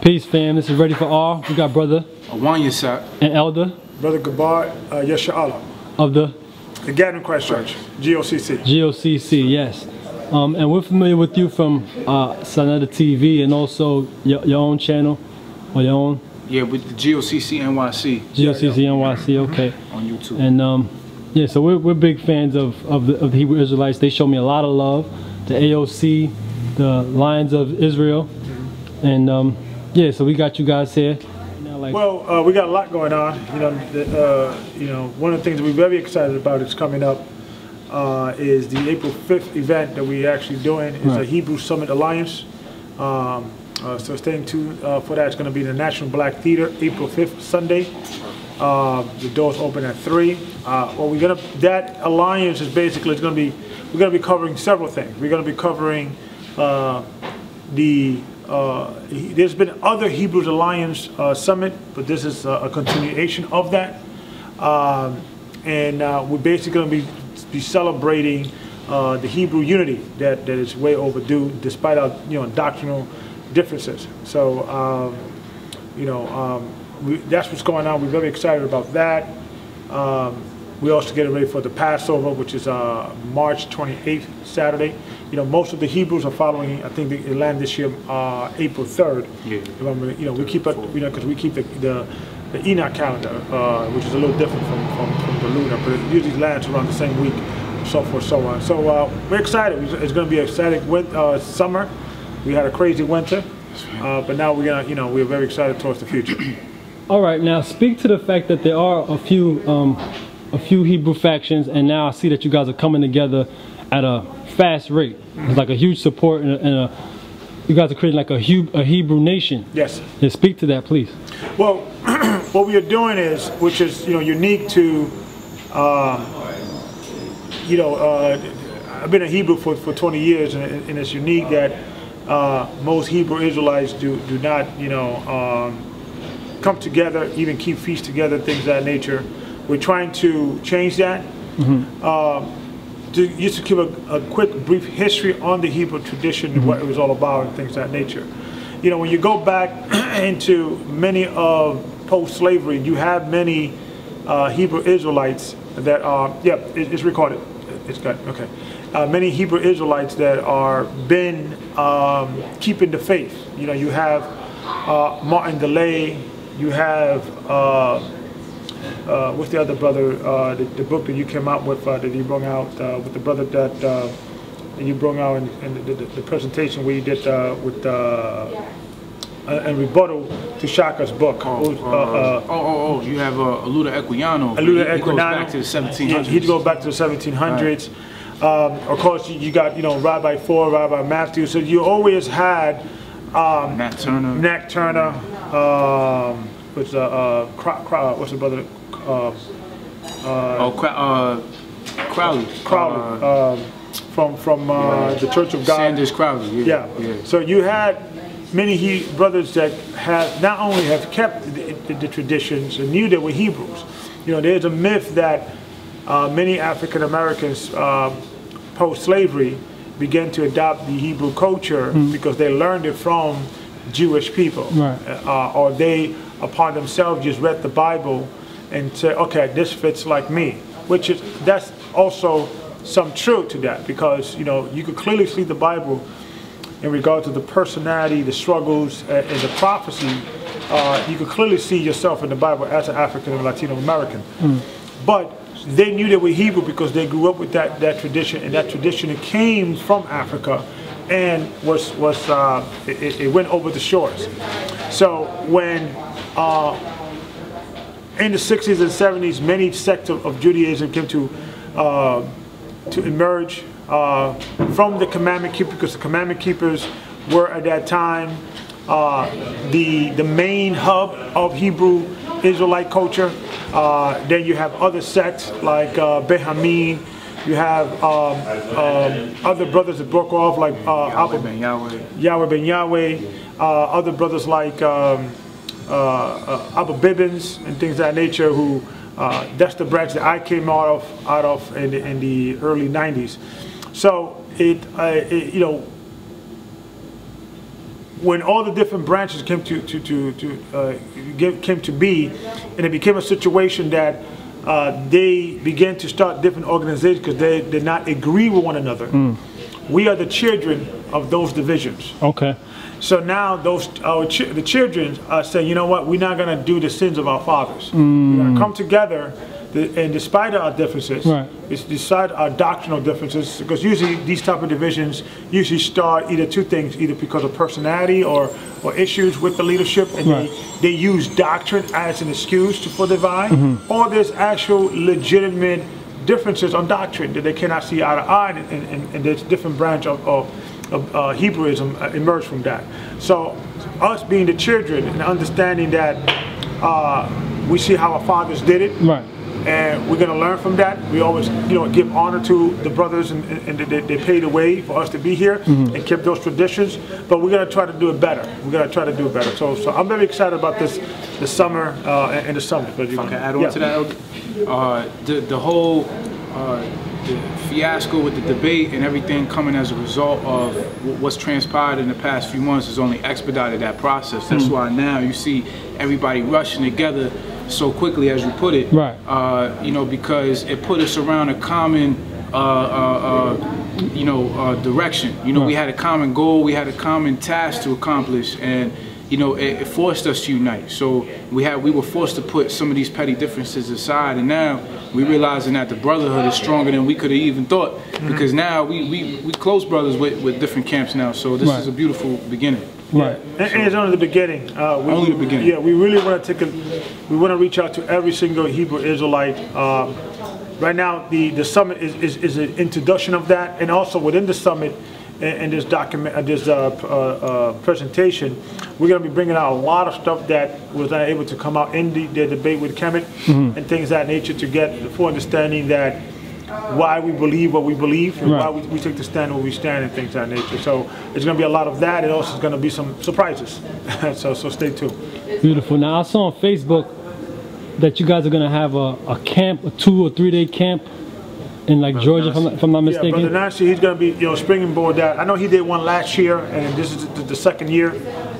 Peace, fam. This is Ready4R. We got Brother Awanyasap. and Elder Brother Gabar uh, Yesha Allah, of the the Gathering Christ Church, GOCC. GOCC, yes. Um, and we're familiar with you from uh, Sa Neter TV and also your, your own channel or your own Yeah, with the GOCC NYC GOCC NYC, okay. on YouTube. And um, yeah, so we're, we're big fans of, of, the, of the Hebrew Israelites. They show me a lot of love. The AOC, the Lions of Israel. And um, yeah, so we got you guys here. Well, uh, we got a lot going on. You know, the, uh, you know, one of the things that we're very excited about is coming up uh, is the April 5th event that we're actually doing. It's a Hebrew Summit Alliance. Um, uh, so staying tuned uh, for that. It's going to be the National Black Theater, April 5th, Sunday. Uh, the doors open at three. Uh, well, we're gonna that alliance is basically it's gonna be we're gonna be covering several things. We're gonna be covering uh, the uh, he- there's been other Hebrews Alliance uh, summit, but this is a, a continuation of that. Um, and uh, we're basically going to be be celebrating uh, the Hebrew unity that, that is way overdue, despite our you know doctrinal differences. So um, you know um, we, that's what's going on. We're very excited about that. We also getting ready for the Passover, which is uh, March 28th, Saturday. You know, most of the Hebrews are following. I think they land this year, uh, April 3rd. Yeah. If I'm- You know, we keep it. You know, because we keep the, the the Enoch calendar, uh, which is a little different from, from, from the lunar, but it usually lands around the same week, so forth, so on. So uh, we're excited. It's going to be an exciting win- uh, summer. We had a crazy winter, uh, but now we're gonna, you know, we're very excited towards the future. All right, now speak to the fact that there are a few, um, a few Hebrew factions, and now I see that you guys are coming together at a fast rate. It's like a huge support, and, a, and a, you guys are creating like a, Heb- a Hebrew nation. yes. Yeah, speak to that, please. Well, what we are doing is, which is you know unique to, um, you know, uh, I've been a Hebrew for, for 20 years, and, and it's unique that uh, most Hebrew Israelites do do not you know um, come together, even keep feasts together, things of that nature. We're trying to change that. Um, to, just to give a, a quick brief history on the Hebrew tradition and what it was all about and things of that nature. You know, when you go back into many of post-slavery, you have many uh, Hebrew Israelites that are, yeah, it, it's recorded. It's good, okay. Uh, many Hebrew Israelites that are been um, keeping the faith. You know, you have uh, Martin Delany, you have uh, uh, what's the other brother? Uh, the, the book that you came out with uh, that you brought out uh, with the brother that, uh, that you brought out in, in the, the, the presentation where you did uh, with uh, and rebuttal to Shaka's book. Oh, Who's, uh, uh, oh, oh, oh, you have uh, Olaudah Equiano. but Olaudah he, he goes back to the 1700s. He, he goes back to the 1700s. Um, of course, you, you got you know Rabbi Ford, Rabbi Matthew. So you always had um, Nat Turner. Nat Turner, um, what's uh, uh, Cro- Cro- what's the brother? Uh, oh, Cra- uh, Crowdy. Crowdy Uh, um, from from uh, the Church of God. Saunders Crowdy. Yeah. Yeah. So you had many he brothers that have not only have kept the, the, the traditions and knew they were Hebrews. You know, there's a myth that uh, many African Americans um, post-slavery began to adopt the Hebrew culture because they learned it from Jewish people, Right. uh, or they upon themselves just read the Bible and say, okay, this fits like me, which is that's also some truth to that because you know you could clearly see the Bible in regard to the personality, the struggles, uh, and the prophecy. Uh, you could clearly see yourself in the Bible as an African and Latino American, but they knew they were Hebrew because they grew up with that, that tradition, and that tradition it came from Africa, and was was uh, it, it went over the shores. So when uh, in the 60s and 70s, many sects of, of Judaism came to uh, to emerge uh, from the commandment keeper, because the commandment keepers were at that time uh, the the main hub of Hebrew Israelite culture. Uh, then you have other sects like uh, Behamin. You have um, um, other brothers that broke off like uh, Yahweh ben Yahweh. Yahweh ben Yahweh, uh, other brothers like um, Abba Bivens and things of that nature. Who uh, that's the branch that I came out of out of in the, in the early '90s. So it, uh, it you know when all the different branches came to to to, to uh, get, came to be, and it became a situation that uh, they began to start different organizations because they did not agree with one another. Mm. We are the children of those divisions. Okay. So now those our ch- the children are saying, you know what, we're not going to do the sins of our fathers. Mm. We're going to come together, the, and despite our differences, Right. it's despite our doctrinal differences, because usually these type of divisions usually start either two things, either because of personality or or issues with the leadership, and Right. they, they use doctrine as an excuse to, for divide, mm-hmm. or there's actual legitimate differences on doctrine that they cannot see eye to eye, and, and, and there's different branch of, of, of uh, Hebrewism uh, emerged from that. So us being the children and understanding that uh, we see how our fathers did it, Right. and we're going to learn from that. We always, you know, give honor to the brothers, and, and they, they paid the way for us to be here and keep those traditions. But we're going to try to do it better. We're going to try to do it better. So, so I'm very excited about this, the summer uh, and, and the summit. But If I can add on to that, uh, the the whole uh, the fiasco with the debate and everything coming as a result of what's transpired in the past few months has only expedited that process. That's why now you see everybody rushing together so quickly, as you put it. Right. Uh, you know, because it put us around a common. Uh, uh, uh, you know, uh, direction. You know, we had a common goal, we had a common task to accomplish, and you know, it, it forced us to unite. So we had we were forced to put some of these petty differences aside, and now we realizing that the brotherhood is stronger than we could have even thought. Because now we we we close brothers with, with different camps now. So this Right. is a beautiful beginning. Right. And, and it's only the beginning. Uh, we, Only the beginning. Yeah, we really want to take a, we want to reach out to every single Hebrew Israelite. Um, right now, the, the summit is, is, is an introduction of that, and also within the summit, and, and this document, uh, this uh, uh, uh, presentation, we're going to be bringing out a lot of stuff that was not able to come out in the, the debate with Kemet and things of that nature to get the full understanding that why we believe what we believe and why we, we take the stand where we stand and things of that nature. So there's going to be a lot of that, It also is going to be some surprises. so so stay tuned. Beautiful. Now I saw on Facebook that you guys are gonna have a, a camp, a two or three day camp in like Georgia, if I'm, not- if I'm not Yeah, Brother mistaken. Nancy, he's going to be you know springboard that. I know he did one last year, and this is the, the second year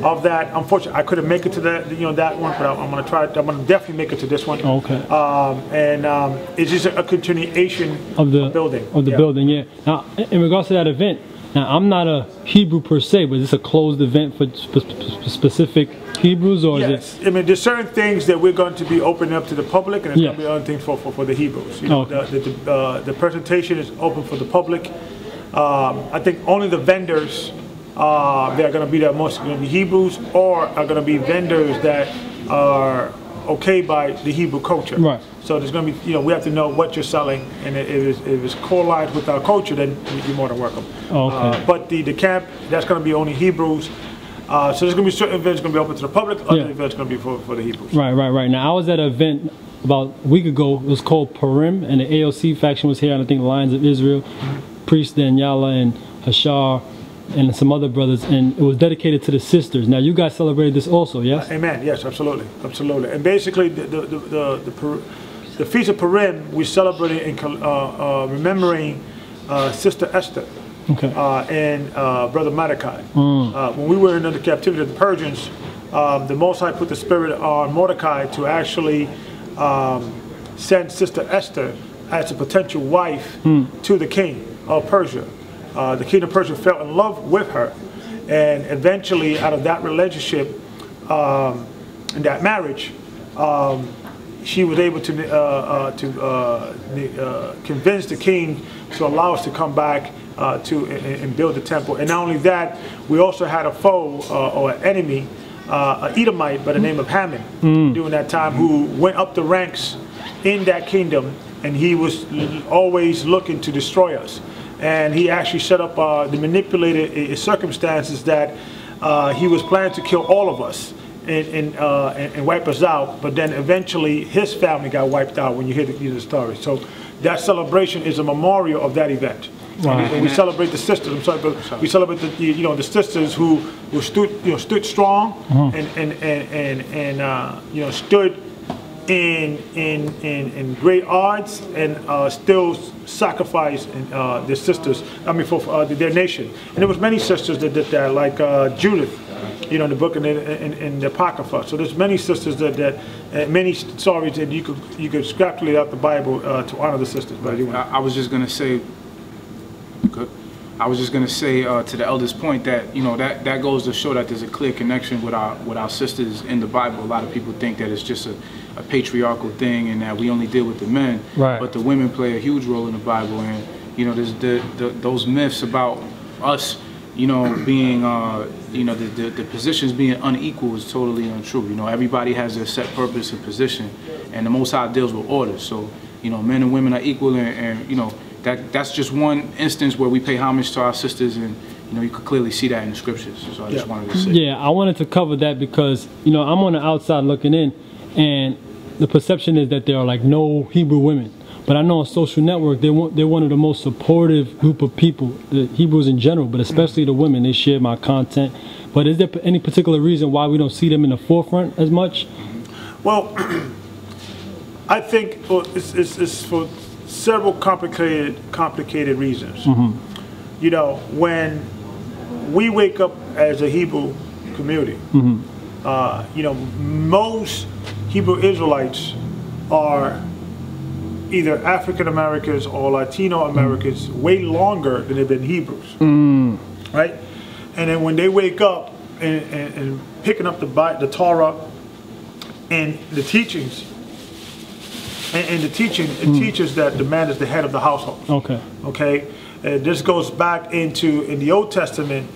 of that. Unfortunately, I couldn't make it to that you know that one, but I, I'm going to try. I'm going to definitely make it to this one. Okay. Um, and um, it's just a, a continuation of the building. Of the Yeah. building, yeah. Now, in regards to that event, now I'm not a Hebrew per se, but is this a closed event for spe- specific Hebrews, or is Yes, I mean, there's certain things that we're going to be opening up to the public, and there's going to be other things for, for, for the Hebrews. You know, Okay. the, the, uh, the presentation is open for the public. Um, I think only the vendors uh, that are going to be there most going to be Hebrews, or are going to be vendors that are okay by the Hebrew culture. Right. So there's going to be, you know, we have to know what you're selling, and if it's, if it's collided with our culture, then you're more than welcome. Okay. Uh, but the, the camp, that's going to be only Hebrews. Uh, so there's going to be certain events going to be open to the public, other Yeah. events going to be for, for the Hebrews. Right, right, right. Now I was at an event about a week ago. It was called Purim, and the AOC faction was here, and I think Lions of Israel, Priest Daniela and Hashar, and some other brothers, and it was dedicated to the sisters. Now you guys celebrated this also, yes? Amen. Yes, absolutely, absolutely. And basically, the the the the, the, feast of Purim we celebrated in uh, uh, remembering uh, Sister Esther Okay. uh, and uh, Brother Mordecai. Uh, when we were in the captivity of the Persians, um, the Most High put the spirit on Mordecai to actually um, send Sister Esther as a potential wife to the king of Persia. Uh, the king of Persia fell in love with her, and eventually, out of that relationship um, and that marriage, um, she was able to uh, uh, to uh, uh, convince the king to allow us to come back uh, to and, build the temple. And not only that, we also had a foe uh, or an enemy, uh, an Edomite by the name of Haman, during that time, who went up the ranks in that kingdom, and he was always looking to destroy us. And he actually set up uh, the manipulated uh, circumstances that uh, he was planning to kill all of us and, and, uh, and, and wipe us out. But then eventually his family got wiped out when you hear the, hear the story. So that celebration is a memorial of that event. Wow. We- celebrate the sisters. I'm sorry, but we celebrate the you know the sisters who who stood you know stood strong and and and and, and uh, you know stood in in in, in great odds and uh, still sacrifice uh, their sisters. I mean for uh, their nation. And there was many sisters that did that, like uh, Judith. you know, in the book and in, in, in the Apocrypha. So there's many sisters that, that uh, many stories that you could you could extrapolate out the Bible uh, to honor the sisters. But I, I was just gonna say, good. I was just gonna say uh, to the eldest point that you know that that goes to show that there's a clear connection with our with our sisters in the Bible. A lot of people think that it's just a, a patriarchal thing and that we only deal with the men, Right. but the women play a huge role in the Bible. And you know, there's the, the those myths about us, you know, being uh, you know the, the the positions being unequal is totally untrue. You know, everybody has their set purpose and position, and the Most High deals with order. So you know, men and women are equal, and, and you know that that's just one instance where we pay homage to our sisters, and you know you could clearly see that in the scriptures. So I just Yeah. wanted to say. Yeah, I wanted to cover that because you know I'm on the outside looking in, and the perception is that there are like no Hebrew women. But I know on social network they're one, they're one of the most supportive group of people, the Hebrews in general, but especially the women. They share my content. But is there any particular reason why we don't see them in the forefront as much? Well, I think well, it's, it's, it's for several complicated complicated reasons. You know, when we wake up as a Hebrew community, uh, you know, most Hebrew Israelites are either African Americans or Latino Americans way longer than they've been Hebrews, right? And then when they wake up and, and, and picking up the the Torah and the teachings, and, and the teaching it teaches that the man is the head of the household. Okay. Okay, uh, this goes back into in the Old Testament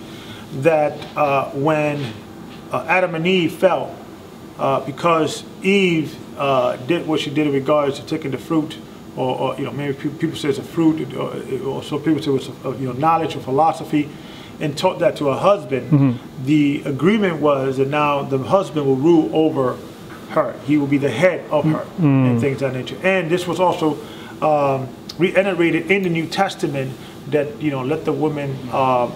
that uh, when uh, Adam and Eve fell, uh, because Eve uh, did what she did in regards to taking the fruit, or, or you know maybe pe- people say it's a fruit, or, or so people say it's a, you know knowledge or philosophy, and taught that to her husband. The agreement was that now the husband will rule over her. He will be the head of her, and things of that nature. And this was also um, reiterated in the New Testament that you know let the woman uh,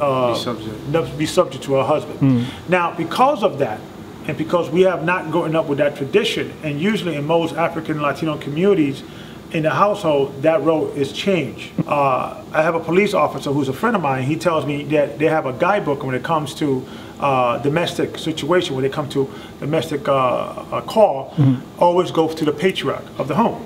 uh, Be subject. be subject to her husband. Now, because of that, and because we have not grown up with that tradition, and usually in most African Latino communities, in the household, that role is changed. Uh, I have a police officer who's a friend of mine. He tells me that they have a guidebook when it comes to uh, domestic situation, when they come to domestic uh, uh, call, always go to the patriarch of the home.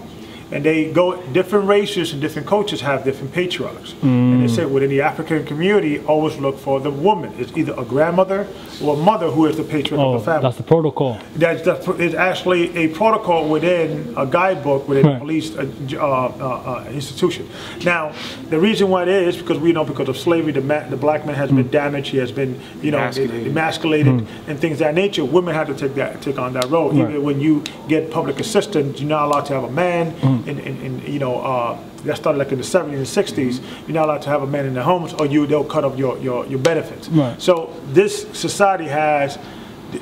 And they go, different races and different cultures have different patriarchs. And they say within the African community, always look for the woman. It's either a grandmother or a mother who is the patriarch Oh, of the family. that's the protocol. That's, that's it's actually a protocol within a guidebook within a Right. police uh, uh, uh, uh, institution. Now, the reason why it is because we know because of slavery, the, ma- the black man has been damaged. He has been, you know, Emasculated. emasculated and things of that nature. Women have to take that take on that role. Even when you get public assistance, you're not allowed to have a man. And, and, and you know, uh, that started like in the 70s and 60s. You're not allowed to have a man in the homes, or you they'll cut off your your, your benefits. Right. So this society has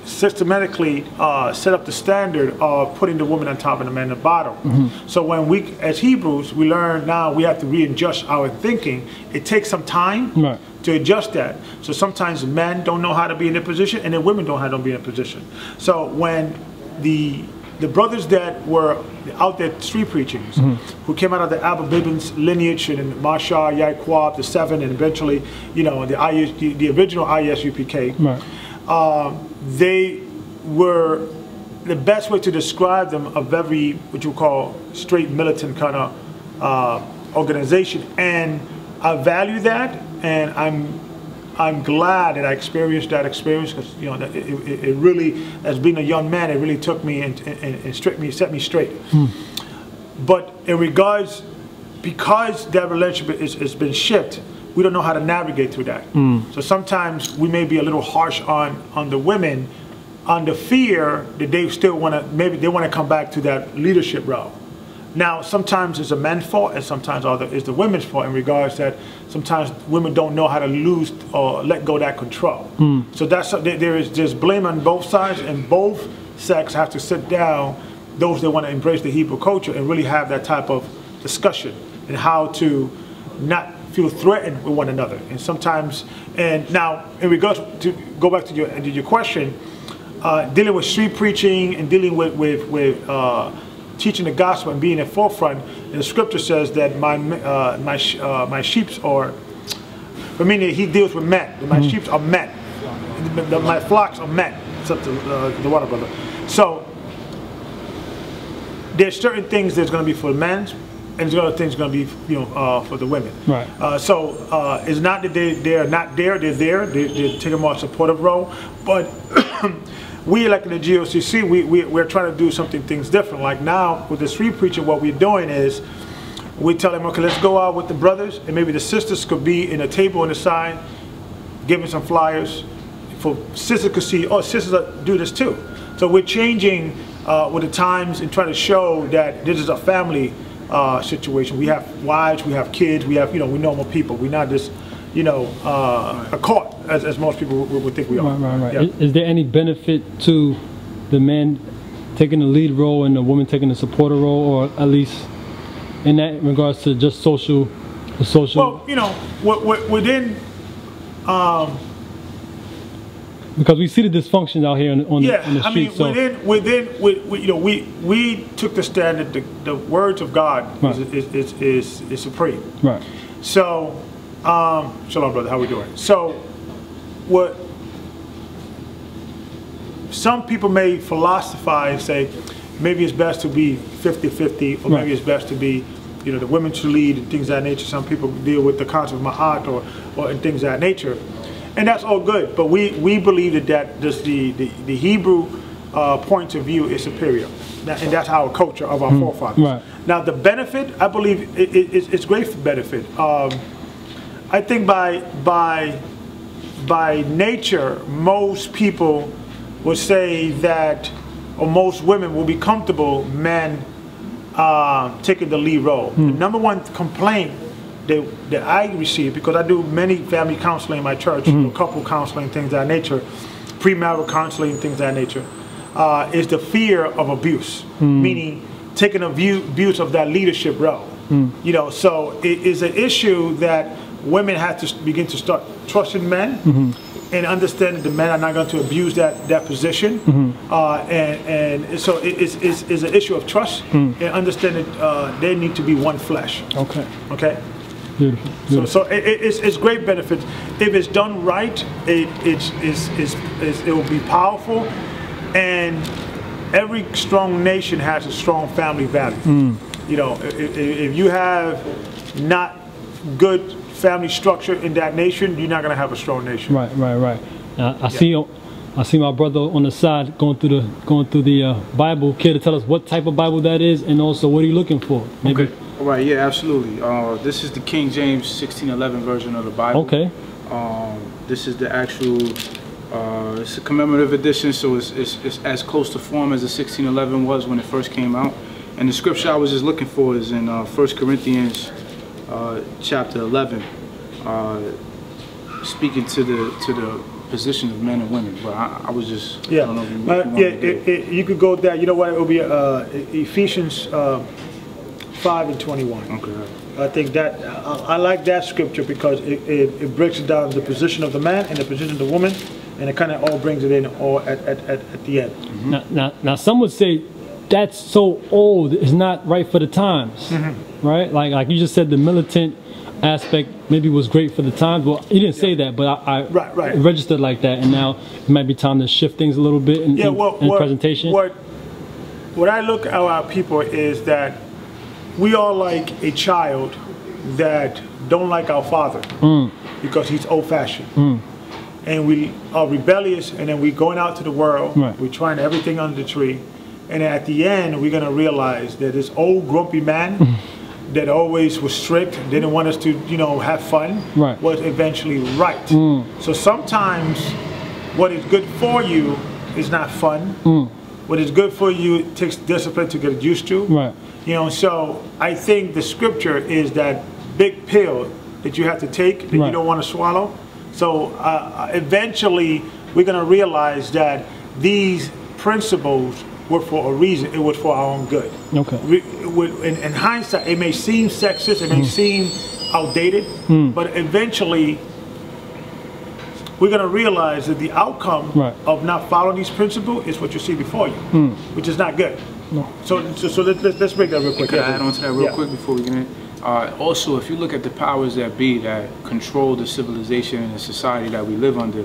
systematically uh, set up the standard of putting the woman on top and the man on the bottom. So when we, as Hebrews, we learn now we have to readjust our thinking. It takes some time Right. to adjust that. So sometimes men don't know how to be in a position, and then women don't know how to be in a position. So when the the brothers that were out there street preaching, who came out of the Abba Bivens lineage and Mashar, Yaquab, the Seven, and eventually, you know, the, IS, the, the original ISUPK, Right. um, they were the best way to describe them of every what you call straight militant kind of uh, organization and I value that and I'm I'm glad that I experienced that experience because you know that it, it, it really as being a young man it really took me and, and, and stripped me set me straight hmm. but in regards, because that relationship is, has been shipped, we don't know how to navigate through that. Hmm. So sometimes we may be a little harsh on, on the women, on the fear that they still want to, maybe they want to come back to that leadership role. Now, sometimes it's a man's fault, and sometimes it's the women's fault in regards that sometimes women don't know how to lose or let go of that control. So that's there there is just blame on both sides, and both sex have to sit down. Those that want to embrace the Hebrew culture and really have that type of discussion and how to not feel threatened with one another. And sometimes, and now in regards to go back to your to your question, uh, dealing with street preaching and dealing with with, with uh, teaching the gospel and being in the forefront. And the scripture says that my uh, my uh, my sheep's are. I mean, he deals with men. My sheep are men. my flocks are men. Except the, uh, the water brother. So there's certain things that's going to be for men, and there's other things going to be you know uh, for the women. Right. Uh, so uh, it's not that they they're not there. They're there. They, they're taking a more supportive role, but. we like in the GOCC, we, we, we're trying to do something things different. Like now with the street preacher, what we're doing is we tell them, okay, let's go out with the brothers, and maybe the sisters could be in a table on the side, giving some flyers, for sisters could see, oh, sisters do this too. So we're changing uh, with the times and trying to show that this is a family uh, situation. We have wives, we have kids, we have, you know, we normal people. We're not just, you know, uh, a court as, as most people would, would think we are. Right, right, right. Yeah. Is, is there any benefit to the man taking the lead role and the woman taking the supporter role, or at least in that in regards to just social, the social? Well, you know, wi- wi- within, um, because we see the dysfunction out here on, on, yeah, the, on the I mean, so within, within, we, we, you know, we we took the stand that the, the words of God Right. is, is, is, is, is supreme. right, So, um, shalom, brother. How we doing? So, what some people may philosophize and say, maybe it's best to be 50-50, or Right. maybe it's best to be, you know, the women to lead and things of that nature. Some people deal with the concept of Ma'at or, or and things of that nature. And that's all good, but we, we believe that, that just the, the, the Hebrew uh, point of view is superior. That- And that's our culture of our forefathers. right. Now, the benefit, I believe it, it, it's- it's great for benefit. Um, I think by by by nature, most people would say that, or most women will be comfortable men uh, taking the lead role. The number one complaint that, that I receive, because I do many family counseling in my church, couple counseling, things of that nature, premarital counseling, things of that nature, uh, is the fear of abuse, meaning taking a view, abuse of that leadership role. You know, so it is an issue that women have to begin to start trusting men and understanding the men are not going to abuse that, that position. Uh, and, and so it is, is, is an issue of trust and understanding uh, they need to be one flesh. okay, Okay? beautiful, So, beautiful. so it, it- it's, it's great benefits. If it's done right, it, it's, it's, it's, it's, it will be powerful. And every strong nation has a strong family value. Hmm. You know, if if you have not good family structure in that nation, you're not going to have a strong nation. Right, right, right. Uh, I see, I see my brother on the side going through the going through the uh, Bible. Care to tell us what type of Bible that is, and also what are you looking for? Maybe. Okay. All right. Yeah. Absolutely. Uh, this is the King James 1611 version of the Bible. Okay. Um, this is the actual. Uh, it's a commemorative edition, so it's, it's, it's as close to form as the 1611 was when it first came out. And the scripture I was just looking for is in uh, 1 Corinthians uh, chapter 11, uh, speaking to the to the position of men and women. But I, I was just I Yeah, don't know if you, Uh, you yeah. me to do It, it, you could go there. You know what? It will be uh, Ephesians uh, five and twenty-one. Okay. I think that I, I like that scripture because it, it, it breaks down the position of the man and the position of the woman, and it kind of all brings it in all at, at, at, at the end. Now, now, now, some would say that's so old. It's not right for the times, Mm-hmm. right? Like, like you just said, the militant aspect maybe was great for the times. Well, you didn't say that, but I, I Right, right. registered like that, and now it might be time to shift things a little bit in, Yeah, in, well, in what, presentation. What what I look at our people is that we are like a child that don't like our father Mm. because he's old-fashioned. And we are rebellious, and then we're going out to the world. Right. We're trying everything under the tree, and at the end, we're gonna realize that this old grumpy man that always was strict, didn't want us to, you know, have fun, Right. was eventually right. Mm. So sometimes, what is good for you is not fun. Mm. What is good for you takes discipline to get used to. Right. You know, so I think the scripture is that big pill that you have to take that you don't want to swallow. So uh, eventually, we're going to realize that these principles were for a reason. It was for our own good. Okay. We, with- in, in hindsight, it may seem sexist, it may Mm. seem outdated, but eventually, we're going to realize that the outcome Right. of not following these principles is what you see before you, which is not good. So, so, so let's, let's, let's break that real quick. Can I Yeah. add on to that real Yeah. quick before we get in? Uh, also, if you look at the powers that be that control the civilization and the society that we live under,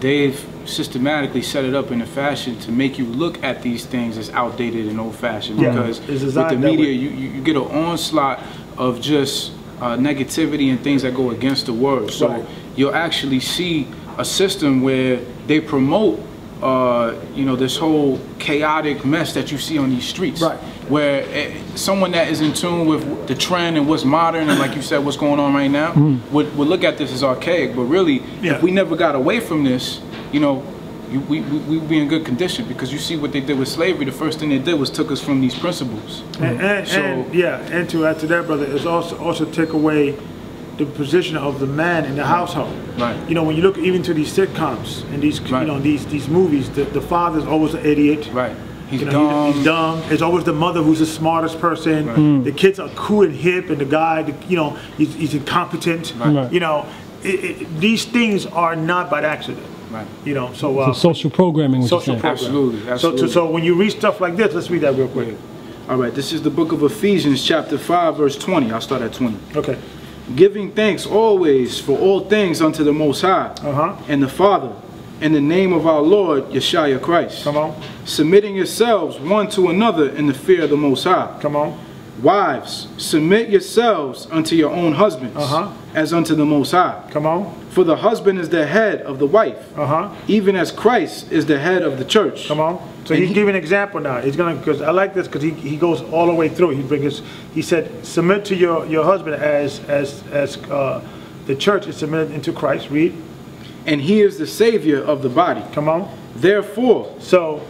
they've systematically set it up in a fashion to make you look at these things as outdated and old-fashioned Yeah, because with the media you, you, you get an onslaught of just uh, negativity and things that go against the word so Right. you'll actually see a system where they promote uh, you know this whole chaotic mess that you see on these streets Right. Where eh, someone that is in tune with the trend and what's modern and like you said what's going on right now would, would look at this as archaic but really Yeah. if we never got away from this you know you, we, we, we would be in good condition because you see what they did with slavery the first thing they did was took us from these principles And, and, So- and yeah, and to add to that, brother, is also also take away the position of the man in the household. Right. You know, when you look even to these sitcoms and these Right. you know these these movies, the, the father's always an idiot. right he's You know, dumb He's, dumb. It's always the mother who's the smartest person. The kids are cool and hip, and the guy, the, you know, he's, he's incompetent. Right. You know, it, it, these things are not by accident. Right. You know, so uh, So social programming, what social you're saying. program. Absolutely, So, absolutely. to, so when you read stuff like this, let's read that real quick. all right this is the book of ephesians chapter 5 verse 20 i'll start at 20 Okay. giving thanks always for all things unto the most high Uh-huh. and the father in the name of our lord yeshua christ Come on. submitting yourselves one to another in the fear of the most high Come on. Wives, submit yourselves unto your own husbands, Uh-huh. as unto the Most High. Come on. For the husband is the head of the wife, Uh-huh. even as Christ is the head of the church. Come on. So And he's he- giving an example now. He's gonna because I like this because he, he goes all the way through. He brings he said submit to your, your husband as as as uh, the church is submitted into Christ. Read. And he is the Savior of the body. Come on. Therefore, So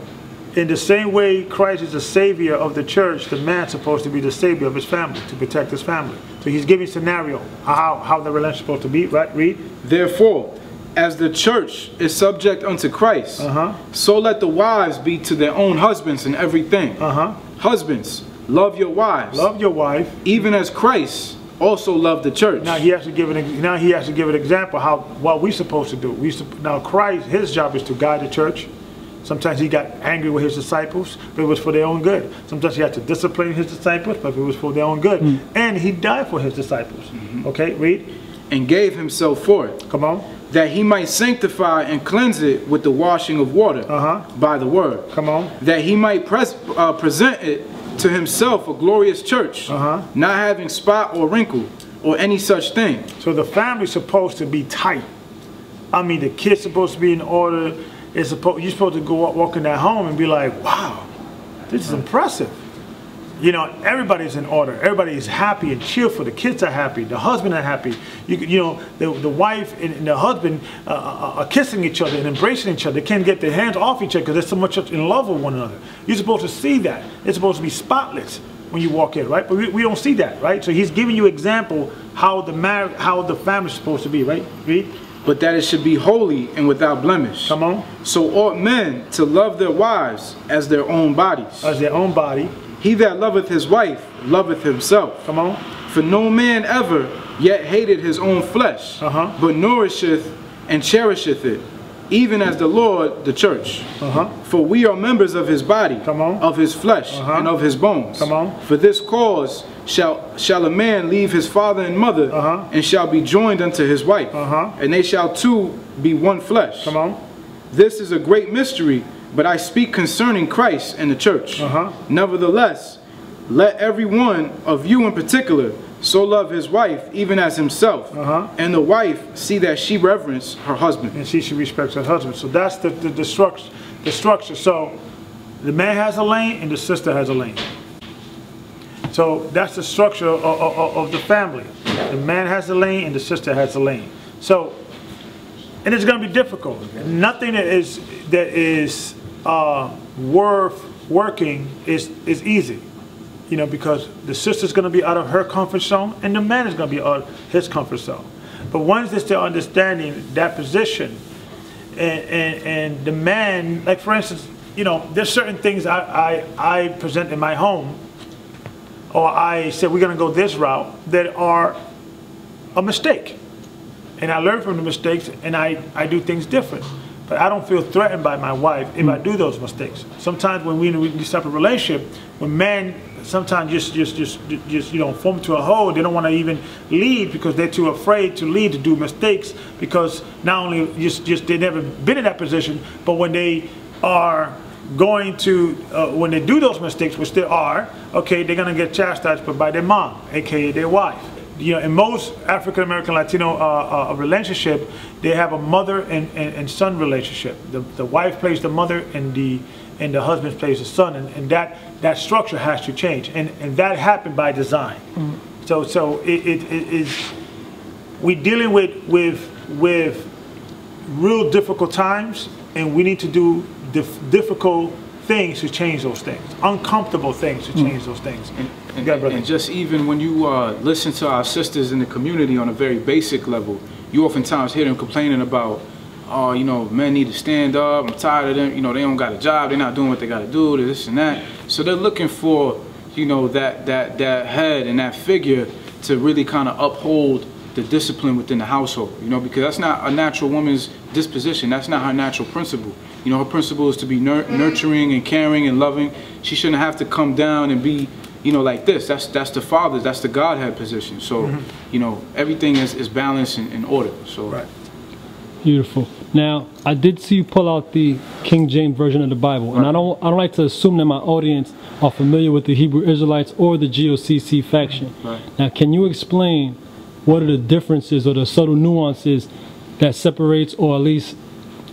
in the same way Christ is the savior of the church, the man's supposed to be the savior of his family to protect his family. So he's giving scenario how how the relationship supposed to be. Right. Read. therefore, as the church is subject unto Christ, Uh-huh. so let the wives be to their own husbands in everything. Uh huh. Husbands, love your wives, Love your wife. even as Christ also loved the church. Now he has to give an now he has to give an example how what we supposed to do. We now Christ his job is to guide the church. Sometimes he got angry with his disciples, but it was for their own good. Sometimes he had to discipline his disciples, but it was for their own good. And he died for his disciples. Okay, read. and gave himself for it. Come on. that he might sanctify and cleanse it with the washing of water Uh-huh. by the word, Come on. that he might pres- uh, present it to himself a glorious church, Uh-huh. not having spot or wrinkle or any such thing, So the family's supposed to be tight. I mean, the kids supposed to be in order. It's supposed you're supposed to go walk, walk in that home and be like, wow, this is impressive. You know, everybody's in order. Everybody is happy and cheerful. The kids are happy. The husband are happy. You, you know, the, the wife and, the husband uh, are are kissing each other and embracing each other. They can't get their hands off each other because they're so much in love with one another. You're supposed to see that. It's supposed to be spotless when you walk in, right? But we, we don't see that, right? So he's giving you example how the mar- how the family's supposed to be, right? Read. but that it should be holy and without blemish. Come on. So ought men to love their wives as their own bodies. As their own body. He that loveth his wife loveth himself. Come on. For no man ever yet hated his own flesh, Uh-huh. but nourisheth and cherisheth it, even as the Lord the church. Uh-huh. For we are members of his body, Come on. of his flesh, Uh-huh. and of his bones. Come on. For this cause shall shall a man leave his father and mother, Uh-huh. and shall be joined unto his wife, Uh-huh. and they shall two be one flesh. Come on. This is a great mystery, but I speak concerning Christ and the church. Uh-huh. Nevertheless, let every one of you in particular so love his wife even as himself, Uh-huh. and the wife see that she reverence her husband. And she should respect her husband. So that's the, the, the structure. The structure. So the man has a lane and the sister has a lane. So that's the structure of, of, of the family. The man has a lane and the sister has a lane. So, and it's going to be difficult. Nothing that is that is uh, worth working is is easy. You know, because the sister's going to be out of her comfort zone and the man is going to be out of his comfort zone. But once they're still understanding that position, and, and, and the man, like for instance, you know, there's certain things I, I, I present in my home, or I said we're going to go this route, that are a mistake. And I learn from the mistakes and I, I do things different. But I don't feel threatened by my wife if I do those mistakes. Sometimes when we in a type of relationship, when men sometimes just just just just you know form to a hole, they don't want to even lead because they're too afraid to lead to do mistakes because not only just just they never been in that position, but when they are going to uh, when they do those mistakes, which they are, okay, they're gonna get chastised but by their mom, aka their wife you know, in most African American Latino uh, uh, relationship, they have a mother and, and, and, son relationship. The, the wife plays the mother and the and the husband plays the son, and, and that that structure has to change, and and that happened by design. Mm. So so it, it, it is we dealing with with with real difficult times, and we need to do dif difficult things to change those things, uncomfortable things to change mm. those things. And, and, and, just even when you uh, listen to our sisters in the community on a very basic level, you oftentimes hear them complaining about, oh, you know, men need to stand up, I'm tired of them, you know, they don't got a job, they're not doing what they got to do, this and that. So they're looking for, you know, that, that, that head and that figure to really kind of uphold the discipline within the household, you know, because that's not a natural woman's disposition. That's not her natural principle. You know, her principle is to be nurturing and caring and loving. She shouldn't have to come down and be, you know, like this. That's that's the father. That's the Godhead position. So, mm -hmm. you know, everything is, is balanced and in order. So. Right. Beautiful. Now, I did see you pull out the King James version of the Bible, right. and I don't I don't like to assume that my audience are familiar with the Hebrew Israelites or the GOCC faction. Right. Now, can you explain what are the differences or the subtle nuances that separates or at least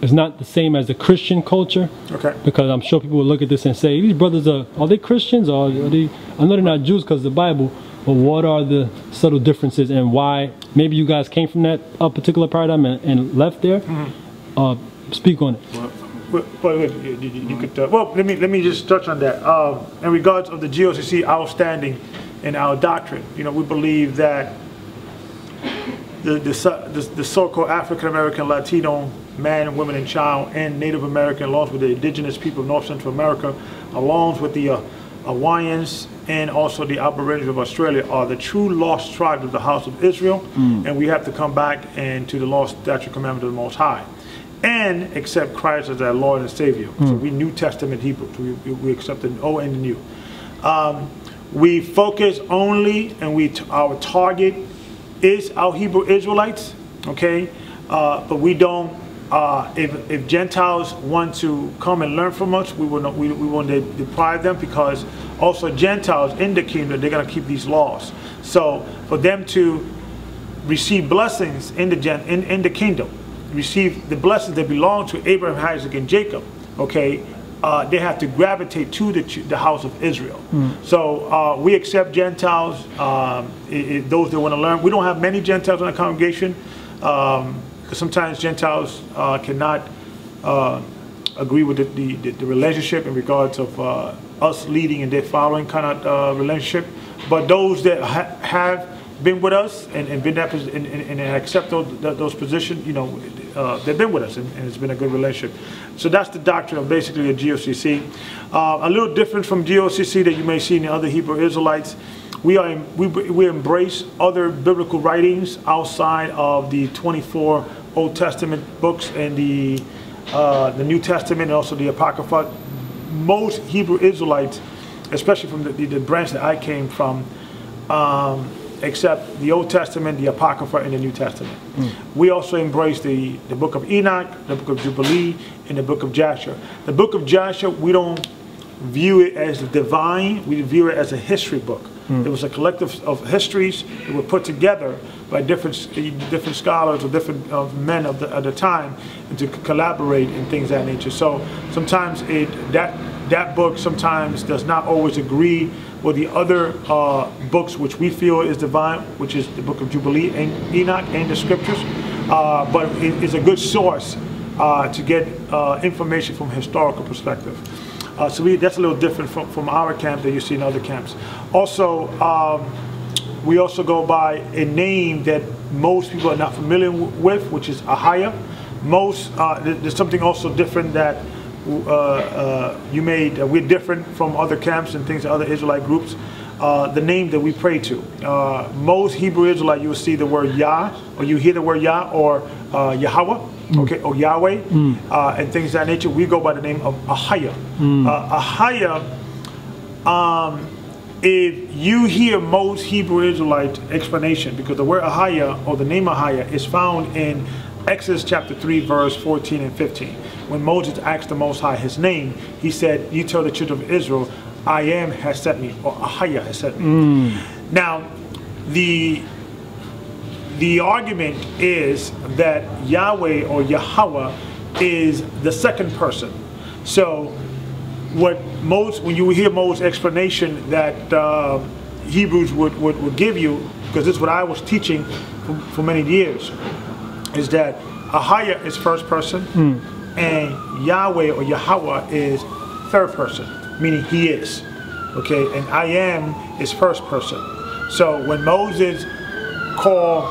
is not the same as the Christian culture. Okay. Because I'm sure people will look at this and say, these brothers are, are they Christians or are they, I know they're not Jews because of the Bible, but what are the subtle differences and why maybe you guys came from that uh, particular paradigm and, and left there? Mm -hmm. uh, speak on it. Well, well, you, you, you could, uh, well, let me let me just touch on that. Um, in regards of the GOCC, our standing and our doctrine, you know, we believe that the, the, the so-called African American, Latino man, women, and child, and Native American, along with the indigenous people of North Central America, along with the uh, Hawaiians and also the Aborigines of Australia are the true lost tribes of the house of Israel, mm. and we have to come back and to the lost statute commandment of the Most High, and accept Christ as our Lord and Savior. Mm. So we New Testament Hebrews. We, we accept the Old and the New. Um, we focus only, and we our target is our Hebrew Israelites, okay? Uh, but we don't, uh, if, if Gentiles want to come and learn from us, we will not, we, we want to deprive them because also Gentiles in the kingdom, they're going to keep these laws. So for them to receive blessings in the, gen, in, in the kingdom, receive the blessings that belong to Abraham, Isaac, and Jacob, okay, uh, they have to gravitate to the, the house of Israel. Mm. So uh, we accept Gentiles, um, it, it, those that want to learn. We don't have many Gentiles in the congregation um, sometimes Gentiles uh, cannot uh, agree with the, the, the, relationship in regards of uh, us leading and their following kind of uh, relationship. But those that ha have been with us and, and been that and, and, and accept those, those positions, you know, uh, they've been with us and, and, it's been a good relationship. So that's the doctrine of basically a GOCC. Uh, a little different from GOCC that you may see in the other Hebrew Israelites. We, are we, we embrace other biblical writings outside of the 24 Old Testament books and the, uh, the New Testament and also the Apocrypha. Most Hebrew Israelites, especially from the, the, the branch that I came from, um, except the Old Testament, the Apocrypha, and the New Testament. Mm. We also embrace the, the book of Enoch, the book of Jubilee, and the book of Joshua. The book of Joshua, we don't view it as divine, we view it as a history book. Mm. It was a collective of histories that were put together by different different scholars or different uh, men of the, of the time and to collaborate and things of that nature. So sometimes it that that book sometimes does not always agree or the other uh, books which we feel is divine, which is the book of Jubilee and Enoch and the scriptures, uh, but it is a good source uh, to get uh, information from a historical perspective. Uh, so we, that's a little different from, from our camp that you see in other camps. Also, um, we also go by a name that most people are not familiar with, which is Ahaya. Most, uh, there's something also different that you made, uh, we're different from other camps and things, other Israelite groups. uh, the name that we pray to. Uh, most Hebrew Israelite, you will see the word Yah, or you hear the word Yah, or uh, Yahweh, okay, or Yahweh, uh, and things of that nature. We go by the name of Ahaya. Uh, Ahaya, um, if you hear most Hebrew Israelite explanation, because the word Ahaya, or the name Ahaya, is found in Exodus chapter 3, verse 14 and 15. When Moses asked the Most High his name, he said, You tell the children of Israel, I am has sent me, or Ahaya has sent me. Now, the the argument is that Yahweh or Yahweh is the second person. So, what most when you hear Moses' explanation that uh, Hebrews would, would, would give you, because this is what I was teaching for, for many years, is that Ahaya is first person and Yahweh or Yahweh is third person, meaning he is. Okay, and I am is first person. So when Moses called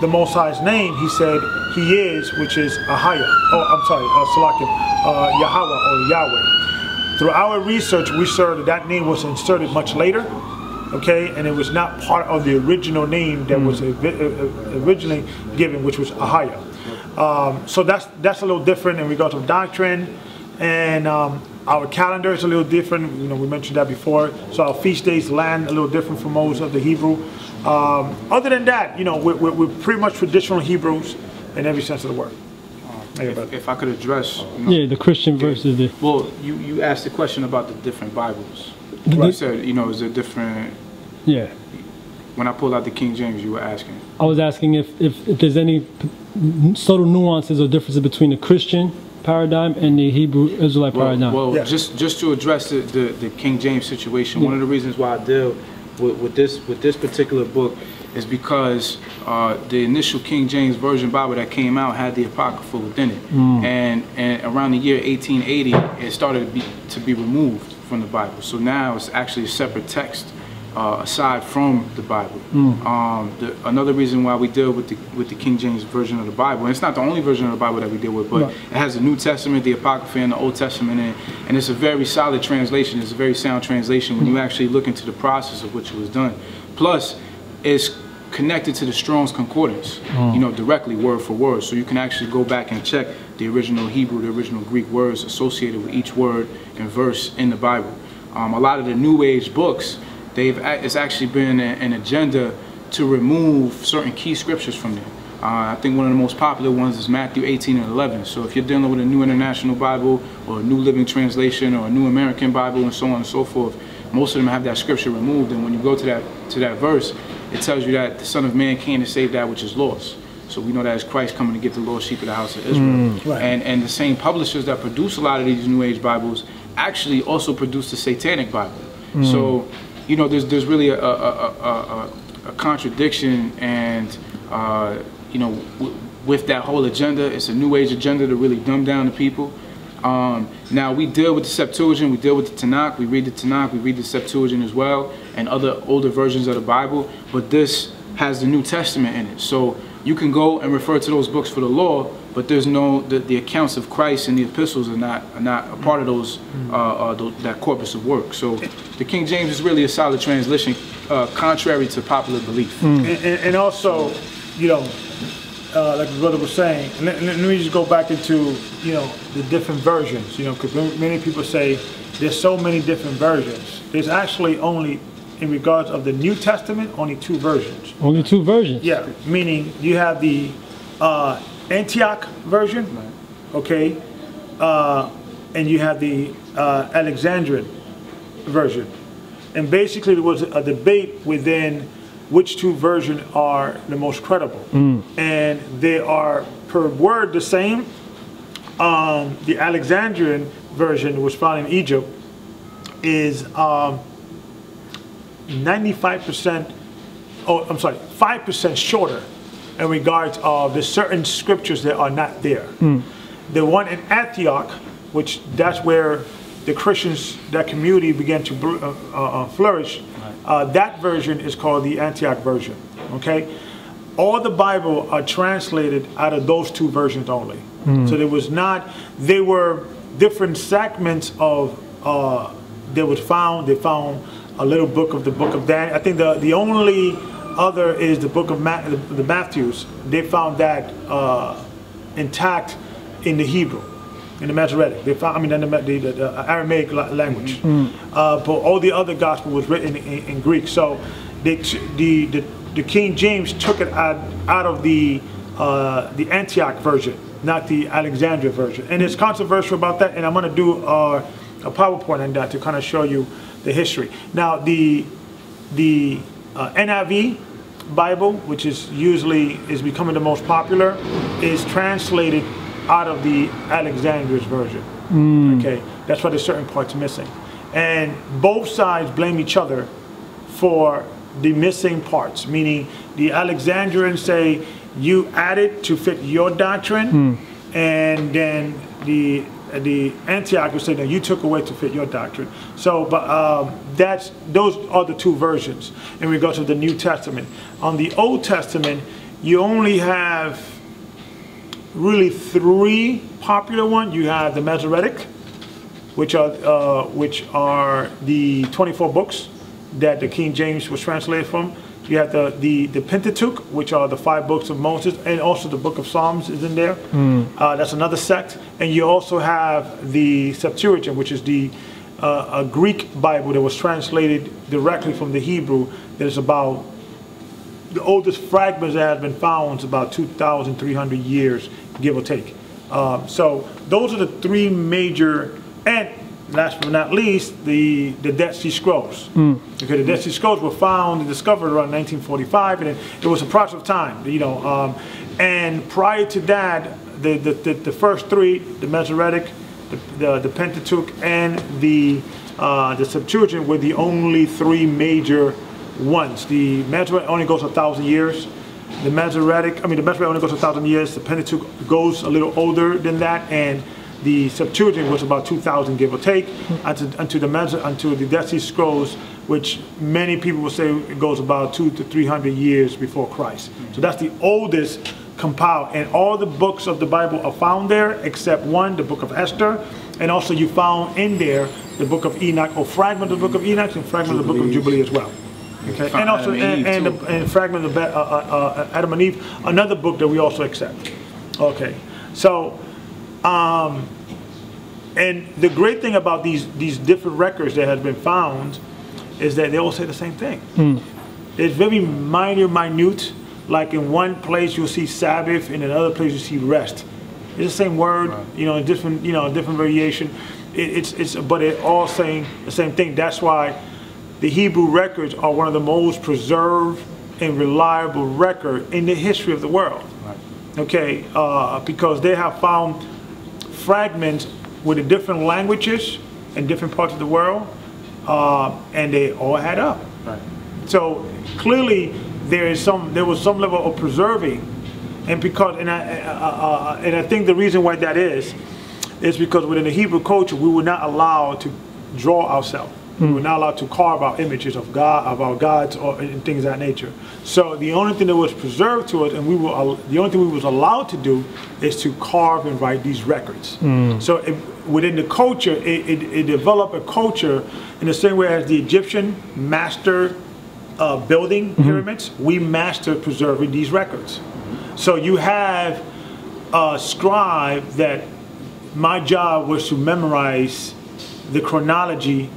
the Most High's name, he said he is, which is Ahaya. Oh, I'm sorry, uh, Salakim, uh, Yahweh or Yahweh. Through our research, we saw that that name was inserted much later, okay, and it was not part of the original name that was uh, originally given, which was Ahaya. Um, so that's that's a little different in regards of doctrine, and um, our calendar is a little different. You know, we mentioned that before. So our feast days land a little different from most of the Hebrew. Um, other than that, you know, we're, we're, we're pretty much traditional Hebrews in every sense of the word. Hey, If, if I could address, you know, Yeah, the Christian versus the. well, you, you asked the question about the different Bibles. the- You said, you know, is there different, yeah. when I pulled out the King James, you were asking. I was asking if, if, if there's any p- subtle nuances or differences between the Christian paradigm and the Hebrew Israelite Well, paradigm. well Yeah. just just to address the, the, the King James situation, one of the reasons why I deal with, with this with this particular book is because uh, the initial King James Version Bible that came out had the Apocrypha within it, and and around the year 1880, it started to be, to be removed from the Bible. So now it's actually a separate text. Uh, aside from the Bible, um, the, another reason why we deal with the with the King James version of the Bible, and it's not the only version of the Bible that we deal with, but Right. it has the New Testament, the Apocrypha, and the Old Testament it. And it's a very solid translation. It's a very sound translation when you actually look into the process of which it was done. Plus, it's connected to the Strong's Concordance, you know, directly word for word. So you can actually go back and check the original Hebrew, the original Greek words associated with each word and verse in the Bible. Um, a lot of the New Age books, they've it's actually been a- an agenda to remove certain key scriptures from there. Uh, I think one of the most popular ones is Matthew 18 and 11. So if you're dealing with a New International Bible or a New Living Translation or a New American Bible and so on and so forth, most of them have that scripture removed. And when you go to that to that verse, it tells you that the Son of Man came to save that which is lost. So we know that it's Christ coming to get the lost sheep of the house of Israel. Right. And and the same publishers that produce a lot of these New Age Bibles actually also produce the Satanic Bible. So you know, there's there's really a a, a, a, contradiction, and uh, you know, with that whole agenda, it's a New Age agenda to really dumb down the people. Um, now we deal with the Septuagint, we deal with the Tanakh, we read the Tanakh, we read the Septuagint as well, and other older versions of the Bible. But this has the New Testament in it, so you can go and refer to those books for the law, but there's no the, the accounts of Christ and the epistles are not are not a part of those uh, uh, tho- that corpus of work. So the King James is really a solid translation, uh, contrary to popular belief. And, and, and also, you know, uh, like the brother was saying, and let, let me just go back into, you know, the different versions, you know, because many people say there's so many different versions. There's actually only, in regards of the New Testament, only two versions. Only two versions. Yeah, meaning you have the uh, Antioch version, okay, uh, and you have the uh, Alexandrian version. And basically, there was a debate within which two versions are the most credible. And they are per word the same. Um, the Alexandrian version, was found in Egypt, is um, 95%, oh, I'm sorry, 5% shorter in regards of the certain scriptures that are not there. The one in Antioch, which that's where the Christians, that community began to uh, uh, uh, flourish, uh, that version is called the Antioch version, okay? All the Bible are translated out of those two versions only. So there was not, they were different segments of, uh, that was found, they found a little book of the book of Dan. I think the the only other is the book of Ma- the, the Matthews. They found that uh, intact in the Hebrew, in the Masoretic. They found, I mean, in the, the, the Aramaic la- language. Uh, but all the other gospel was written in, in Greek. So they, the, the the King James took it out, out of the uh, the Antioch version, not the Alexandria version. And it's controversial about that. And I'm going to do a PowerPoint on that to kind of show you the history. Now the the uh, NIV Bible, which is usually is becoming the most popular, is translated out of the Alexandria's version. Okay, that's why there's certain parts missing, and both sides blame each other for the missing parts. Meaning, the Alexandrians say you added to fit your doctrine, and then the the Antioch would say no, you took away to fit your doctrine. So, but um, that's those are the two versions in regards to the New Testament. On the Old Testament, you only have really three popular ones. You have the Masoretic, which are uh, which are the 24 books that the King James was translated from. You have the, the, the Pentateuch, which are the five books of Moses, and also the book of Psalms is in there. Uh, that's another sect. And you also have the Septuagint, which is the uh, a Greek Bible that was translated directly from the Hebrew. That is about the oldest fragments that have been found is about 2,300 years, give or take. Um, so those are the three major, and last but not least, the, the Dead Sea Scrolls. Okay, the Dead Sea Scrolls were found and discovered around 1945, and it, it was a process of time, you know. Um, and prior to that, the, the, the, the first three, the Masoretic, the, the, the Pentateuch, and the, uh, the Septuagint were the only three major ones. The Masoretic only goes a thousand years. The Masoretic, I mean, the Masoretic only goes a thousand years. The Pentateuch goes a little older than that, and the Septuagint was about 2,000, give or take, unto, unto the Maso, unto the Dead Sea Scrolls, which many people will say it goes about two to 300 years before Christ. So that's the oldest compiled, and all the books of the Bible are found there, except one, the book of Esther, and also you found in there the book of Enoch, or fragment of the book of Enoch, and fragment of the book of Jubilee as well. Okay, and also and and, and, the, and fragment of uh, uh, uh, Adam and Eve, another book that we also accept. Okay, so um, and the great thing about these these different records that have been found is that they all say the same thing. It's very minor, minute. Like in one place you'll see Sabbath, and in another place you see rest. It's the same word, you know, different, you know, different variation. It, it's it's, but it all saying the same thing. That's why the Hebrew records are one of the most preserved and reliable record in the history of the world. Okay, uh, because they have found fragments with the different languages in different parts of the world, uh, and they all add up. Right. So clearly, there is some there was some level of preserving, and because and I uh, uh, and I think the reason why that is, is because within the Hebrew culture we were not allowed to draw ourselves. We were not allowed to carve out images of God, of our gods, or and things of that nature. So the only thing that was preserved to us, and we were the only thing we was allowed to do, is to carve and write these records. So it, within the culture, it, it, it developed a culture in the same way as the Egyptian master uh, building pyramids. We master preserving these records. So you have a scribe that my job was to memorize the chronology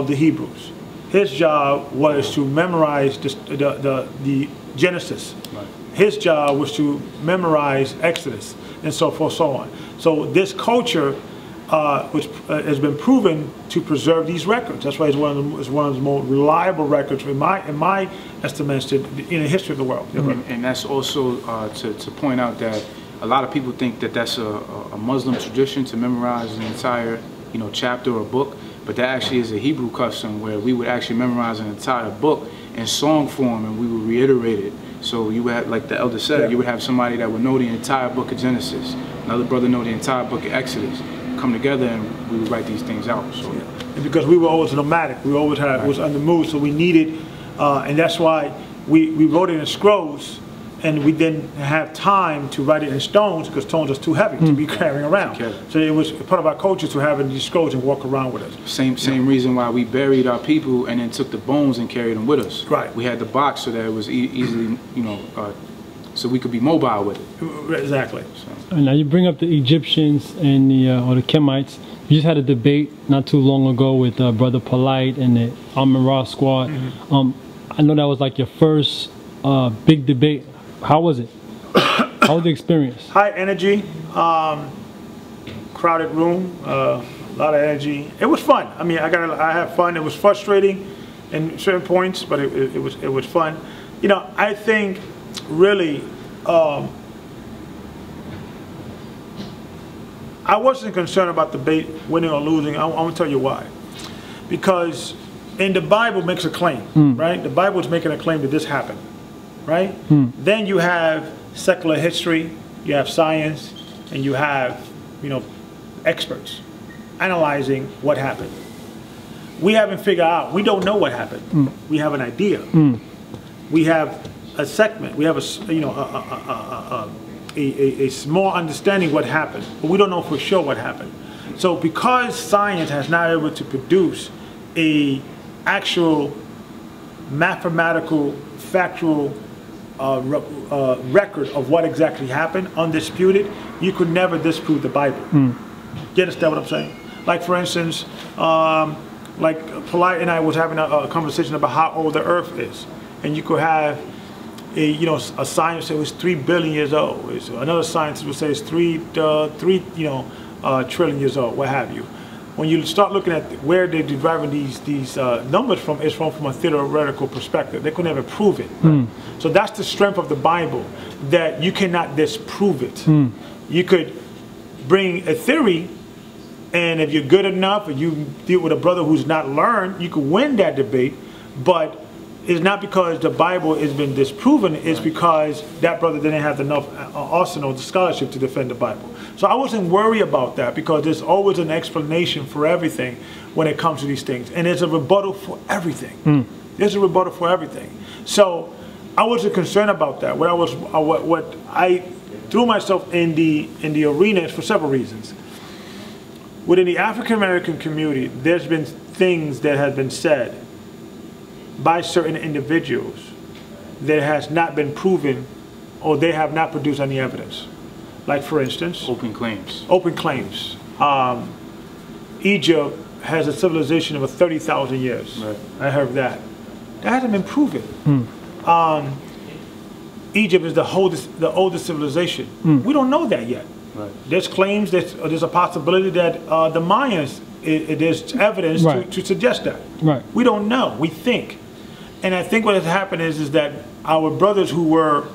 of the Hebrews. His job was to memorize the, the, the, the Genesis. His job was to memorize Exodus and so forth, so on. So this culture uh, which uh, has been proven to preserve these records. That's why it's one of the, it's one of the most reliable records in my in my estimates in the history of the world. And, and that's also uh, to, to point out that a lot of people think that that's a, a Muslim tradition to memorize an entire, you know, chapter or book, but that actually is a Hebrew custom where we would actually memorize an entire book in song form and we would reiterate it. So you would have, like the elder said, Yeah. you would have somebody that would know the entire book of Genesis, another brother know the entire book of Exodus, come together and we would write these things out. So And because we were always nomadic, we always had was on the move, so we needed, uh, and that's why we, we wrote it in scrolls and we didn't have time to write it in stones because stones was too heavy to be carrying around. carry. So it was part of our culture to have these scrolls and walk around with us. Same same reason why we buried our people and then took the bones and carried them with us. Right. We had the box so that it was e- easily, you know, uh, so we could be mobile with it. Exactly. And now you bring up the Egyptians and the uh, or the Kemites. You just had a debate not too long ago with uh, Brother Polite and the Amon Ra squad. Um, I know that was like your first uh, big debate. How was it? How was the experience? High energy, um, crowded room, uh, a lot of energy. It was fun. I mean, I got I had fun. It was frustrating in certain points, but it, it, it was it was fun. You know, I think really. Um, I wasn't concerned about the debate winning or losing. I'm, I'm gonna tell you why. Because in the Bible makes a claim, right? The Bible is making a claim that this happened, right? Hmm. Then you have secular history, you have science, and you have, you know, experts analyzing what happened. We haven't figured out. We don't know what happened. Hmm. We have an idea. Hmm. We have a segment. We have a, you know a, a, a, a, a, a, a small understanding what happened, but we don't know for sure what happened. So because science has not able to produce a actual mathematical, factual uh, re- uh, record of what exactly happened, undisputed, you could never disprove the Bible. Do you understand what I'm saying? Like for instance, um, like Polite and I was having a, a conversation about how old the Earth is, and you could have a you know a scientist say it was three billion years old. It's- Another scientist would say it's three uh, three you know uh, trillion years old, what have you. When you start looking at where they're deriving these these uh, numbers from, it's from from a theoretical perspective. They could never prove it. right? So that's the strength of the Bible that you cannot disprove it. You could bring a theory and if you're good enough, or you deal with a brother who's not learned, you can win that debate. But it's not because the Bible has been disproven. It's because that brother didn't have enough uh, arsenal, the scholarship to defend the Bible. So I wasn't worried about that because there's always an explanation for everything when it comes to these things, and there's a rebuttal for everything. There's a rebuttal for everything. So I wasn't concerned about that. What I was, uh, what, what I threw myself in the in the arena is for several reasons within the African American community, there's been things that have been said by certain individuals that has not been proven or they have not produced any evidence. Like, for instance, Open claims. open claims. Um, Egypt has a civilization of 30,000 years. Right. I heard that. That hasn't been proven. Um, Egypt is the oldest, the oldest civilization. We don't know that yet. Right. There's claims that uh, there's a possibility that uh, the Mayans, it, it, there's evidence Right. to, to suggest that. Right. We don't know. We think. And I think what has happened is, is that our brothers who were,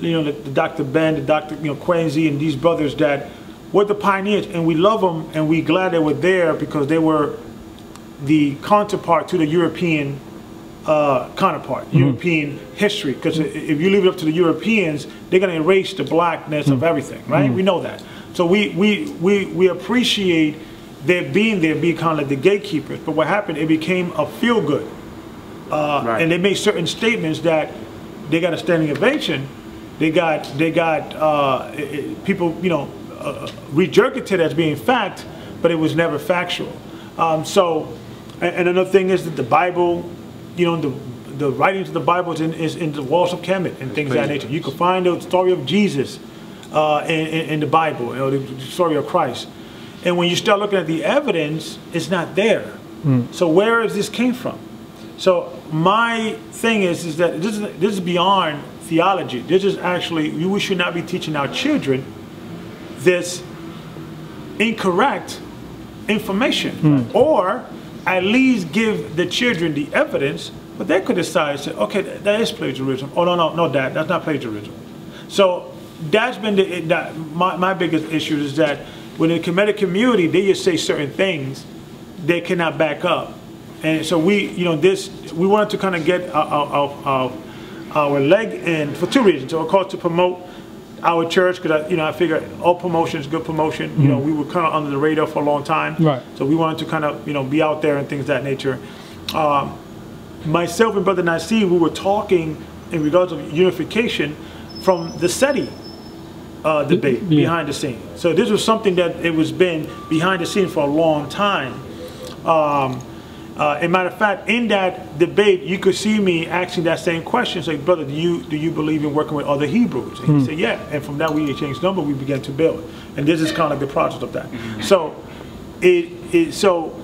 you know, the, the Dr. Ben, the Dr. You know, Quincy, and these brothers that were the pioneers, and we love them, and we glad they were there because they were the counterpart to the European uh, counterpart, mm-hmm. European history. Because if you leave it up to the Europeans, they're going to erase the blackness of mm-hmm. everything, right? Mm-hmm. We know that. So we, we, we, we appreciate their being there, being kind of like the gatekeepers. But what happened, it became a feel good. Uh, Right. And they made certain statements that they got a standing ovation. They got, they got uh, it- it- people, you know, uh, regurgitated as being fact, but it was never factual. Um, so, and, and another thing is that the Bible, you know, the the writings of the Bible is in, is in the walls of Kemet and things of that nature. You can find the story of Jesus uh, in, in, in the Bible, you know, the story of Christ. And when you start looking at the evidence, it's not there. So where is this came from? So my thing is, is that this is this is beyond theology. This is actually we should not be teaching our children this incorrect information, hmm. or at least give the children the evidence. But they could decide and say, okay, that, is plagiarism. Oh no, no, no, that that's not plagiarism. So that's been the that my, my biggest issue is that when the Kemetic community they just say certain things they cannot back up. And so we, you know, this we wanted to kind of get our, our, our, our leg in for two reasons. So of course to promote our church because you know I figure all promotion is good promotion. You know, we were kind of under the radar for a long time. Right. So we wanted to kind of you know be out there and things of that nature. Um, myself and Brother Nasir, we were talking in regards of unification from the SETI uh, debate Yeah. behind the scene. So this was something that it was been behind the scene for a long time. Um, uh, a matter of fact, in that debate, you could see me asking that same question. Say, brother, do you do you believe in working with other Hebrews? And he said, yeah. And from that, we exchanged number. We began to build, and this is kind of the process of that. So, it, it so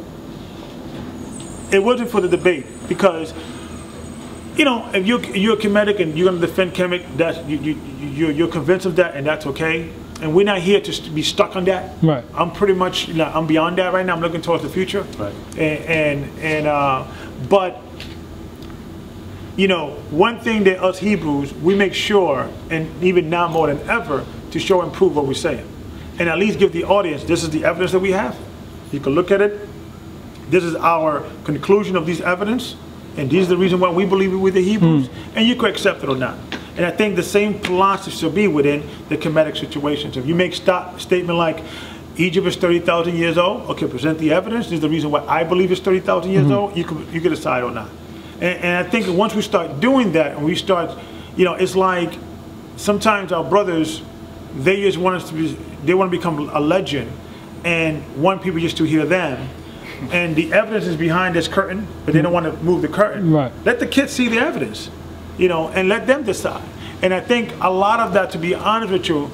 it wasn't for the debate because you know if you're you're a Kemetic and you're going to defend Kemet, that's you, you you're, you're convinced of that, and that's okay. And we're not here to be stuck on that. Right. I'm pretty much you know, I'm beyond that right now. I'm looking towards the future. Right. And and, and uh, but you know, one thing that us Hebrews, we make sure, and even now more than ever, to show and prove what we're saying. And at least give the audience, this is the evidence that we have. You can look at it. This is our conclusion of these evidence. And these are the reason why we believe it with the Hebrews. And you could accept it or not. And I think the same philosophy should be within the Kemetic situations. If you make stop statement like, Egypt is 30,000 years old, okay, present the evidence. This is the reason why I believe it's 30,000 years mm-hmm. old. You can, you can decide or not. And, and I think once we start doing that and we start, you know, it's like sometimes our brothers, they just want us to be, they want to become a legend and want people just to hear them. And the evidence is behind this curtain, but they don't mm-hmm. want to move the curtain. Right. Let the kids see the evidence, you know, and let them decide. And I think a lot of that, to be honest with you,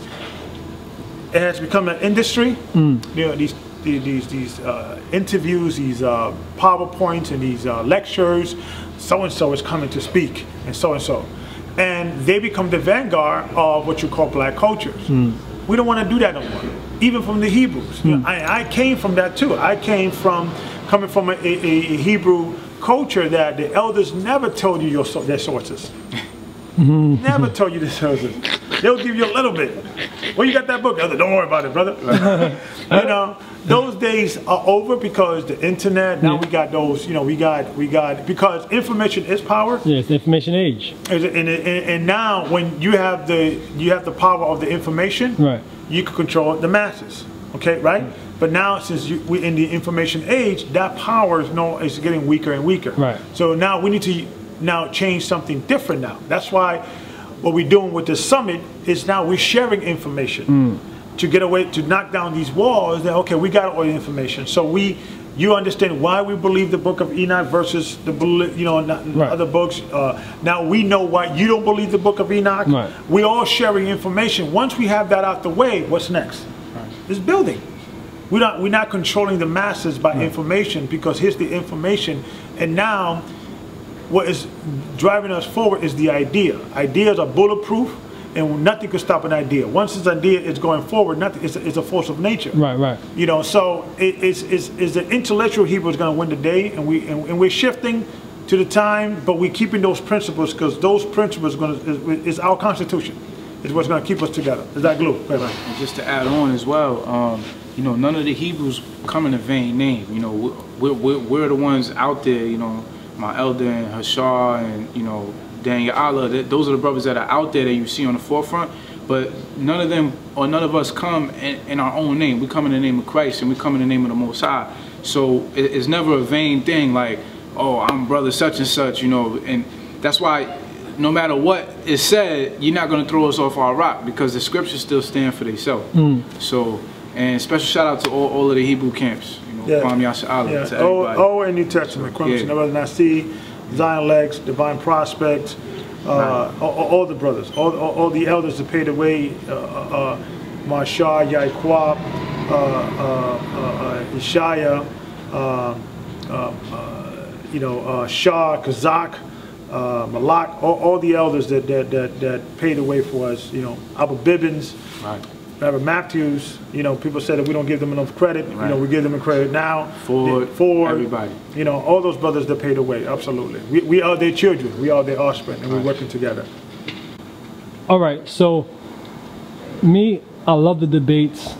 it has become an industry. You know, these these these uh, interviews, these uh, powerpoints, and these uh, lectures. So and so is coming to speak, and so and so, and they become the vanguard of what you call black cultures. We don't want to do that no more. Even from the Hebrews, You know, I, I came from that too. I came from coming from a, a, a Hebrew culture that the elders never told you your their sources. Mm-hmm. Never told you the sources. They'll give you a little bit. Well, you got that book. Elder, Don't worry about it, brother. you know, those days are over because the internet. Now we got those. You know, we got we got because information is power. Yeah, the information age. And, and, and, and now when you have the you have the power of the information, Right. you can control the masses. Okay, right? Mm-hmm. But now since you, we're in the information age, that power is no is getting weaker and weaker. Right. So now we need to now change something different now. That's why what we're doing with the summit is now we're sharing information to get away to knock down these walls. That okay, we got all the information. So we you understand why we believe the book of Enoch versus the you know not, Right. other books. Uh, now we know why you don't believe the book of Enoch. Right. We're all sharing information. Once we have that out the way, what's next? It's building. We're not we're not controlling the masses by information because here's the information, and now what is driving us forward is the idea. Ideas are bulletproof, and nothing can stop an idea. Once this idea is going forward, nothing. It's a, it's a force of nature. Right, right. You know, so it, it's, it's, it's the intellectual Hebrew is going to win the day, and we and, and we're shifting to the time, but we're keeping those principles because those principles going to is, is our constitution. Is what's going to keep us together. Is that glue? Right, right. And just to add on as well, um, you know, none of the Hebrews come in a vain name. You know, we're, we're, we're the ones out there, you know, my elder and Hashar and, you know, Daniel Allah, those are the brothers that are out there that you see on the forefront. But none of them or none of us come in, in our own name. We come in the name of Christ and we come in the name of the Most High. So it, it's never a vain thing like, oh, I'm brother such and such, you know, and that's why no matter what is said, you're not going to throw us off our rock because the scriptures still stand for themselves. Mm. So, and special shout out to all, all of the Hebrew camps, you know, Yeah. Kwame Yasha Allah, Yeah, to everybody. Old and New Testament, Crimson, Yeah. Brother Nasi, Zion Legs, Divine Prospect, uh, all, all the brothers, all, all, all the elders that paid away, uh, uh, Marshal, Yaquab, uh, uh, uh, Ishaya, uh, uh, uh, you know, uh, Shah, Kazak, uh, Malak, all, all the elders that, that, that, that paid away for us, you know, Abba Bivens, Right. Robert Matthews, you know, people said that we don't give them enough credit. You know, we give them a credit now. Ford, The- Ford, everybody. You know, all those brothers that paid away, absolutely. We, we are their children. We are their offspring, and we're working together. All right, so me, I love the debates.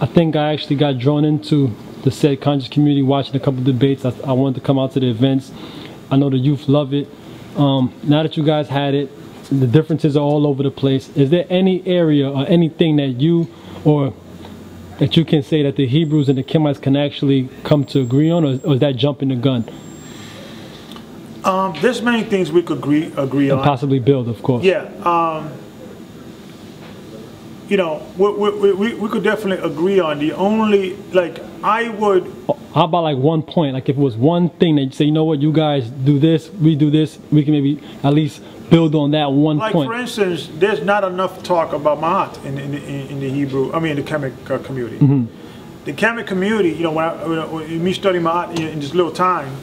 I think I actually got drawn into the said conscious community watching a couple debates. I, I wanted to come out to the events. I know the youth love it. Um, now that you guys had it, the differences are all over the place. Is there any area or anything that you or that you can say that the Hebrews and the Kemites can actually come to agree on, or, or is that jumping the gun? Um, there's many things we could agree agree and on. possibly build, of course. Yeah. Um, you know, we, we, we, we could definitely agree on the only, like, I would, How about like one point? Like if it was one thing that you say, you know what, you guys do this, we do this, we can maybe at least build on that one like, point. for instance, there's not enough talk about Ma'at in, in, in, in the Hebrew, I mean, the Kemet uh, community. Mm-hmm. The Kemet community, you know, when, I, when, me studying Ma'at in, in this little time,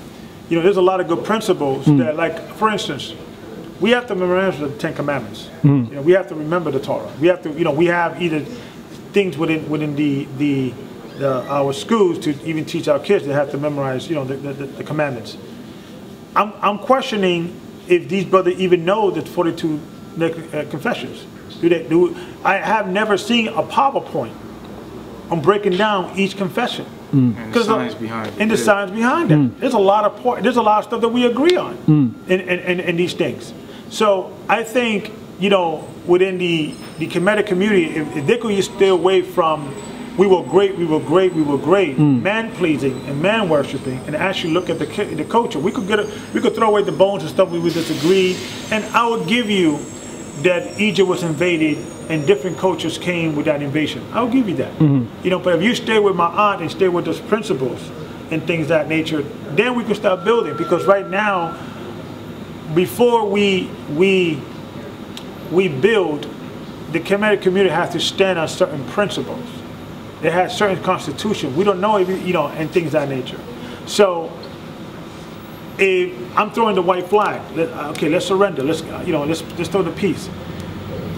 you know, there's a lot of good principles Mm. that, like, for instance, we have to memorize the Ten Commandments. Mm. You know, we have to remember the Torah. We have to, you know, we have either things within within the the, the our schools to even teach our kids. They have to memorize, you know, the, the, the commandments. I'm I'm questioning if these brothers even know the 42 uh, confessions. Do they do? I have never seen a PowerPoint on breaking down each confession. Mm. And the 'Cause uh, science behind it. And the Yeah. science behind it. Mm. There's a lot of point. There's a lot of stuff that we agree on mm. in, in, in, in these things. So I think you know within the the Kemetic community, if, if they could just stay away from we were great, we were great, we were great, mm. man pleasing and man worshiping, and actually look at the the culture, we could get a, we could throw away the bones and stuff we would disagree. And I would give you that Egypt was invaded and different cultures came with that invasion. I'll give you that. Mm-hmm. You know, but if you stay with Ma'at and stay with those principles and things of that nature, then we can start building. Because right now, before we we we build, the Kemetic community has to stand on certain principles. They have certain constitution. We don't know if you know and things of that nature. So if I'm throwing the white flag, let, okay, let's surrender. Let's you know, let's let's throw the peace.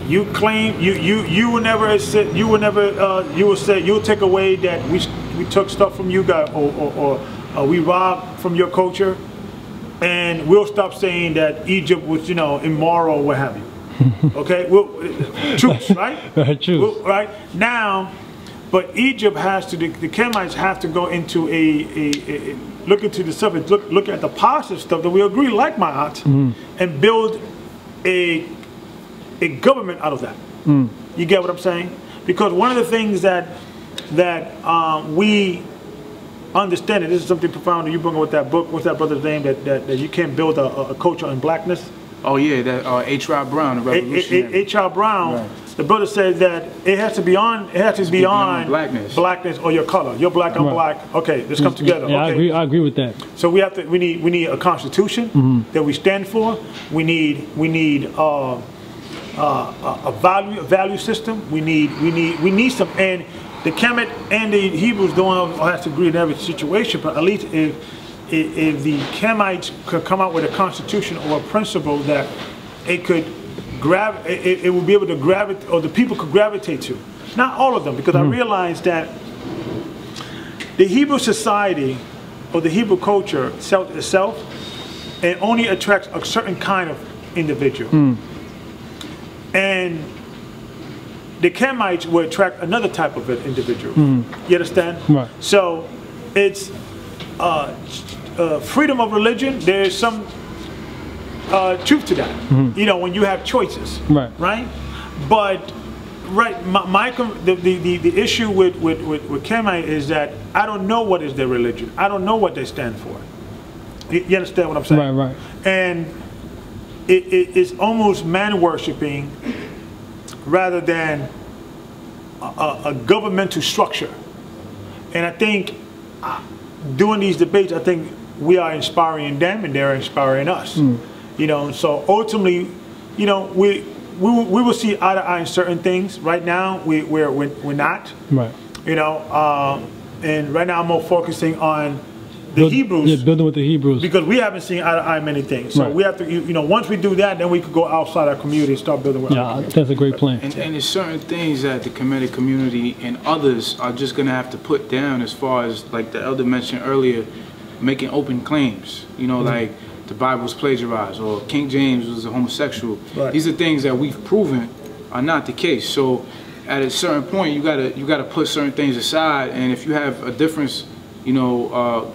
You claim you you you will never say you will never uh, you will say you'll take away that we we took stuff from you guys or or, or uh, we robbed from your culture, and we'll stop saying that Egypt was you know immoral or what have you. okay, well, truth, right? Right, truth. Well, right now, but Egypt has to the, the Kemites have to go into a, a, a, a- look into the subject, look look at the positive stuff that we agree like Ma'at, and build a a government out of that. You get what I'm saying? Because one of the things that that um, we understand, and this is something profound that you bring up with that book. What's that brother's name? That that, that you can't build a, a culture in blackness. Oh yeah, that uh, Brown, the revolutionary. H.R. Brown, Right. The brother said that it has to be on, it has to be on blackness. blackness or your color. You're black, I'm Right. black. Okay, let's come together. Yeah, I agree. I agree with that. So we have to. We need. We need a constitution Mm-hmm. that we stand for. We need. We need uh, uh, a, a value a value system. We need. We need. We need some. And the Kemet and the Hebrews don't have to agree in every situation, but at least if if, if the Kemites could come out with a constitution or a principle that it could grab, it, it would be able to gravitate, or the people could gravitate to. Not all of them, because I realized that the Hebrew society or the Hebrew culture itself, itself it only attracts a certain kind of individual. And the Kemites will attract another type of individual. You understand? Right. So it's uh, uh, freedom of religion. There's some uh, truth to that. You know, when you have choices. Right. Right? But right, my, my the, the, the, issue with, with, with, with Kemite is that I don't know what is their religion. I don't know what they stand for. You, you understand what I'm saying? Right, right. And it, it, it's almost man worshiping rather than a, a, a governmental structure. And I think uh, doing these debates, I think we are inspiring them and they're inspiring us. You know, so ultimately, you know, we we, will- we will see eye to eye in certain things. Right now, we, we're, we're, we're not. Right. You know, um, and right now I'm more focusing on the Build- Hebrews Yeah, building with the Hebrews. because we haven't seen eye to eye many things. So Right. we have to, you, you know, once we do that, then we could go outside our community and start building with yeah, our that's a great plan. And, and there's certain things that the Kemetic community and others are just gonna have to put down as far as like the elder mentioned earlier, making open claims. You know, like the Bible's plagiarized or King James was a homosexual. Right. These are things that we've proven are not the case. So at a certain point you gotta you gotta put certain things aside and if you have a difference, you know, uh,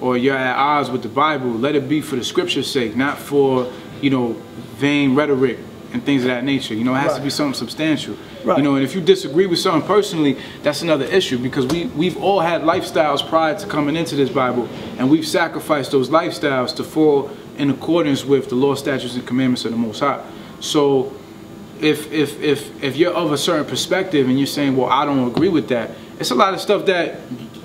or you're at odds with the Bible, let it be for the scripture's sake, not for, you know, vain rhetoric and things of that nature. You know, it has to be something substantial. Right. You know, and if you disagree with something personally, that's another issue because we we've all had lifestyles prior to coming into this Bible, and we've sacrificed those lifestyles to fall in accordance with the law, statutes, and commandments of the Most High. So if if if if you're of a certain perspective and you're saying, well, I don't agree with that, it's a lot of stuff that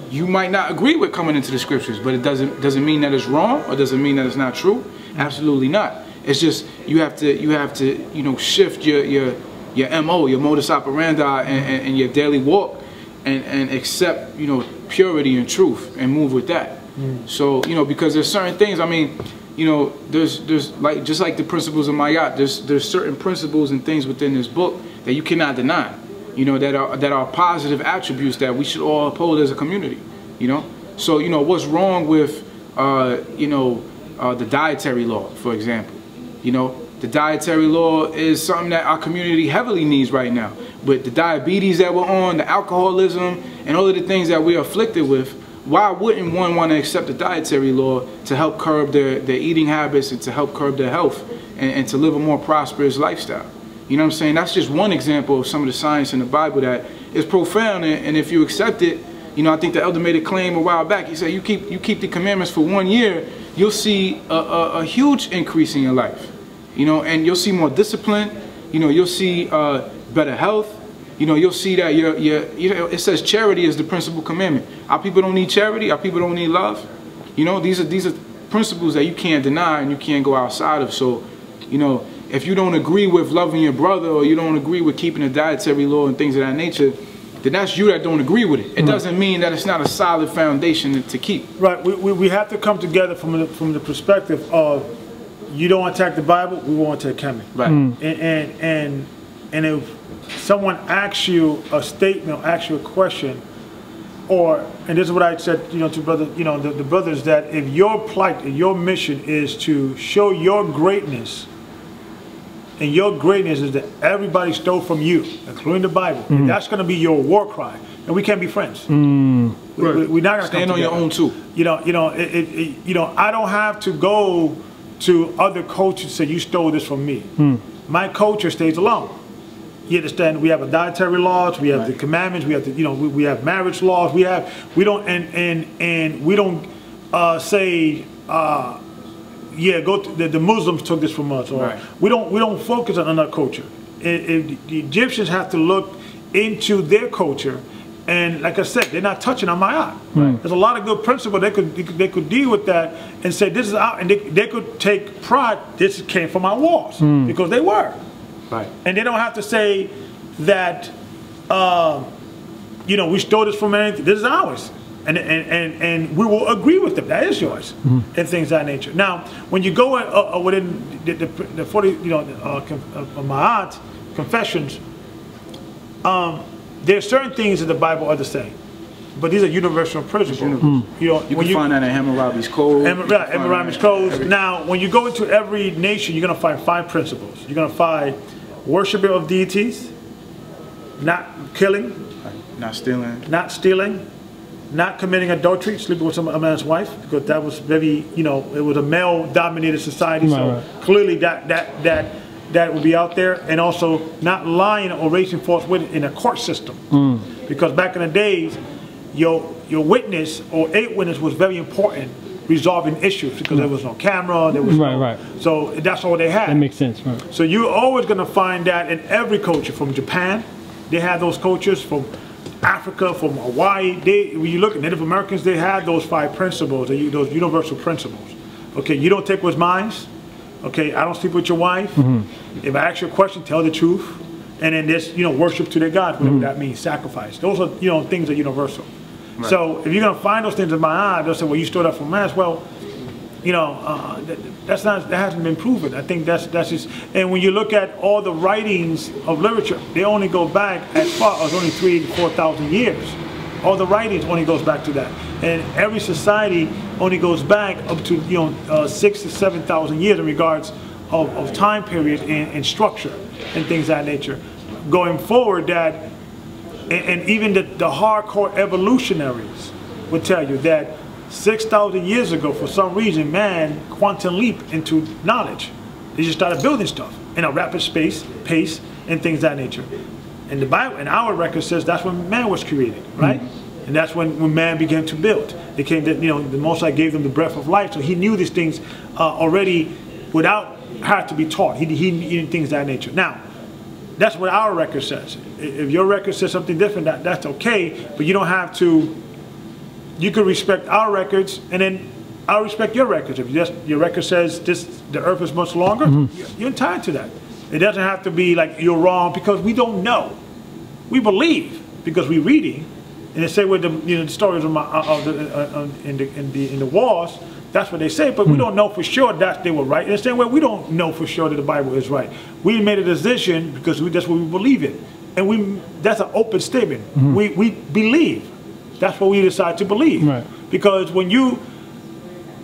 you might not agree with coming into the scriptures, but it doesn't doesn't mean that it's wrong or doesn't mean that it's not true. Absolutely not. It's just you have to you have to you know shift your your your mo your modus operandi and, and, and your daily walk and and accept you know purity and truth and move with that. Mm. So you know because there's certain things. I mean you know, there's there's like just like the principles of Ma'at, there's there's certain principles and things within this book that you cannot deny. You know, that are that are positive attributes that we should all uphold as a community. You know, so you know what's wrong with uh, you know uh, the dietary law, for example. You know, the dietary law is something that our community heavily needs right now. But the diabetes that we're on, the alcoholism, and all of the things that we're afflicted with why wouldn't one want to accept the dietary law to help curb their, their eating habits and to help curb their health and, and to live a more prosperous lifestyle? You know what I'm saying? That's just one example of some of the science in the Bible that is profound and, and if you accept it, you know, I think the elder made a claim a while back. He said, you keep, you keep the commandments for one year, you'll see a, a, a huge increase in your life. You know, and you'll see more discipline. You know, you'll see uh, better health you know, you'll see that your, your, you know, it says charity is the principal commandment. Our people don't need charity. Our people don't need love. You know, these are these are principles that you can't deny and you can't go outside of. So, you know, if you don't agree with loving your brother or you don't agree with keeping the dietary law and things of that nature, then that's you that don't agree with it. It right. doesn't mean that it's not a solid foundation to keep. Right. We, we, we have to come together from the, from the perspective of you don't attack the Bible, we won't attack Kemet. Right. Mm. And, and and and if someone asks you a statement, asks you a question, or and this is what I said, you know, to brother, you know, the, the brothers that if your plight, your mission is to show your greatness, and your greatness is that everybody stole from you, including the Bible. Mm. That's going to be your war cry, and we can't be friends. Mm. We, are we, not going to stand on your own too. You know, you know, it, it, it, you know. I don't have to go to other coaches say you stole this from me. Mm. My culture stays alone you understand we have a dietary laws we have right. the commandments we have the you know we, we, have marriage laws we have we don't and and and we don't uh, say uh, yeah go to, the, the, muslims took this from us or right. we don't we don't focus on our culture it, it, the egyptians have to look into their culture and like I said, they're not touching on Ma'at. Right. There's a lot of good principle they could, they could, deal with that and say this is out, and they, they could take pride. This came from my walls mm. because they were. Right. And they don't have to say that, uh, you know, we stole this from anything. This is ours. And, and, and, and we will agree with them. That is yours. Mm -hmm. And things of that nature. Now, when you go uh, uh, within the, the, the, 40, you know, uh, uh, Ma'at, confessions, um, there are certain things in the Bible are the same. But these are universal principles. Mm. You know, you can you, find that in Hammurabi's Code. Hammurabi's Code. Now, when you go into every nation, you're going to find five principles. You're going to find worshiping of deities, not killing, not stealing, not stealing, not committing adultery, sleeping with some a man's wife, because that was very, you know, it was a male-dominated society. so right. clearly, that that that that would be out there, and also not lying or raising false witness in a court system, mm. because back in the days, your your witness or a witness was very important resolving issues because there was no camera, there was right, no, right. So that's all they had. That makes sense, right? So you're always going to find that in every culture. From Japan, they have those cultures. From Africa, from Hawaii, they when you look at Native Americans, they had those five principles, those universal principles. Okay, you don't take what's mine. Okay, I don't sleep with your wife. Mm -hmm. If I ask you a question, tell the truth. And then this, you know, worship to their God, whatever mm -hmm. that means, sacrifice. Those are, you know, things that are universal. So if you're going to find those things in Ma'at, they'll say, well, you stored up from mass. Well, you know, uh, that, that's not that hasn't been proven. I think that's that's just. And when you look at all the writings of literature, they only go back as far as only three to four thousand years. All the writings only goes back to that, and every society only goes back up to you know uh, six to seven thousand years in regards of, of time period and, and structure and things of that nature. Going forward, that and, and even the, the hardcore evolutionaries would tell you that 6,000 years ago, for some reason, man quantum leap into knowledge. They just started building stuff in a rapid space, pace, and things that nature. And the Bible, and our record says that's when man was created, right? Mm -hmm. And that's when, when man began to build. They came to, you know, the Most High gave them the breath of life, so he knew these things uh, already without having to be taught. He, he knew things of that nature. Now, that's what our record says. If your record says something different, that, that's okay, but you don't have to, you can respect our records and then I'll respect your records. If just, your record says this, the earth is much longer, mm-hmm. you're entitled to that. It doesn't have to be like you're wrong because we don't know. We believe because we're reading. And they say with the you know the stories of, my, of the, uh, uh, in the in the in the wars, that's what they say. But mm. we hmm. don't know for sure that they were right. In the same way, we don't know for sure that the Bible is right. We made a decision because we, that's what we believe in, and we that's an open statement. Mm-hmm. We we believe. That's what we decide to believe. Right. Because when you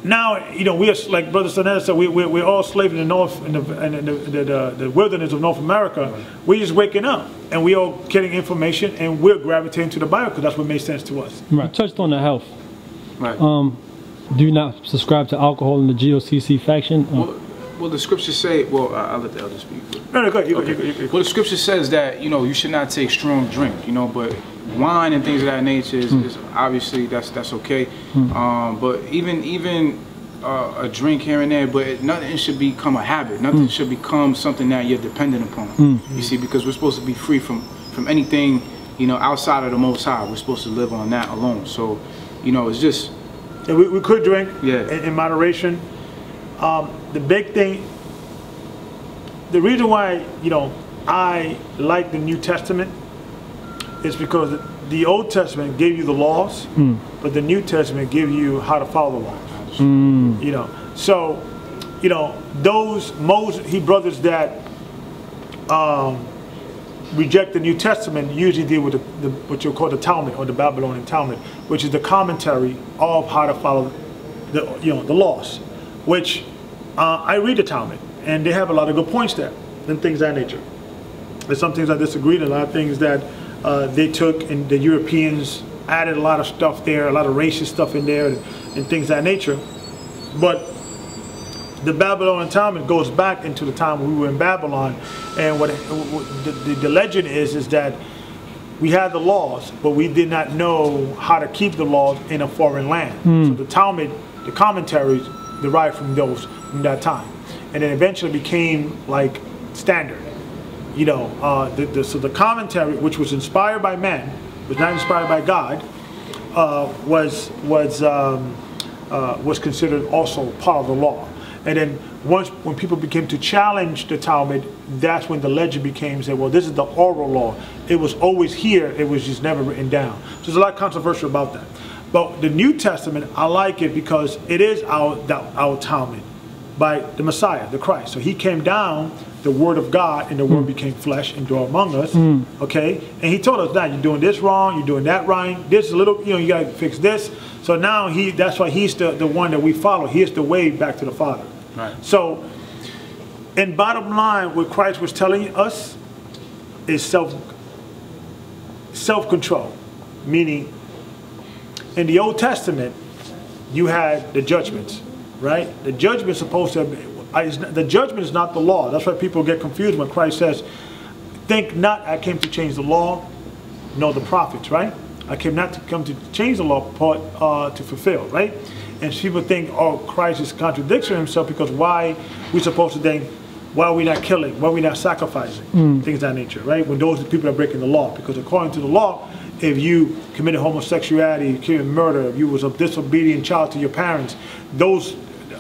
now, you know, we are, like Brother Sa Neter said, we, we, we're all slaves in the North, in the, in the, the, the, the wilderness of North America. We're just waking up and we all getting information and we're gravitating to the Bible because that's what makes sense to us. Right. touched on the health. Right. Um, do you not subscribe to alcohol in the GOCC faction? Well, well, the scriptures say, well, I'll let the elder speak. No, no, go ahead. You, okay. you, you, well, the scripture says that, you know, you should not take strong drink, you know, but wine and things of that nature is, mm. is obviously that's that's okay. Mm. Um, but even even uh, a drink here and there, but it, nothing should become a habit. Nothing mm. should become something that you're dependent upon. Mm. You see, because we're supposed to be free from from anything, you know, outside of the Most High. We're supposed to live on that alone. So, you know, it's just. We, we could drink. Yeah. In, in moderation. Um, the big thing. The reason why you know I like the New Testament is because the Old Testament gave you the laws, mm. but the New Testament gave you how to follow the laws. Mm. You know, so you know those Moses, he brothers that um, reject the New Testament usually deal with the, the, what you call the Talmud or the Babylonian Talmud, which is the commentary of how to follow the you know the laws. Which uh, I read the Talmud, and they have a lot of good points there and things of that nature. There's some things I disagreed, and a lot of things that uh, they took and the Europeans added a lot of stuff there, a lot of racist stuff in there, and, and things that nature. But the Babylonian Talmud goes back into the time we were in Babylon, and what, what the, the, the, legend is is that we had the laws, but we did not know how to keep the laws in a foreign land. Mm. So the Talmud, the commentaries derived from those from that time, and then eventually became like standard. You know, uh, the, the, so the commentary, which was inspired by men, was not inspired by God, uh, was was um, uh, was considered also part of the law. And then once when people became to challenge the Talmud, that's when the legend became say, well, this is the oral law. It was always here. It was just never written down. So there's a lot of controversy about that. But the New Testament, I like it because it is our our Talmud by the Messiah, the Christ. So he came down the word of God and the word mm. became flesh and dwelt among us. Mm. Okay? And he told us that you're doing this wrong, you're doing that right, this is a little, you know, you gotta fix this. So now he that's why he's the, the one that we follow. He is the way back to the Father. Right. So in bottom line, what Christ was telling us is self self-control. Meaning in the Old Testament, you had the judgments, right? The judgment is supposed to I, the judgment is not the law. That's why people get confused when Christ says, think not I came to change the law, nor the prophets, right? I came not to come to change the law, but uh, to fulfill, right? And people think, oh, Christ is contradicting himself because why we supposed to think, why are we not killing? Why are we not sacrificing? Mm. Things of that nature, right? When those are people are breaking the law. Because according to the law, if you committed homosexuality, you committed murder, if you was a disobedient child to your parents, those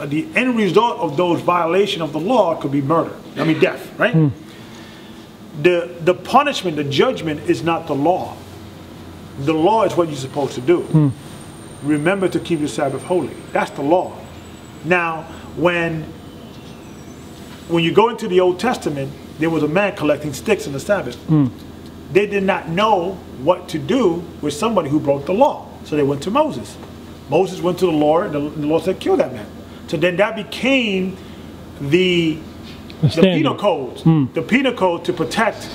the end result of those violation of the law could be murder. I mean death, right? Mm. The the punishment, the judgment is not the law. The law is what you're supposed to do. Mm. Remember to keep your Sabbath holy. That's the law. Now, when when you go into the Old Testament, there was a man collecting sticks in the Sabbath. Mm. They did not know what to do with somebody who broke the law. So they went to Moses. Moses went to the Lord, and the Lord said, kill that man. So then that became the, the penal code, mm. the penal code to protect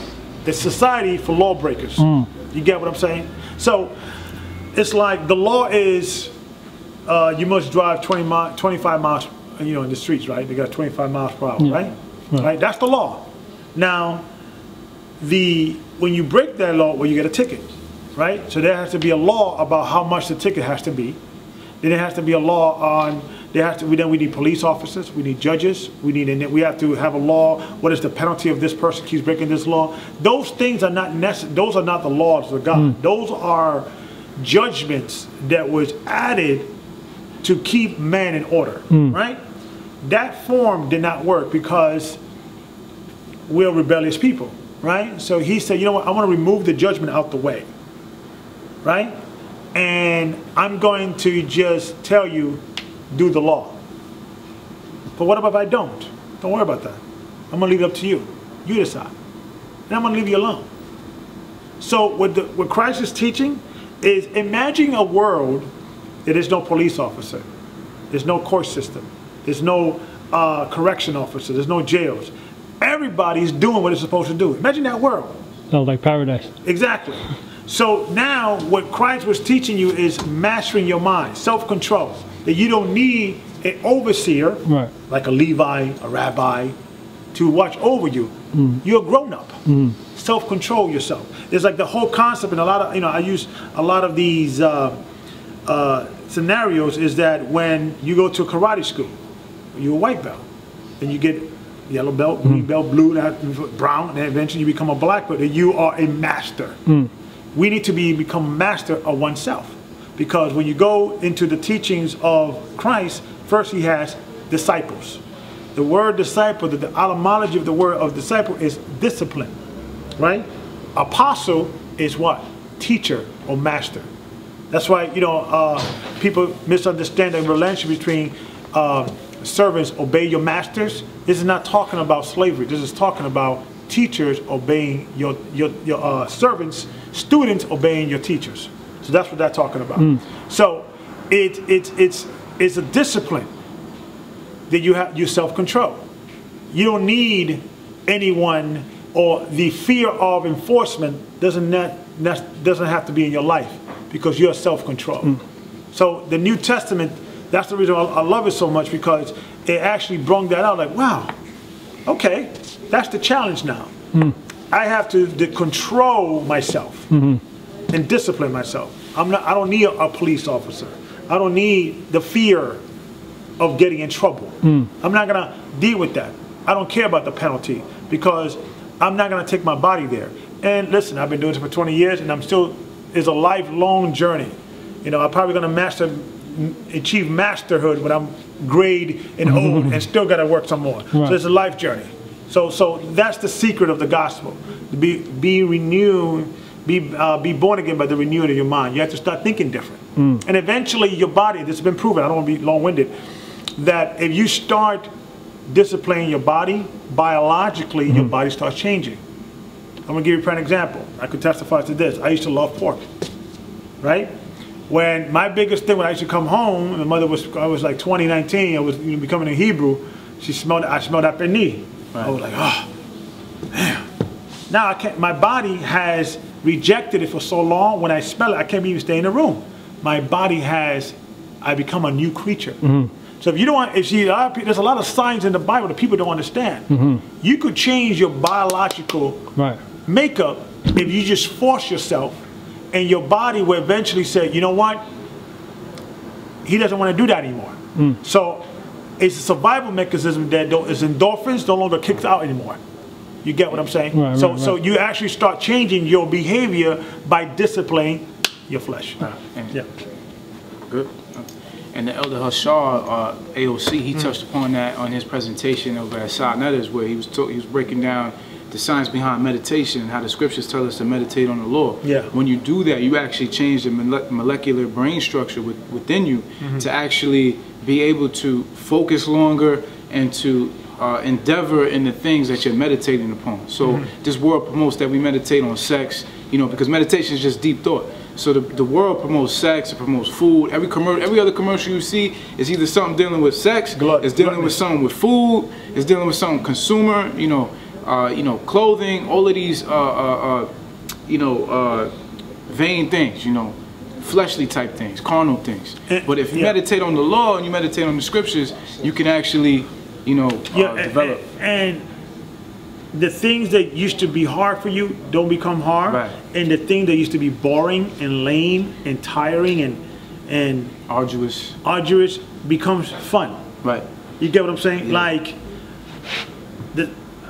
the society for lawbreakers. Mm. You get what I'm saying? So it's like the law is uh, you must drive 20 mi 25 miles, you know, in the streets, right? They got 25 miles per hour, yeah. right? right? Right. That's the law. Now, the when you break that law, well, you get a ticket. right? So there has to be a law about how much the ticket has to be. Then there has to be a law on, there has to, we, then we need police officers, we need judges, we need, and we have to have a law, what is the penalty of this person keeps breaking this law? Those things are not necessary, those are not the laws of God. Hmm. Those are judgments that was added to keep man in order, hmm. right? That form did not work because we're rebellious people, right? So he said, you know what, I want to remove the judgment out the way, right? And I'm going to just tell you, do the law. But what about if I don't? Don't worry about that. I'm going to leave it up to you. You decide. And I'm going to leave you alone. So what, the, what Christ is teaching is imagine a world that there's no police officer, there's no court system, there's no uh, correction officer, there's no jails. Everybody's doing what it's supposed to do. Imagine that world. Sounds like paradise. Exactly. So now what Christ was teaching you is mastering your mind, self-control. That you don't need an overseer, Right. like a Levi, a rabbi, to watch over you. You're a grown-up. Self-control yourself. It's like the whole concept, and a lot of you know, I use a lot of these uh, uh, scenarios is that when you go to a karate school, you're a white belt, and you get yellow belt, green belt, blue, that- brown, and then eventually you become a black belt. You are a master. We need to be become master of oneself, because when you go into the teachings of Christ, first he has disciples. The word disciple, the, the etymology of the word of disciple is discipline, right? Apostle is what? Teacher or master. That's why you know uh, people misunderstand the relationship between uh, servants obey your masters. This is not talking about slavery. This is talking about teachers obeying your your, your uh, servants, students obeying your teachers. So that's what that's talking about. So it, it it's it's a discipline that you have you self control. You don't need anyone or the fear of enforcement doesn't net- doesn't have to be in your life because you're self control. So the New Testament, that's the reason I, I love it so much because it actually brought that out. Like, wow, okay, that's the challenge now. Hmm. I have to, to control myself mm-hmm. and discipline myself. I'm not. I don't need a, a police officer. I don't need the fear of getting in trouble. Hmm. I'm not gonna deal with that. I don't care about the penalty because I'm not gonna take my body there. And listen, I've been doing this for 20 years, and I'm still. It's a lifelong journey. You know, I'm probably gonna master, achieve masterhood when I'm grade and mm-hmm. old, and still gotta work some more. So it's a life journey. So, so that's the secret of the gospel. Be be renewed, be uh, be born again by the renewing of your mind. You have to start thinking different, mm. and eventually your body. This has been proven. I don't want to be long-winded. That if you start disciplining your body biologically, your mm-hmm. body starts changing. I'm gonna give you an example. I could testify to this. I used to love pork, right? When my biggest thing when I used to come home, my mother was I was like 20, 19, I was you know, becoming a Hebrew. She smelled I smelled that penny. I was like, oh, damn. Now I can't. My body has rejected it for so long. When I smell it, I can't even stay in the room. My body has. I become a new creature. Mm-hmm. So if you don't want, if you, a lot of people- there's a lot of signs in the Bible that people don't understand. Mm-hmm. You could change your biological Right. makeup if you just force yourself and your body will eventually say, you know what? He doesn't want to do that anymore. So it's a survival mechanism that don't, endorphins no longer kicked out anymore. You get what I'm saying? Right, so right, so right. you actually start changing your behavior by disciplining your flesh. And- Yeah. Good. And the Elder Hashar, uh, AOC, he touched upon that on his presentation over at Sa Neter's, where he was talk, he was breaking down the science behind meditation and how the scriptures tell us to meditate on the law. Yeah. When you do that, you actually change the molecular brain structure with, within you to actually be able to focus longer and to uh, endeavor in the things that you're meditating upon. So this world promotes that we meditate on sex, you know, because meditation is just deep thought. So the, the world promotes sex, it promotes food. Every commercial, every other commercial you see is either something dealing with sex, Glut- it's dealing gluttony. with something with food, it's dealing with something consumer, you know, uh, you know, clothing, all of these, uh, uh, uh, you know, uh, vain things, you know, fleshly type things, carnal things. Eh, But if you yeah. meditate on the law and you meditate on the scriptures, you can actually, you know, Yeah, and, develop. and the things that used to be hard for you don't become hard, Right. and the thing that used to be boring and lame and tiring and and Arduous. arduous becomes fun. Right. You get what I'm saying? Like, the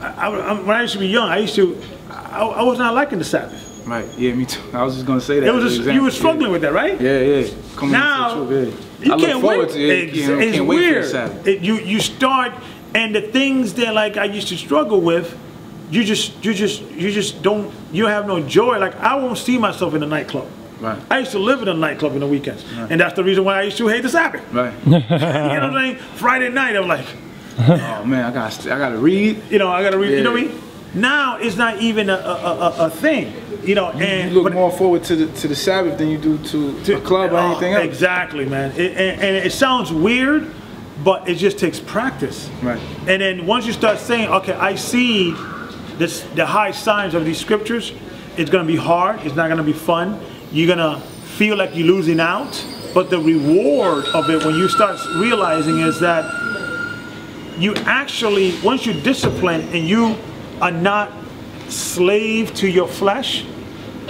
I, I, when I used to be young, I used to I, I was not liking the Sabbath. Right. Yeah, me too. I was just gonna say that. It was just, you were struggling with that, right? Yeah, yeah. Coming Now into the truth, yeah. you I can't wait. to it. It's, you know, it's can't wait for the weird. Sabbath. It, you you start and the things that like I used to struggle with, you just you just you just don't you have no joy. Like I won't see myself in a nightclub. Right. I used to live in a nightclub in the weekends, and that's the reason why I used to hate the Sabbath. Right. you know what I'm saying? Friday night, I'm like, oh man, I got to I got to read. you know, I gotta read. You know what I mean? Now it's not even a a, a, a- thing. You know, and You look more forward to the to the Sabbath than you do to, a club or Oh, anything else. Exactly, man. It, and, and it sounds weird, but it just takes practice. Right. And then once you start saying, okay, I see this, the high signs of these scriptures, it's going to be hard. It's not going to be fun. You're going to feel like you're losing out. But the reward of it, when you start realizing, is that you actually, once you discipline and you are not slave to your flesh,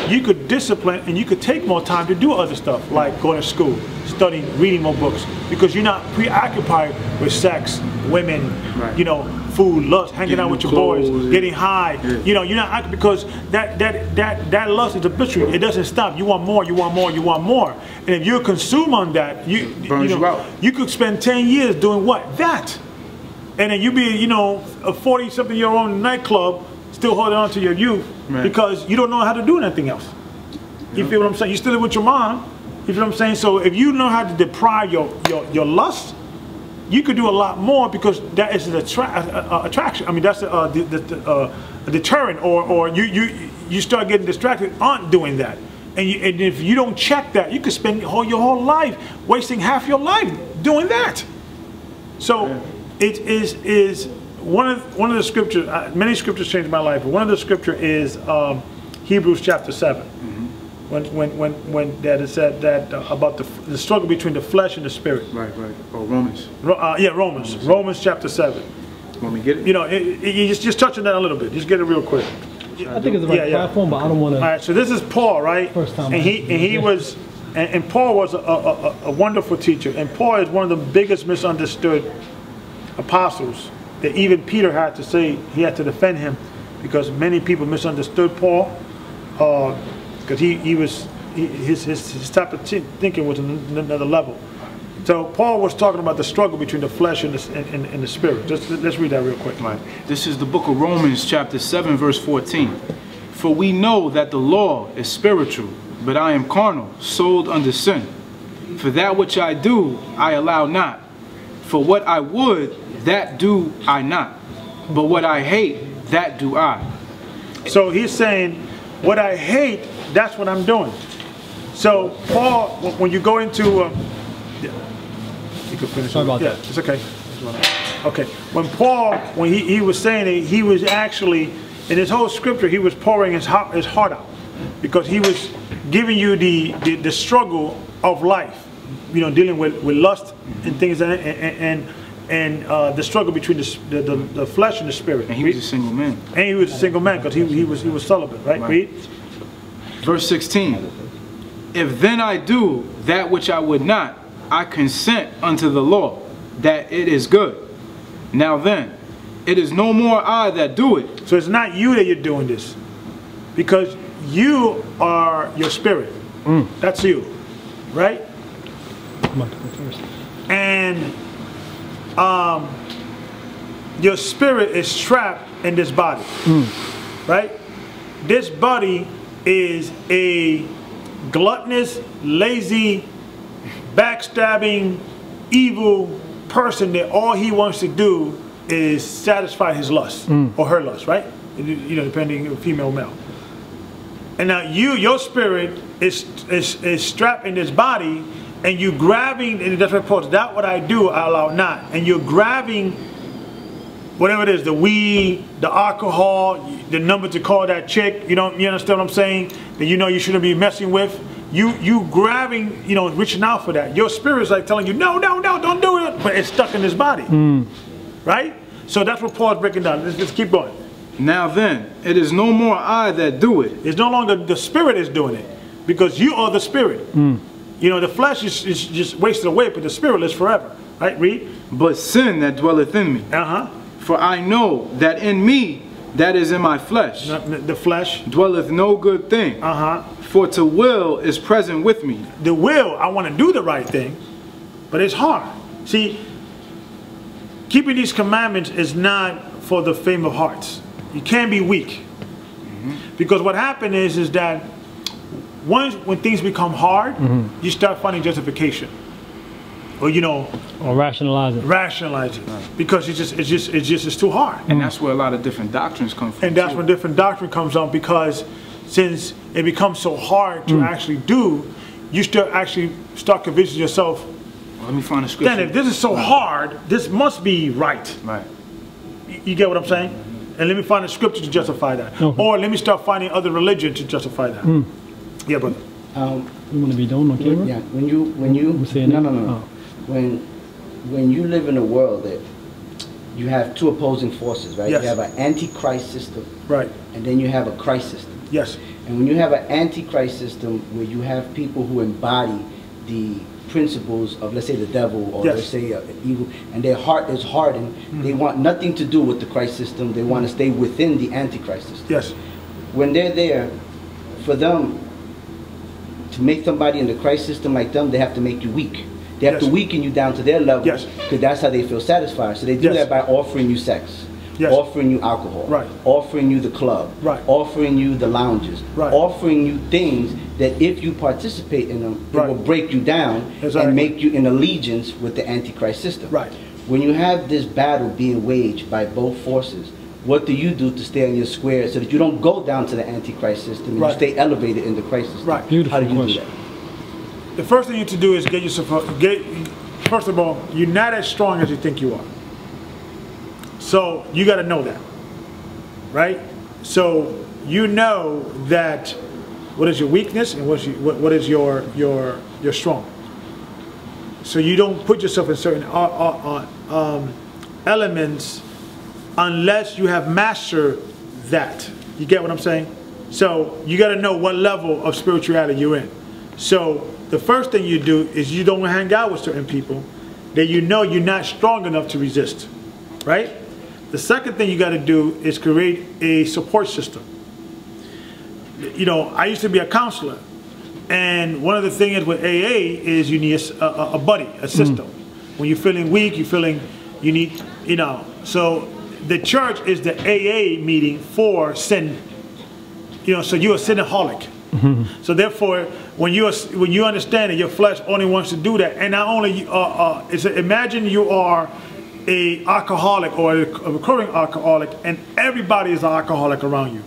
you could discipline and you could take more time to do other stuff like going to school, studying, reading more books, because you're not preoccupied with sex, women, Right. you know, food, lust, hanging Getting out with your boys, getting high. Yeah. You know, you're not because that that that that lust is habitual. It doesn't stop. You want more. You want more. You want more. And if you consume on that, you burns you, know, you out. you could spend ten years doing what that. And then you be, you know, a 40 something year old nightclub still holding on to your youth Right. because you don't know how to do anything else. You feel what I'm saying? You still live with your mom. You feel what I'm saying? So if you know how to deprive your, your, your lust, you could do a lot more because that is an attra- uh, attraction. I mean, that's a, uh, the, the, uh, a deterrent, or, or you, you, you start getting distracted on doing that. And, you, and if you don't check that, you could spend your whole, your whole life wasting half your life doing that. So it is is one of one of the scriptures. Uh, many scriptures changed my life. But one of the scripture is um, Hebrews chapter 7 When when when when that is said that uh, about the, the struggle between the flesh and the spirit. Right, right. Oh, Romans. Ro- Uh, yeah, Romans. Romans chapter seven. Want me get it? You know, it, it, you just just touch on that a little bit. Just get it real quick. I think it's the right Yeah, yeah. platform, but I don't want to. right, so this is Paul, right? First time And he and he was, and, and Paul was a, a, a, a wonderful teacher. And Paul is one of the biggest misunderstood apostles that even Peter had to say he had to defend him because many people misunderstood Paul uh, because he, he was he, his, his his type of thi- thinking was another level. So Paul was talking about the struggle between the flesh and the, and, and the spirit. Just let's read that real quick. Right. This is the book of Romans, chapter 7, verse 14. For we know that the law is spiritual, but I am carnal, sold under sin. For that which I do, I allow not. For what I would, that do I not. But what I hate, that do I. So he's saying, what I hate, that's what I'm doing. So Paul, when- when you go into, uh, yeah, you can finish. Sorry it. about yeah, that. It's okay. Okay. When Paul, when he, he was saying it, he was actually in his whole scripture, he was pouring his heart, his heart out because he was giving you the, the, the struggle of life, you know, dealing with, with lust and things and and and, and uh, the struggle between the, the, the, the flesh and the spirit. And he was a single man. And he was a single man because he, he was he was celibate, right? Right. Read. Verse 16 If then I do that which I would not, I consent unto the law that it is good. Now then, it is no more I that do it, So it's not you that you're doing this, because you are your spirit. That's you, right? I'm about to go first. And um, your spirit is trapped in this body, right? This body is a gluttonous, lazy, backstabbing, evil person that all he wants to do is satisfy his lust or her lust, right? You know, depending on female or male. And now you, your spirit is is, is strapped in this body, and you grabbing, and that's what Paul says, that what I do, I allow not. And you're grabbing whatever it is, the weed, the alcohol, the number to call that chick, you don't you understand what I'm saying? That you know you shouldn't be messing with. You you grabbing, you know, reaching out for that. Your spirit's like telling you, no, no, no, don't do it. But it's stuck in this body. Hmm. Right? So that's what Paul's breaking down. Let's, let's keep going. Now then, it is no more I that do it, It's no longer the spirit is doing it because you are the spirit. Hmm. You know, the flesh is, is just wasted away, but the spirit lives forever. Right? Read. but sin that dwelleth in me. Uh huh. For I know that in me, that is in my flesh, The flesh. dwelleth no good thing. Uh huh. For to will is present with me. The will, I want to do the right thing, but it's hard. See, keeping these commandments is not for the fame of hearts. You can't be weak. Because what happened is, is that once when things become hard, mm-hmm. you start finding justification. Or you know, Or rationalize it. rationalizing. Because it's just it's just it's just it's too hard. And that's where a lot of different doctrines come from. And that's too. when different doctrine comes on because since it becomes so hard to mm. actually do, you start actually start convincing yourself, Let me find a scripture. then if this is so hard, this must be right. Right. You- You get what I'm saying? And let me find a scripture to justify that. Okay. Or let me start finding other religion to justify that. Mm. Yeah, brother. Um, You want to be done on camera? yeah, when you when you We're saying no no no, no. Oh. when when you live in a world that you have two opposing forces, right? Yes. You have an antichrist system, Right. and then you have a Christ system. Yes. And when you have an antichrist system where you have people who embody the principles of, let's say, the devil or Yes. let's say uh, evil, and their heart is hardened, they want nothing to do with the Christ system. They want to stay within the antichrist system. Yes. When they're there, for them to make somebody in the Christ system like them, they have to make you weak. They have Yes. to weaken you down to their level Yes. because that's how they feel satisfied. So they do Yes. that by offering you sex, Yes. offering you alcohol, Right. offering you the club, Right. offering you the lounges, Right. offering you things that if you participate in them, it will break you down Exactly. and make you in allegiance with the Antichrist system. Right. When you have this battle being waged by both forces, what do you do to stay on your square so that you don't go down to the Antichrist system and Right. you stay elevated in the Christ system? Right. Beautiful How do you question. do that? The first thing you need to do is get yourself get first of all, you're not as strong as you think you are. So you got to know that, right? So you know that what is your weakness and what's your, what, what is your your your strong. So you don't put yourself in certain uh, uh, uh, um, elements unless you have mastered that. You get what I'm saying? So you got to know what level of spirituality you're in. So the first thing you do is you don't hang out with certain people that you know you're not strong enough to resist, right? The second thing you got to do is create a support system. You know, I used to be a counselor, and one of the things with AA is you need a, a, a buddy, a mm. system. When you're feeling weak, you're feeling, you need, you know. So the church is the AA meeting for sin. You know, so you're a sinaholic. So therefore, when you are, when you understand that your flesh only wants to do that, and not only uh, uh, it's a, imagine you are a alcoholic or a, a recurring alcoholic, and everybody is an alcoholic around you,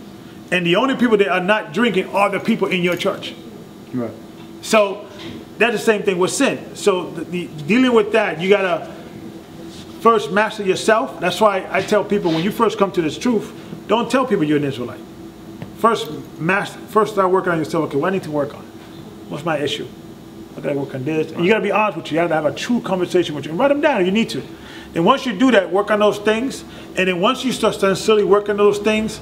and the only people that are not drinking are the people in your church. Right. So that's the same thing with sin. So the, the, dealing with that, you gotta first master yourself. That's why I tell people when you first come to this truth, don't tell people you're an Israelite. First, master, first start working on yourself. Okay, what I need to work on? What's my issue? I gotta work on this. And you gotta be honest with you. You gotta have a true conversation with you. And write them down if you need to. And once you do that, work on those things. And then once you start sincerely working on those things,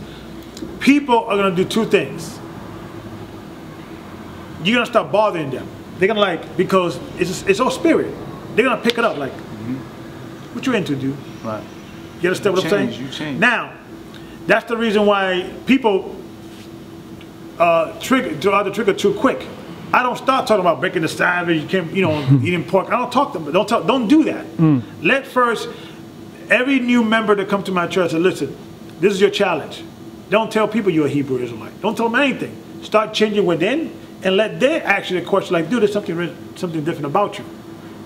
people are gonna do two things you're gonna start bothering them. They're gonna like because it's it's all spirit. They're gonna pick it up like, what you into, dude? Right. You understand what I'm saying? you change. Now, that's the reason why people uh, trigger try to trigger too quick. I don't start talking about breaking the Sabbath. You can't, you know, eating pork. I don't talk to them. Don't talk. Don't do that. Let first every new member that come to my church and listen. This is your challenge. Don't tell people you're a Hebrew Israelite. Don't tell them anything. Start changing within and let them ask you the question like, dude, there's something something different about you.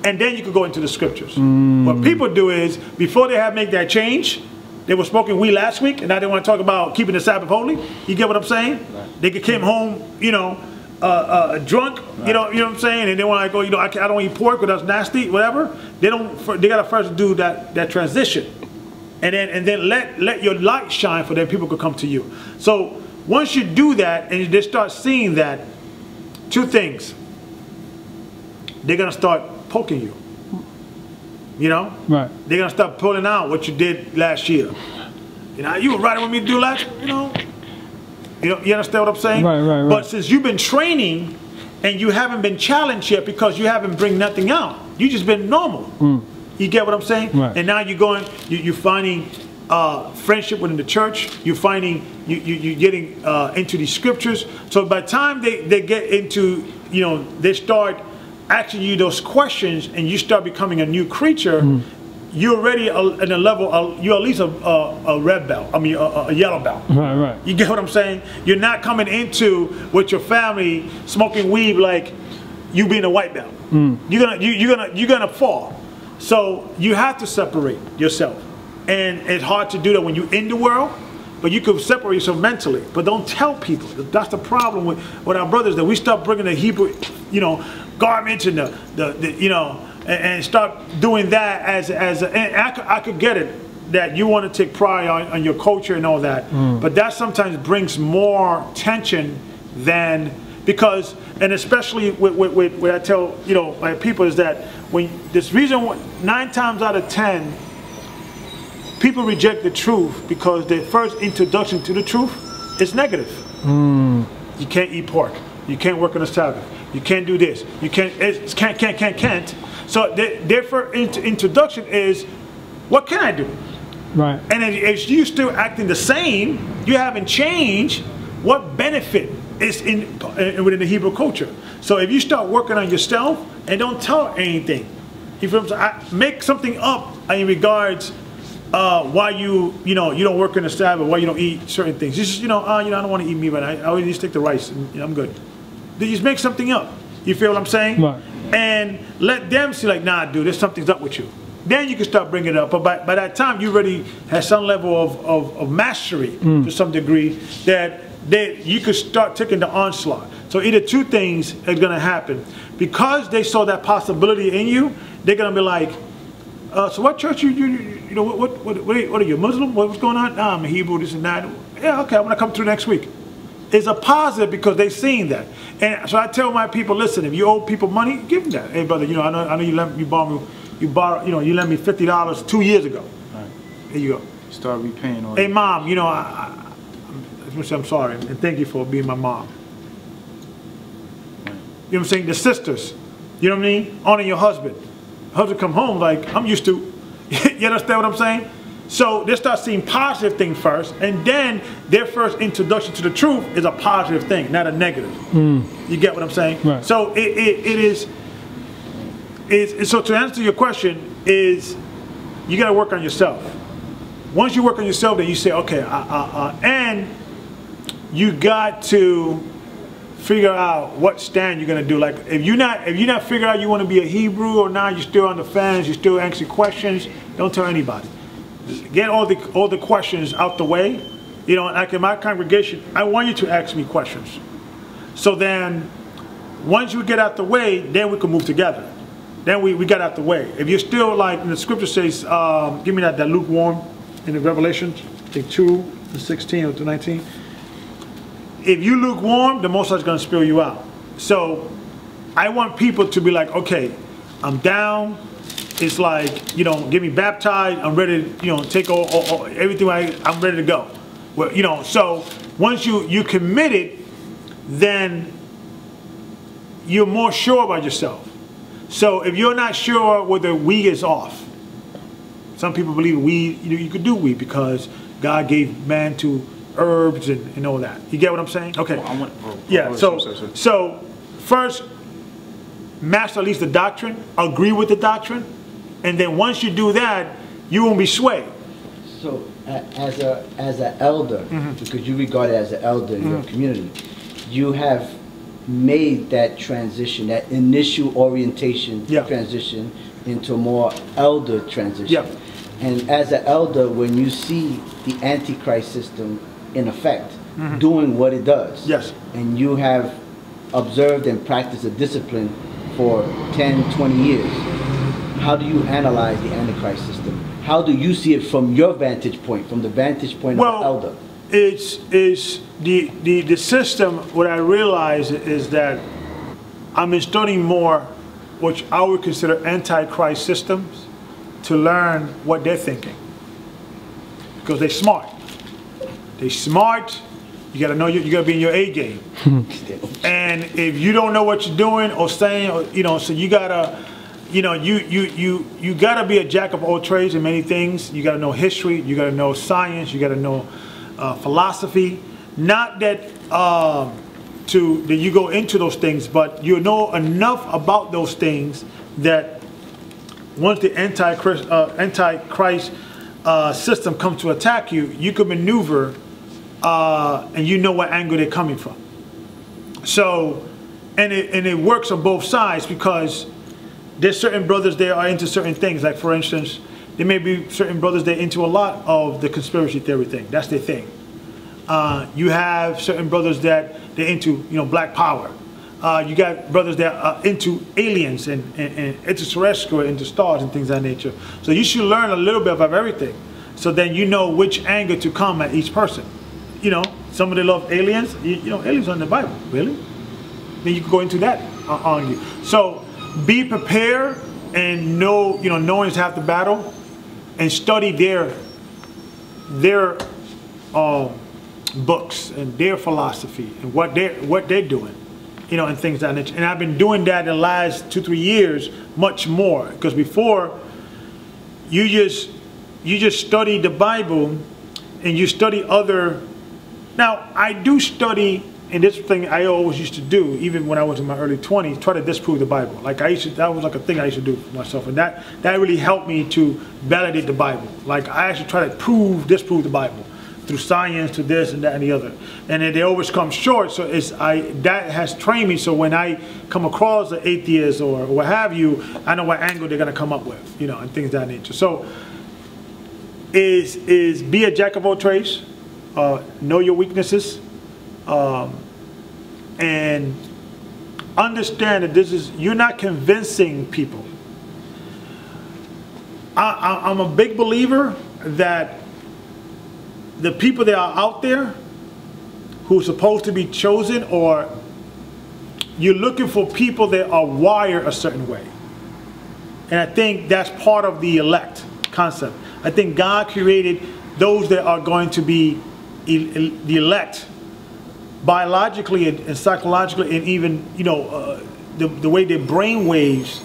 And then you could go into the scriptures. What people do is before they have make that change, they were smoking weed last week, and now they want to talk about keeping the Sabbath holy. You get what I'm saying? They could came home, you know, uh, uh, drunk. You know, you know what I'm saying? And they want to go, you know, I, I don't eat pork, or that's nasty, whatever. They don't. They got to first do that that transition, and then and then let let your light shine for that people could come to you. So once you do that, and they start seeing that, two things. They're gonna start poking you. You know, Right. they're gonna start pulling out what you did last year. You know, you were riding with me to do last, you know. You know, you understand what I'm saying? Right, right, right. But since you've been training and you haven't been challenged yet because you haven't bring nothing out, you just been normal. You get what I'm saying? Mm. Right. And now you're going, you, you're finding uh, friendship within the church. You're finding, you, you, you're getting uh, into these scriptures. So by the time they, they get into, you know, they start asking you those questions and you start becoming a new creature, Mm. you're already a, in a level, you're at least a, a, a red belt, I mean, a, a yellow belt. Right, right. You get what I'm saying? You're not coming into with your family smoking weed like you being a white belt. You're gonna you, you're gonna you're gonna fall. So you have to separate yourself, and it's hard to do that when you're in the world. But you can separate yourself mentally. But don't tell people. That's the problem with, with our brothers that we start bringing the Hebrew, you know, garments and the, the, the you know, and, and start doing that as as a, and I could, I could get it that you want to take pride on, on your culture and all that. Mm. But that sometimes brings more tension than because, and especially with, with, with what I tell you know my people is that when this reason nine times out of ten people reject the truth because their first introduction to the truth is negative. Mm. You can't eat pork. You can't work on a Sabbath. You can't do this. You can't. It's can't can't can't can't. So their first int- introduction is, what can I do? Right. And if, if you still acting the same, you haven't changed. What benefit is in, in within the Hebrew culture? So if you start working on yourself and don't tell anything, you feel what I'm saying? I- make something up in regards uh, why you you know you don't work in the Sabbath, why you don't eat certain things. Just you know, uh, you know, I don't want to eat meat, but I, I always stick to rice, and you know, I'm good. Then just make something up. You feel what I'm saying? Right. And let them see, like, nah, dude, there's something's up with you. Then you can start bringing it up. But by, by that time, you already have some level of, of, of mastery to some degree that that you could start taking the onslaught. So either two things are going to happen. Because they saw that possibility in you, they're going to be like, uh, so what church you, you, you know, what, what, what, what are you, what are you, Muslim? What, what's going on? Nah, I'm a Hebrew, this and that. Yeah, okay, I'm going to come through next week. It's a positive because they've seen that. And so I tell my people, listen, if you owe people money, give them that. Hey, brother, you know, I know, I know you lent, you borrowed me, you borrow, you know, you lent me $50 two years ago. Right. Here you go. Start repaying all Hey, mom, you know, I, I, I'm, I'm sorry, and thank you for being my mom. You know what I'm saying? The sisters, you know what I mean? Honoring your husband. Husband come home like, I'm used to. you understand what I'm saying? So they start seeing positive things first, and then their first introduction to the truth is a positive thing, not a negative. You get what I'm saying? Right. So it, it, it is, is, so to answer your question is, you got to work on yourself. Once you work on yourself, then you say, okay, uh, uh, uh, and you got to figure out what stand you're gonna do. Like if you're not if you're not figuring out you want to be a Hebrew or not, you're still on the fence, you're still answering questions. Don't tell anybody. Get all the all the questions out the way. You know, like in my congregation, I want you to ask me questions. So then, once you get out the way, then we can move together. Then we, we got out the way. If you're still like, the scripture says, um, give me that, that lukewarm in the Revelation, I think 2, to 16 or to 19. If you lukewarm, the Most High is going to spill you out. So I want people to be like, okay, I'm down. It's like, you know, get me baptized. I'm ready to, you know, take all, all, all- everything I, I'm ready to go. Well, you know, so once you, you commit it, then you're more sure about yourself. So if you're not sure whether weed is off, some people believe weed, you, know, you could do weed because God gave man to herbs and, and all that. You get what I'm saying? Okay. Want- oh, yeah, oh, so, so first, master at least the doctrine, agree with the doctrine, and then once you do that, you won't be swayed. So, as a as an elder, Mm-hmm. because you regard it as an elder in your community, you have made that transition, that initial orientation Yeah. transition into a more elder transition. Yeah. And as an elder, when you see the antichrist system in effect, doing what it does, Mm-hmm. Yes. and you have observed and practiced a discipline for 10, 20 years, how do you analyze the Antichrist system? How do you see it from your vantage point, from the vantage point of Well, elder? it's, it's the, the, the system, what I realize is that I'm studying more, which I would consider antichrist systems, to learn what they're thinking. Because they're smart. They're smart. You gotta know you, you gotta be in your A game. and if you don't know what you're doing or saying, or, you know, so you gotta, you know, you you you you gotta be a jack of all trades in many things. You gotta know history. You gotta know science. You gotta know uh, philosophy. Not that um, to that you go into those things, but you know enough about those things that once the antichrist uh, antichrist uh, system comes to attack you, you can maneuver uh, and you know what angle they're coming from. So, and it, and it works on both sides because there's certain brothers that are into certain things. Like for instance, there may be certain brothers that are into a lot of the conspiracy theory thing. That's their thing. Uh, you have certain brothers that they're into, you know, black power. Uh, you got brothers that are into aliens and, and, and extraterrestrial, into stars and things of that nature. So you should learn a little bit about everything. So then you know which anger to come at each person. You know, somebody love aliens. You, you know, aliens are in the Bible. Really? Then you can go into that uh, on you. So be prepared and know, you know, knowing is half the battle, and study their their um, books and their philosophy and what they're, what they're doing, you know, and things like that. And I've been doing that in the last two three years much more because before you just you just study the Bible and you study other. Now I do study, and this thing I always used to do, even when I was in my early 20s, try to disprove the Bible. Like I used to, that was like a thing I used to do for myself, and that that really helped me to validate the Bible. Like I actually try to prove, disprove the Bible through science to this and that and the other and then they always come short so it's i that has trained me so when i come across an atheist or what have you i know what angle they're going to come up with you know and things that nature so is is be a jack of all trades uh, know your weaknesses um, and understand that this is you're not convincing people I, i'm a big believer that the people that are out there who are supposed to be chosen or you're looking for people that are wired a certain way. And I think that's part of the elect concept. I think God created those that are going to be the elect biologically and, psychologically and even, you know, uh, the, the way their brain waves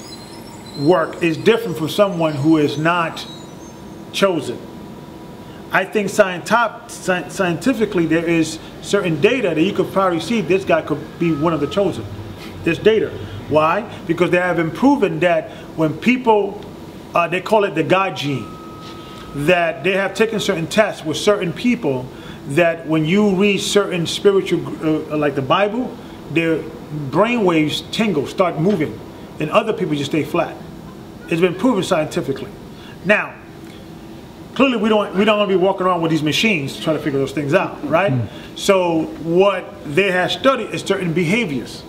work is different from someone who is not chosen. I think scientifically there is certain data that you could probably see this guy could be one of the chosen. This data. Why? Because they have been proven that when people, uh, they call it the God gene, that they have taken certain tests with certain people that when you read certain spiritual, uh, like the Bible, their brain waves tingle, start moving, and other people just stay flat. It's been proven scientifically. Now, clearly we don't we don't want to be walking around with these machines trying to figure those things out, right? Mm. So what they have studied is certain behaviors.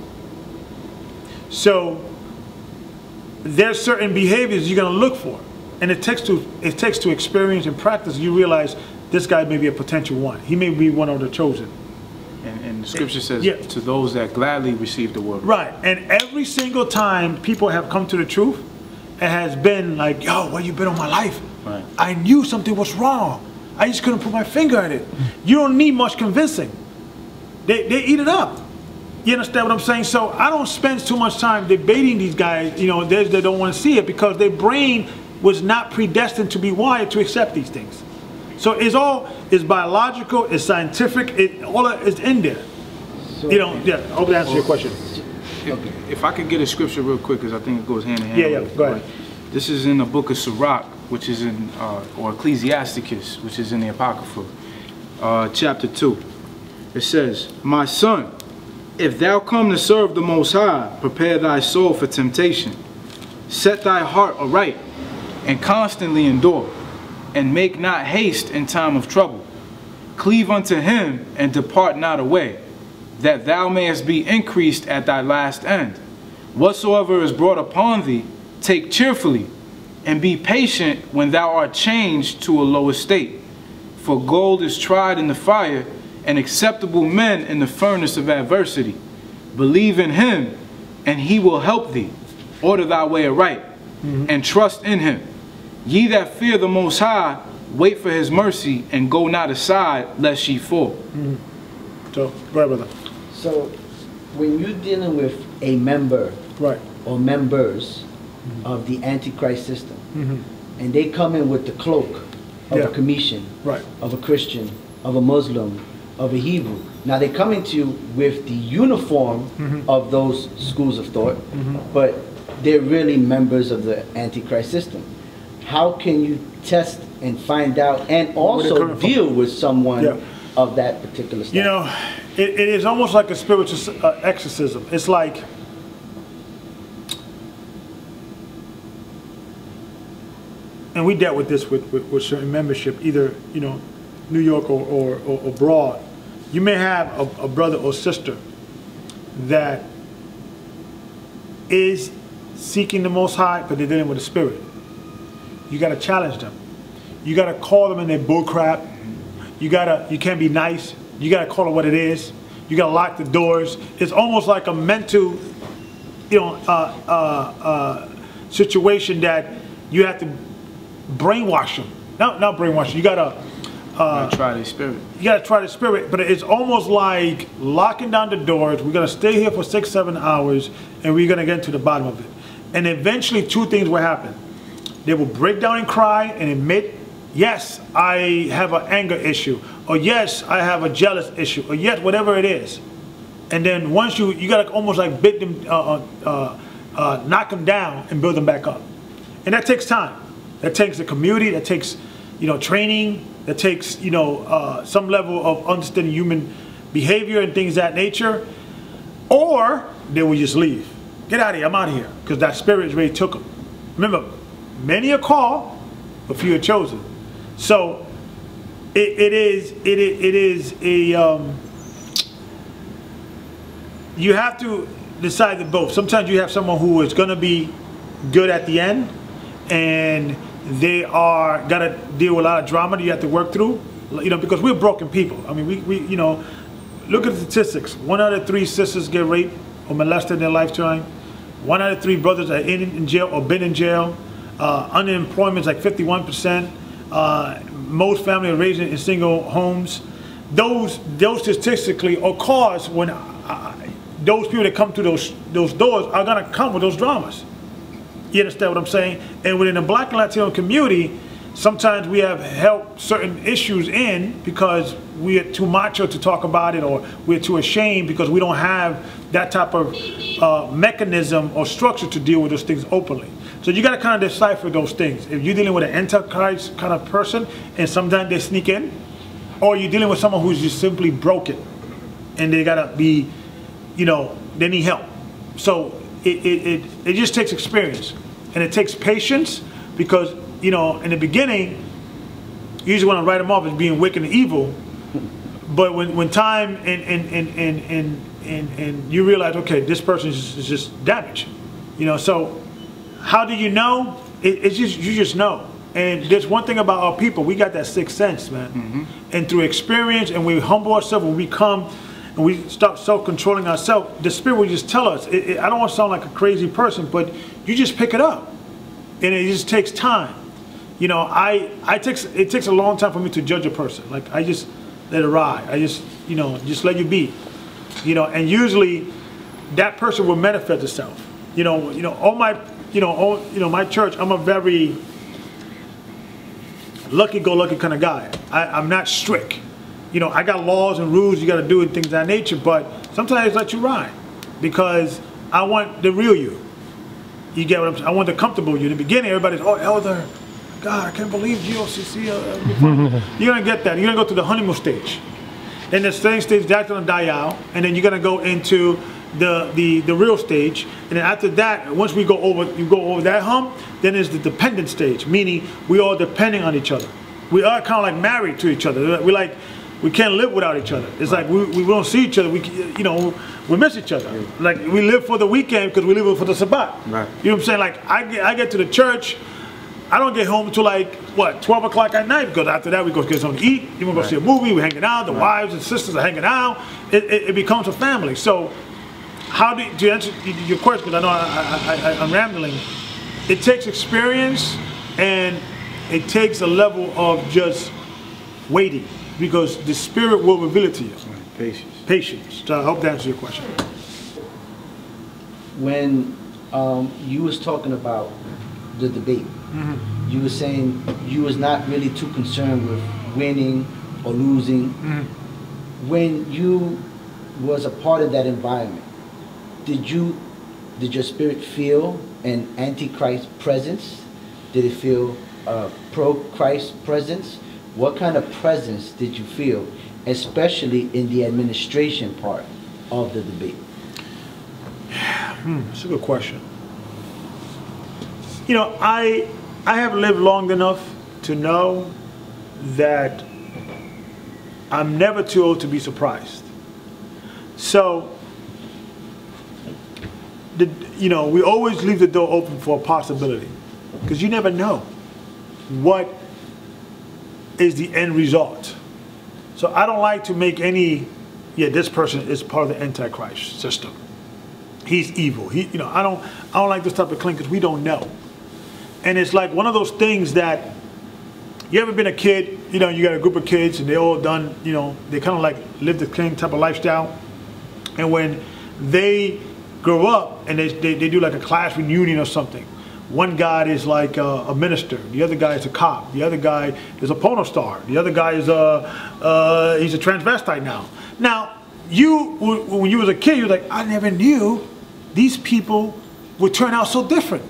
So there's certain behaviors you're going to look for, and it takes to it takes to experience and practice. You realize this guy may be a potential one. He may be one of the chosen. And, and the scripture says, yeah. to those that gladly receive the word. Right. And every single time people have come to the truth, it has been like, yo, where you been all my life? Right. I knew something was wrong. I just couldn't put my finger on it. You don't need much convincing. They, they eat it up. You understand what I'm saying? So I don't spend too much time debating these guys, you know, they, they don't want to see it because their brain was not predestined to be wired to accept these things. So it's all, it's biological, it's scientific, it all is in there. So, you know, yeah, I hope that answers your question. If, if, I could get a scripture real quick, because I think it goes hand in hand. Yeah, yeah, go ahead. Right? This is in the book of Sirach, which is in, uh, or Ecclesiasticus, which is in the Apocrypha, uh, chapter 2. It says, My son, if thou come to serve the Most High, prepare thy soul for temptation. Set thy heart aright, and constantly endure, and make not haste in time of trouble. Cleave unto him, and depart not away, that thou mayest be increased at thy last end. Whatsoever is brought upon thee, take cheerfully, and be patient when thou art changed to a low estate. For gold is tried in the fire, and acceptable men in the furnace of adversity. Believe in him, and he will help thee. Order thy way aright, mm -hmm. and trust in him. Ye that fear the Most High, wait for his mercy and go not aside lest ye fall. So, go ahead, brother. So, when you're dealing with a member Right. or members of the Antichrist system, and they come in with the cloak of Mm-hmm. Yeah. a commission, Right. of a Christian, of a Muslim, of a Hebrew. Now they come into you with the uniform Mm-hmm. of those schools of thought, but they're really members of the Antichrist system. How can you test and find out, and also coming from. deal with someone Yeah. of that particular You know, it, it is almost like a spiritual uh, exorcism. It's like and we dealt with this with, with, with certain membership, either you know, New York or, or, or abroad. You may have a, a brother or sister that is seeking the Most High, but they're dealing with a spirit. You got to challenge them. You got to call them in their bullcrap. You gotta, you can't be nice. You gotta call it what it is. You gotta lock the doors. It's almost like a mental, you know, uh, uh, uh, situation that you have to brainwash them. Not, not brainwash. You gotta, Uh, try the spirit. you gotta try the spirit, but it's almost like locking down the doors. We're gonna stay here for six, seven hours, and we're gonna get to the bottom of it. And eventually, two things will happen. They will break down and cry and admit, yes, I have an anger issue, or yes, I have a jealous issue, or yes, whatever it is. And then once you, you gotta almost like beat them, uh, uh, uh, knock them down and build them back up. And that takes time. That takes the community, that takes, you know, training, that takes, you know, uh, some level of understanding human behavior and things that nature. Or they will just leave. Get out of here, I'm out of here. Because that spirit really took them. Remember, many are called, but few are chosen. So it, it is it, it is a um, you have to decide the both. Sometimes you have someone who is going to be good at the end, and they are got to deal with a lot of drama that you have to work through. You know, because we're broken people. I mean, we, we you know, look at the statistics. One out of three sisters get raped or molested in their lifetime. One out of three brothers are in, in jail or been in jail. Uh, unemployment is like 51%. Uh, most families are raised in single homes. Those those statistically are caused when uh, those people that come through those those doors are gonna come with those dramas. You understand what I'm saying? And within the Black and Latino community, sometimes we have held certain issues in because we are too macho to talk about it, or we're too ashamed because we don't have that type of uh, mechanism or structure to deal with those things openly. So you got to kind of decipher those things. If you're dealing with an antichrist kind of person, and sometimes they sneak in, or you're dealing with someone who's just simply broken, and they gotta be, you know, they need help. So it, it, it, it just takes experience and it takes patience because, you know, in the beginning, you usually want to write them off as being wicked and evil. But when, when time and, and, and, and, and, and, and you realize, okay, this person is, is just damaged, you know, so how do you know? It, it's just, you just know. And there's one thing about our people, we got that sixth sense, man. Mm-hmm. And through experience, and we humble ourselves, when we come and we stop self-controlling ourselves, the spirit will just tell us. It, it, I don't want to sound like a crazy person, but you just pick it up, and it just takes time. You know, I, I takes it takes a long time for me to judge a person. Like I just let it ride. I just, you know, just let you be. You know, and usually that person will manifest itself. You know, you know, all my, you know, all, you know, my church. I'm a very lucky-go-lucky kind of guy. I, I'm not strict. You know, I got laws and rules you got to do and things of that nature, but sometimes I let you ride because I want the real you. You get what I'm saying? I want the comfortable you. In the beginning, everybody's, oh, elder, God, I can't believe GOCC. Uh, you're going to get that. You're going to go to the honeymoon stage. Then the same stage, that's going to die out, and then you're going to go into the, the the real stage, and then after that, once we go over, you go over that hump, then is the dependent stage, meaning we all depending on each other. We are kind of like married to each other. We like we can't live without each other. It's like we, we don't see each other. We you know we miss each other. Like we live for the weekend because we live for the Sabbath. Right. You know what I'm saying? Like I get I get to the church. I don't get home until like what 12 o'clock at night because after that we go get something to eat. You want to go see a movie. We're hanging out. The wives and sisters are hanging out. It, it, it becomes a family. So how do you, to answer your question? Because I know I, I, I, I'm rambling. It takes experience and it takes a level of just waiting because the Spirit will reveal it to you. Patience. Patience. So I hope that answers your question. when um, you was talking about the debate, you were saying you was not really too concerned with winning or losing. When you was a part of that environment, did you did your spirit feel an antichrist presence? Did it feel a pro-Christ presence? What kind of presence did you feel, especially in the administration part of the debate? Hmm, that's a good question. You know, I I have lived long enough to know that I'm never too old to be surprised. So, the, you know, we always leave the door open for a possibility because you never know what is the end result. So I don't like to make any, yeah, this person is part of the Antichrist system he's evil. He, you know, I don't, I don't like this type of claim because we don't know. And it's like one of those things that you ever been a kid, you know, you got a group of kids and they all done, you know, they kind of like live the same type of lifestyle. And when they grow up and they, they, they do like a class reunion or something, one guy is like a, a minister, the other guy is a cop, the other guy is a porno star, the other guy is a, uh, he's a transvestite now. Now, you, when you was a kid, you're like, I never knew these people would turn out so different.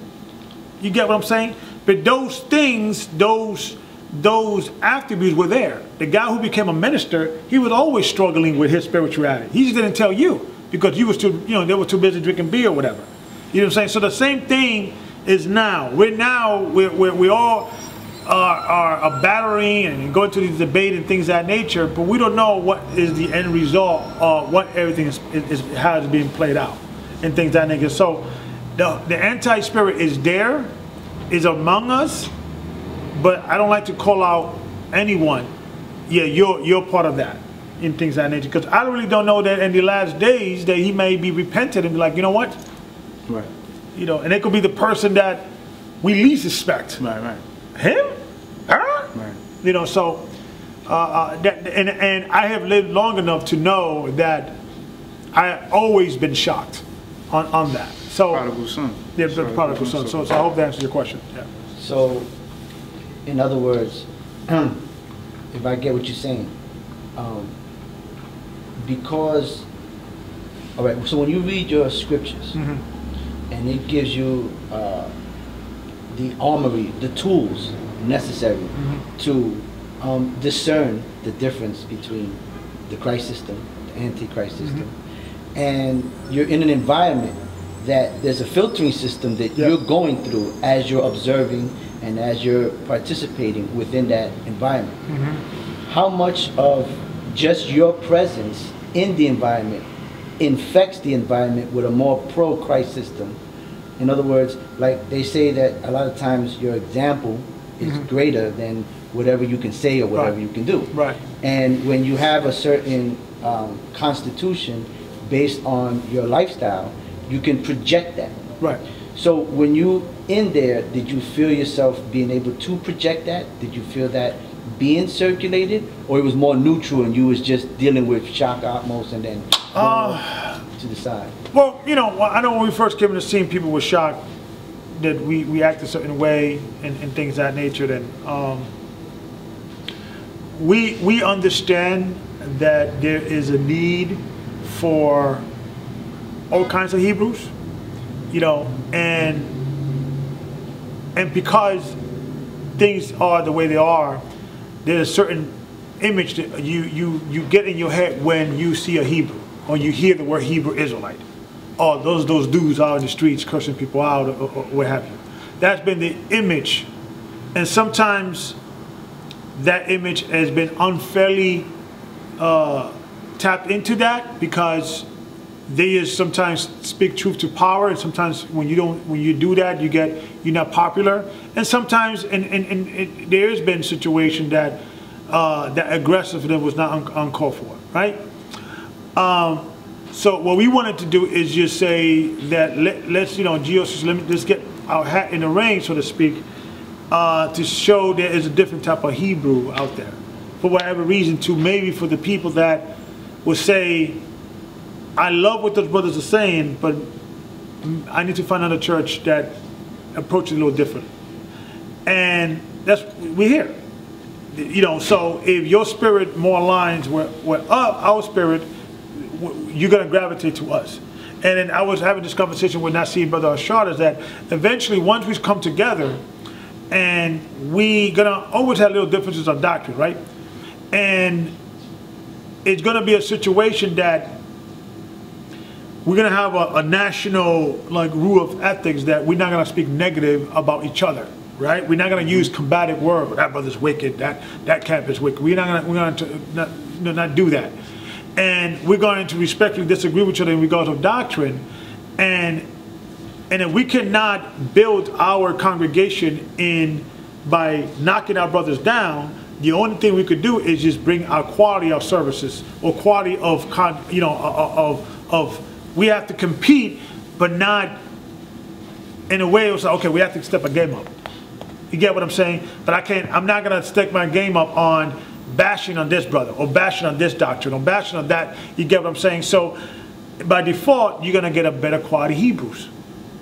You get what I'm saying? But those things, those those attributes were there. The guy who became a minister, he was always struggling with his spirituality. He just didn't tell you because you was too, you know, they were too busy drinking beer or whatever. You know what I'm saying? So the same thing is now. We're now we're, we're, we all are, are battering and going to the debate and things that nature, but we don't know what is the end result of what everything is, is, is how it's being played out and things that nature. So the, the anti-spirit is there, is among us, but I don't like to call out anyone. Yeah, you're you're part of that in things of that nature. Because I really don't know that in the last days that he may be repented and be like, you know what? Right. You know, and it could be the person that we least expect. Right, right. Him? Her? Right. You know, so uh, uh, that, and and I have lived long enough to know that I have always been shocked on on that. So Prodigal son. yeah, the prodigal son. So, so I hope that answers your question. Yeah. So, in other words, if I get what you're saying, um, because, all right, so when you read your scriptures, and it gives you uh, the armory, the tools necessary to um, discern the difference between the Christ system, the Antichrist system, and you're in an environment that there's a filtering system that Yeah. you're going through as you're observing and as you're participating within that environment. How much of just your presence in the environment infects the environment with a more pro-Christ system? In other words, like they say that a lot of times your example is greater than whatever you can say or whatever Right. you can do. Right. And when you have a certain um, constitution based on your lifestyle, you can project that. Right. So when you in there, did you feel yourself being able to project that? Did you feel that being circulated, or it was more neutral and you was just dealing with shock atmos and then Uh, to the side? Well, you know, I know when we first came into the scene, people were shocked that we, we act a certain way and, and things of that nature. Then um, we we understand that there is a need for all kinds of Hebrews, you know, and and because things are the way they are, there's a certain image that you, you, you get in your head when you see a Hebrew or you hear the word Hebrew Israelite. Oh, those those dudes out in the streets cursing people out or, or, or what have you. That's been the image. And sometimes that image has been unfairly uh, tapped into that because they just sometimes speak truth to power and sometimes when you don't when you do that you get you're not popular. And sometimes and, and, and it, there has been situation that uh, that aggressiveness was not un- uncalled for right? Um, so what we wanted to do is just say that let, let's you know geos let me let's get our hat in the ring so to speak uh, to show there is a different type of Hebrew out there, for whatever reason, to maybe for the people that would say, I love what those brothers are saying, but I need to find another church that approaches a little different. And that's, we're here. You know, so if your spirit more aligns with, with uh, our spirit, you're going to gravitate to us. And then I was having this conversation with Nassim Brother Ashard is that eventually once we come together and we gonna always have little differences of doctrine, right? And it's gonna be a situation that we're gonna have a, a national like rule of ethics that we're not gonna speak negative about each other right? We're not going to mm-hmm. use combative words. That brother's wicked. That that camp is wicked. We're not going to we're going to not, not do that and we're going to respectfully disagree with each other in regards of doctrine, and and if we cannot build our congregation in by knocking our brothers down, the only thing we could do is just bring our quality of services or quality of you know of of we have to compete, but not in a way it was like, okay, we have to step a game up. You get what I'm saying? But I can't. I'm not gonna stick my game up on bashing on this brother or bashing on this doctrine or bashing on that. You get what I'm saying? So by default, you're gonna get a better quality Hebrews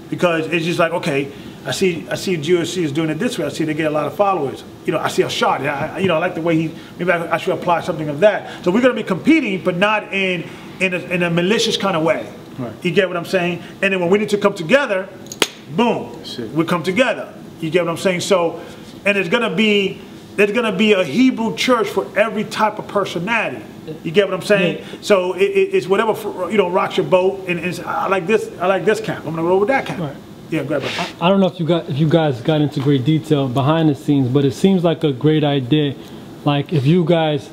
because it's just like okay. I see, I see GOC is doing it this way. I see they get a lot of followers. You know, I see a shot. I, you know, I like the way he. Maybe I, I, should apply something of that. So we're going to be competing, but not in in a, in a malicious kind of way. Right. You get what I'm saying? And then when we need to come together, boom, we come together. You get what I'm saying? So, and it's going to be there's going to be a Hebrew church for every type of personality. You get what I'm saying? Yeah. So it, it, it's whatever you know rocks your boat, and, I like this. I like this camp. I'm going to roll with that camp. Right. Yeah, grab it. I, I don't know if you got if you guys got into great detail behind the scenes, but it seems like a great idea. Like if you guys,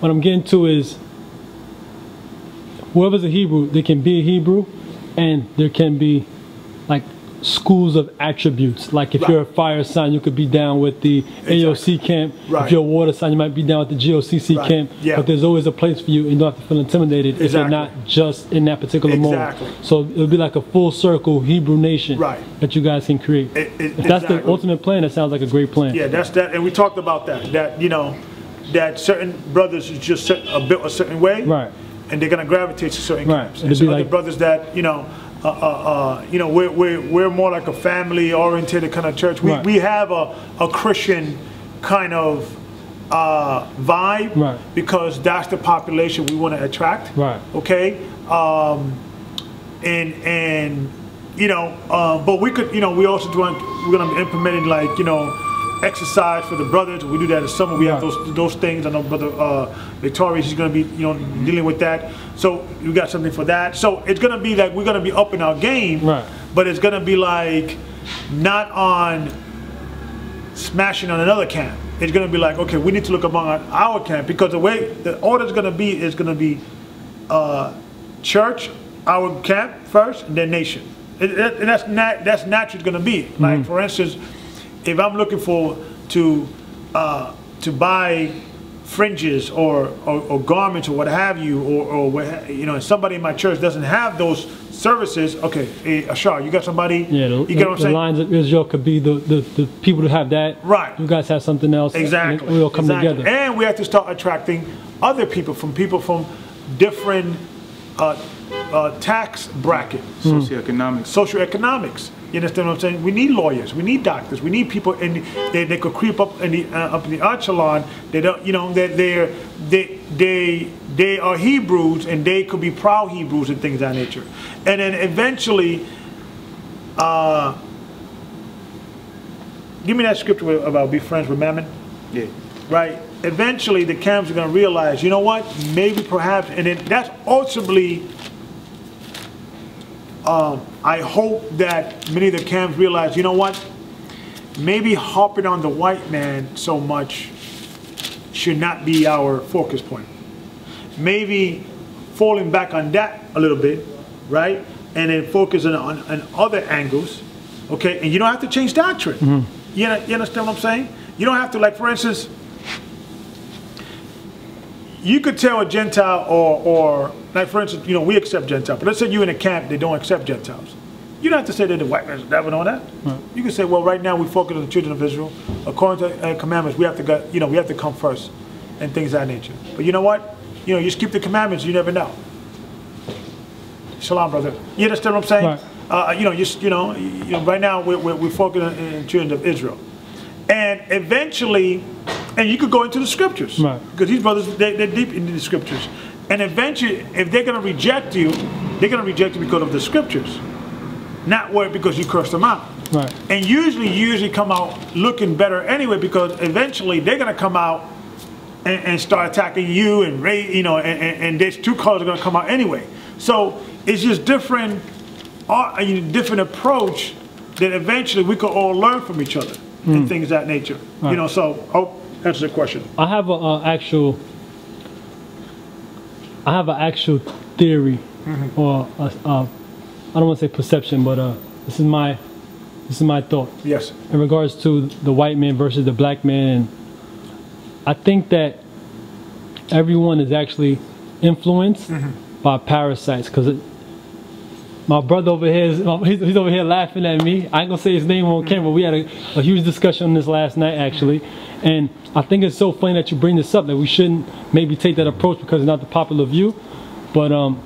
what I'm getting to is whoever's a Hebrew, they can be a Hebrew, and there can be like schools of attributes. Like if right. you're a fire sign, you could be down with the exactly. AOC camp. Right. If you're a water sign, you might be down with the GOCC right. camp. Yeah. But there's always a place for you, and you don't have to feel intimidated exactly. if you're not just in that particular exactly. moment. So it'll be like a full circle Hebrew nation right. that you guys can create. It, it, if that's the ultimate plan, that sounds like a great plan. Yeah, that's that. And we talked about that. That you know, that certain brothers is just a built a certain way. Right. And they're gonna gravitate to certain right. camps. And, other like, brothers that you know uh, uh, uh, you know, we're, we're, we're more like a family oriented kind of church. We, right. we have a, a Christian kind of uh, vibe right. because that's the population we want to attract. Right. Okay. Um, and and you know, uh, but we could, you know, we also doing we're gonna be implementing like you know exercise for the brothers. We do that in summer. We have those those things. I know Brother uh, Victorious is going to be you know dealing with that. So we got something for that. So it's going to be like we're going to be upping our game, right. but it's going to be like not on smashing on another camp. It's going to be like okay, we need to look among our camp because the way the order is going to be is going to be uh, church, our camp first, and then nation. It, it, and that's nat- that's naturally going to be. Like mm-hmm. for instance if I'm looking for to uh, to buy fringes or, or, or, garments or what have you, or, or you know, somebody in my church doesn't have those services, okay, hey, Ashar, you got somebody, yeah, the, you get what I'm saying? lines of Israel could be the, the, the people who have that. Right. You guys have something else. Exactly. we'll come exactly. together. And we have to start attracting other people from people from different uh, uh, tax brackets. Socioeconomics. Socioeconomics. You understand what I'm saying? We need lawyers. We need doctors. We need people, and they, they could creep up in the uh, up in the echelon. They don't, you know, that they're they they they are Hebrews, and they could be proud Hebrews and things of that nature. And then eventually, uh, give me that scripture about be friends with Mammon. Yeah. Right. Eventually, the camps are going to realize, you know what? Maybe, perhaps, and then that's ultimately um, I hope that many of the camps realize, you know what? Maybe harping on the white man so much should not be our focus point. Maybe falling back on that a little bit, right? And then focusing on, on other angles, okay? And you don't have to change doctrine. Mm -hmm. you, know, you understand what I'm saying? You don't have to, like, for instance, you could tell a Gentile or, or like for instance, you know, we accept Gentiles, but let's say you're in a camp, they don't accept Gentiles. You don't have to say that the white man's the devil and all that. You can say, well, right now we focus on the children of Israel. According to uh, commandments, we have to go, you know, we have to come first, and things of that nature. But you know what? You know, you just keep the commandments. You never know. Shalom, brother. You understand what I'm saying? Right. Uh, you know, just you know, you know, right now we're, we're, we're focusing on the children of Israel, and eventually, and you could go into the scriptures Right. because these brothers they, they're deep into the scriptures, and eventually, if they're going to reject you, they're going to reject you because of the scriptures, not what because you cursed them out. Right. And usually, you usually come out looking better anyway because eventually they're going to come out and, and start attacking you and ra- you know, and, and, and there's two colors are going to come out anyway. So it's just different, uh, different approach that eventually we could all learn from each other and things of that nature. You know, so oh, answer the question. I have a uh, actual. I have an actual theory, or a, uh, I don't want to say perception, but uh, this is my, this is my thought Yes. in regards to the white man versus the black man. And I think that everyone is actually influenced by parasites because my brother over here is he's, he's over here laughing at me. I ain't gonna say his name on camera. We had a, a huge discussion on this last night actually, and I think it's so funny that you bring this up that we shouldn't maybe take that approach because it's not the popular view, but um.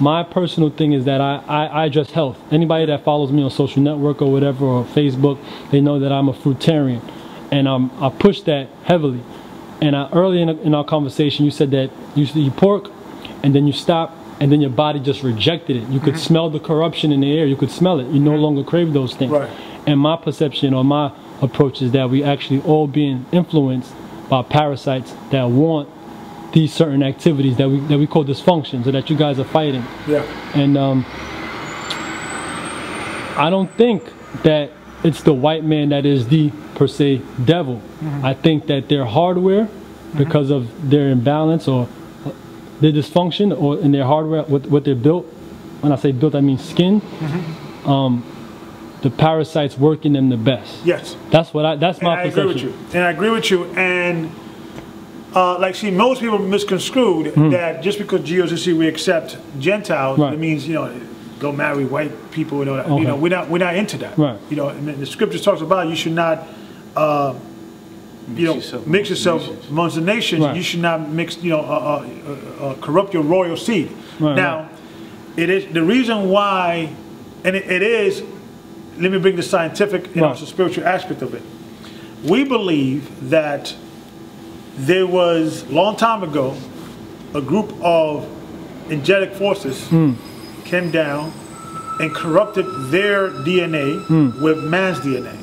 My personal thing is that I, I, I address health. Anybody that follows me on social network or whatever or Facebook, they know that I'm a fruitarian, and um, I push that heavily. And I, early in, in our conversation, you said that you used to eat pork, and then you stop and then your body just rejected it. You could smell the corruption in the air. You could smell it. You no longer crave those things. Right. And my perception or my approach is that we actually all being influenced by parasites that want these certain activities that we that we call dysfunctions or that you guys are fighting. Yeah. And um, I don't think that it's the white man that is the per se devil. I think that their hardware, because of their imbalance or uh, their dysfunction or in their hardware, what, what they're built. When I say built, I mean skin. Um, the parasites working them the best. Yes. That's what I. That's And my I agree with you. And I agree with you. And uh, like, see, most people misconstrued that just because GOCC we accept Gentiles. Right. it means you know go marry white people. You know, Okay. you know we're not we're not into that. Right. You know, and the scriptures talks about you should not. Uh, you know, yourself mix yourself nations. amongst the nations. Right. You should not mix, you know, uh, uh, uh, corrupt your royal seed. Right, now, it is the reason why, and it, it is. Let me bring the scientific and Right. also spiritual aspect of it. We believe that there was a long time ago a group of angelic forces hmm. came down and corrupted their DNA hmm. with man's DNA.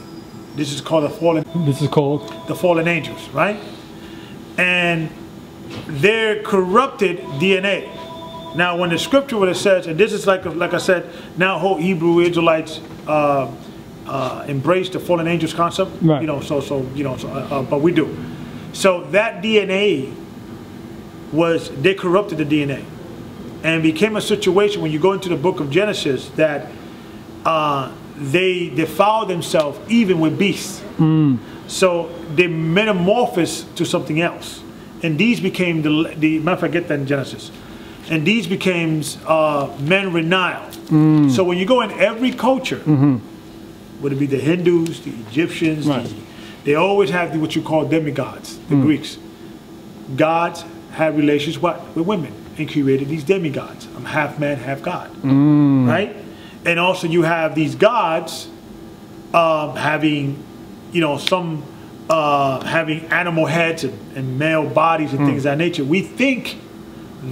This is called the fallen This is called. the fallen angels, right? And their corrupted DNA. Now, when the scripture what it says, and this is like like I said, now whole Hebrew Israelites uh, uh, embrace the fallen angels concept. Right. You know, so so you know, so, uh, uh, but we do. So that DNA was they corrupted the DNA, and became a situation when you go into the book of Genesis that uh, they defile themselves even with beasts. So they metamorphosed to something else, and these became the the matter of fact, get that in Genesis, and these became uh, men renowned. So when you go in every culture, would it be the Hindus, the Egyptians, Right. the, they always have the, what you call demigods, the Greeks. Gods had relations what with women and created these demigods. I'm half man, half God, right? And also you have these gods um, having, you know, some uh, having animal heads and, and male bodies and things of that nature. We think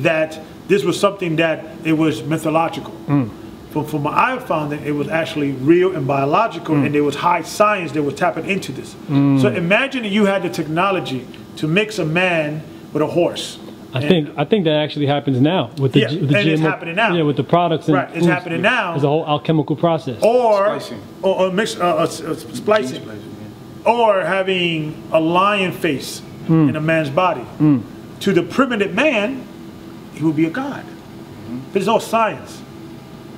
that this was something that it was mythological. From, from what I found that it was actually real and biological, and there was high science that was tapping into this. So imagine that you had the technology to mix a man with a horse. I And- think I think that actually happens now with the, Yeah, with the and it's happening now. Yeah, with the products and Right, it's foods. happening now. It's a whole alchemical process. or Splicing. or, or mix uh, uh, s- uh, splicing, or having a lion face in a man's body. To the primitive man, he would be a god. But it's all science.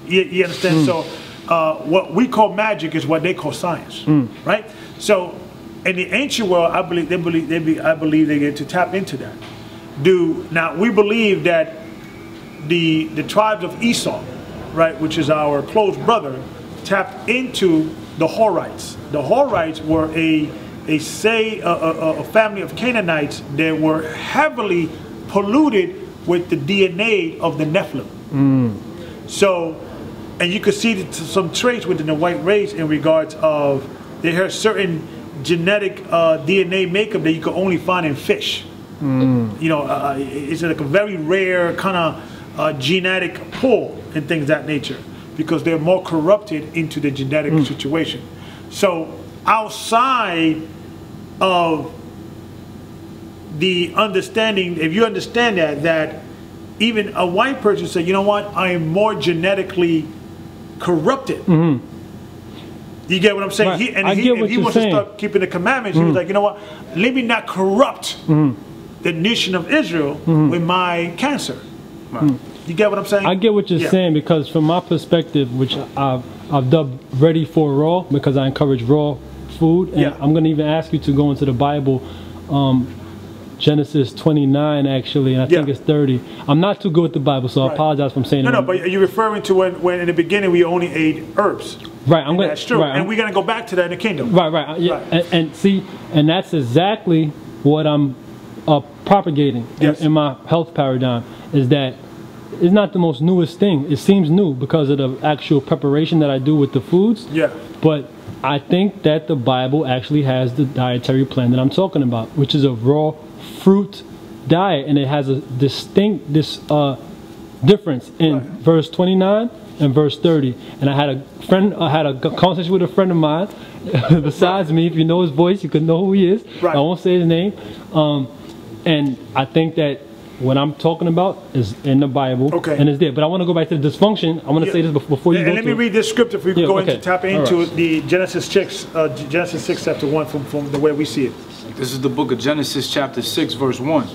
You, you understand? So, uh, what we call magic is what they call science, right? So, in the ancient world, I believe they believe they be, I believe they get to tap into that. Do now we believe that the the tribes of Esau right, which is our close brother, tapped into the Horites. The Horites were a a say a, a, a family of Canaanites that were heavily polluted with the DNA of the Nephilim. So, and you could see some traits within the white race in regards of they have certain genetic uh, DNA makeup that you could only find in fish. You know, uh, it's like a very rare kind of uh, genetic pull and things of that nature because they're more corrupted into the genetic situation. So, outside of the understanding, if you understand that, that even a white person say, you know what, I am more genetically corrupted. Mm-hmm. You get what I'm saying? Right. He, and I he, if he wants saying. to start keeping the commandments, he was mm-hmm. like, you know what, let me not corrupt mm-hmm. the nation of Israel with my cancer. You get what I'm saying? I get what you're Yeah. saying because from my perspective, which I've, I've dubbed ready for raw because I encourage raw food. And Yeah. I'm going to even ask you to go into the Bible, um, Genesis 29 actually, and I think it's 30. I'm not too good with the Bible, so I Right. apologize for saying No, it. no, but you're referring to when, when in the beginning we only ate herbs. right, I'm going that's true. Right, and I'm- we're going to go back to that in the kingdom. Right, right. uh, Yeah. Right. And, and see, and that's exactly what I'm uh, propagating in, in my health paradigm is that it's not the most newest thing. It seems new because of the actual preparation that I do with the foods. Yeah. But I think that the Bible actually has the dietary plan that I'm talking about, which is a raw fruit diet, and it has a distinct this uh, difference in Right. verse 29 and verse 30. And I had a friend, I had a conversation with a friend of mine, besides me. If you know his voice, you could know who he is. Right. I won't say his name. Um, and I think that what I'm talking about is in the Bible, Okay. and it's there. But I want to go back to the dysfunction. I want to say this before you and go let me it. read this scripture if we Yeah, go okay. into tap into right. the Genesis 6, uh, Genesis 6 chapter 1 from, from the way we see it. This is the book of Genesis, chapter 6, verse 1.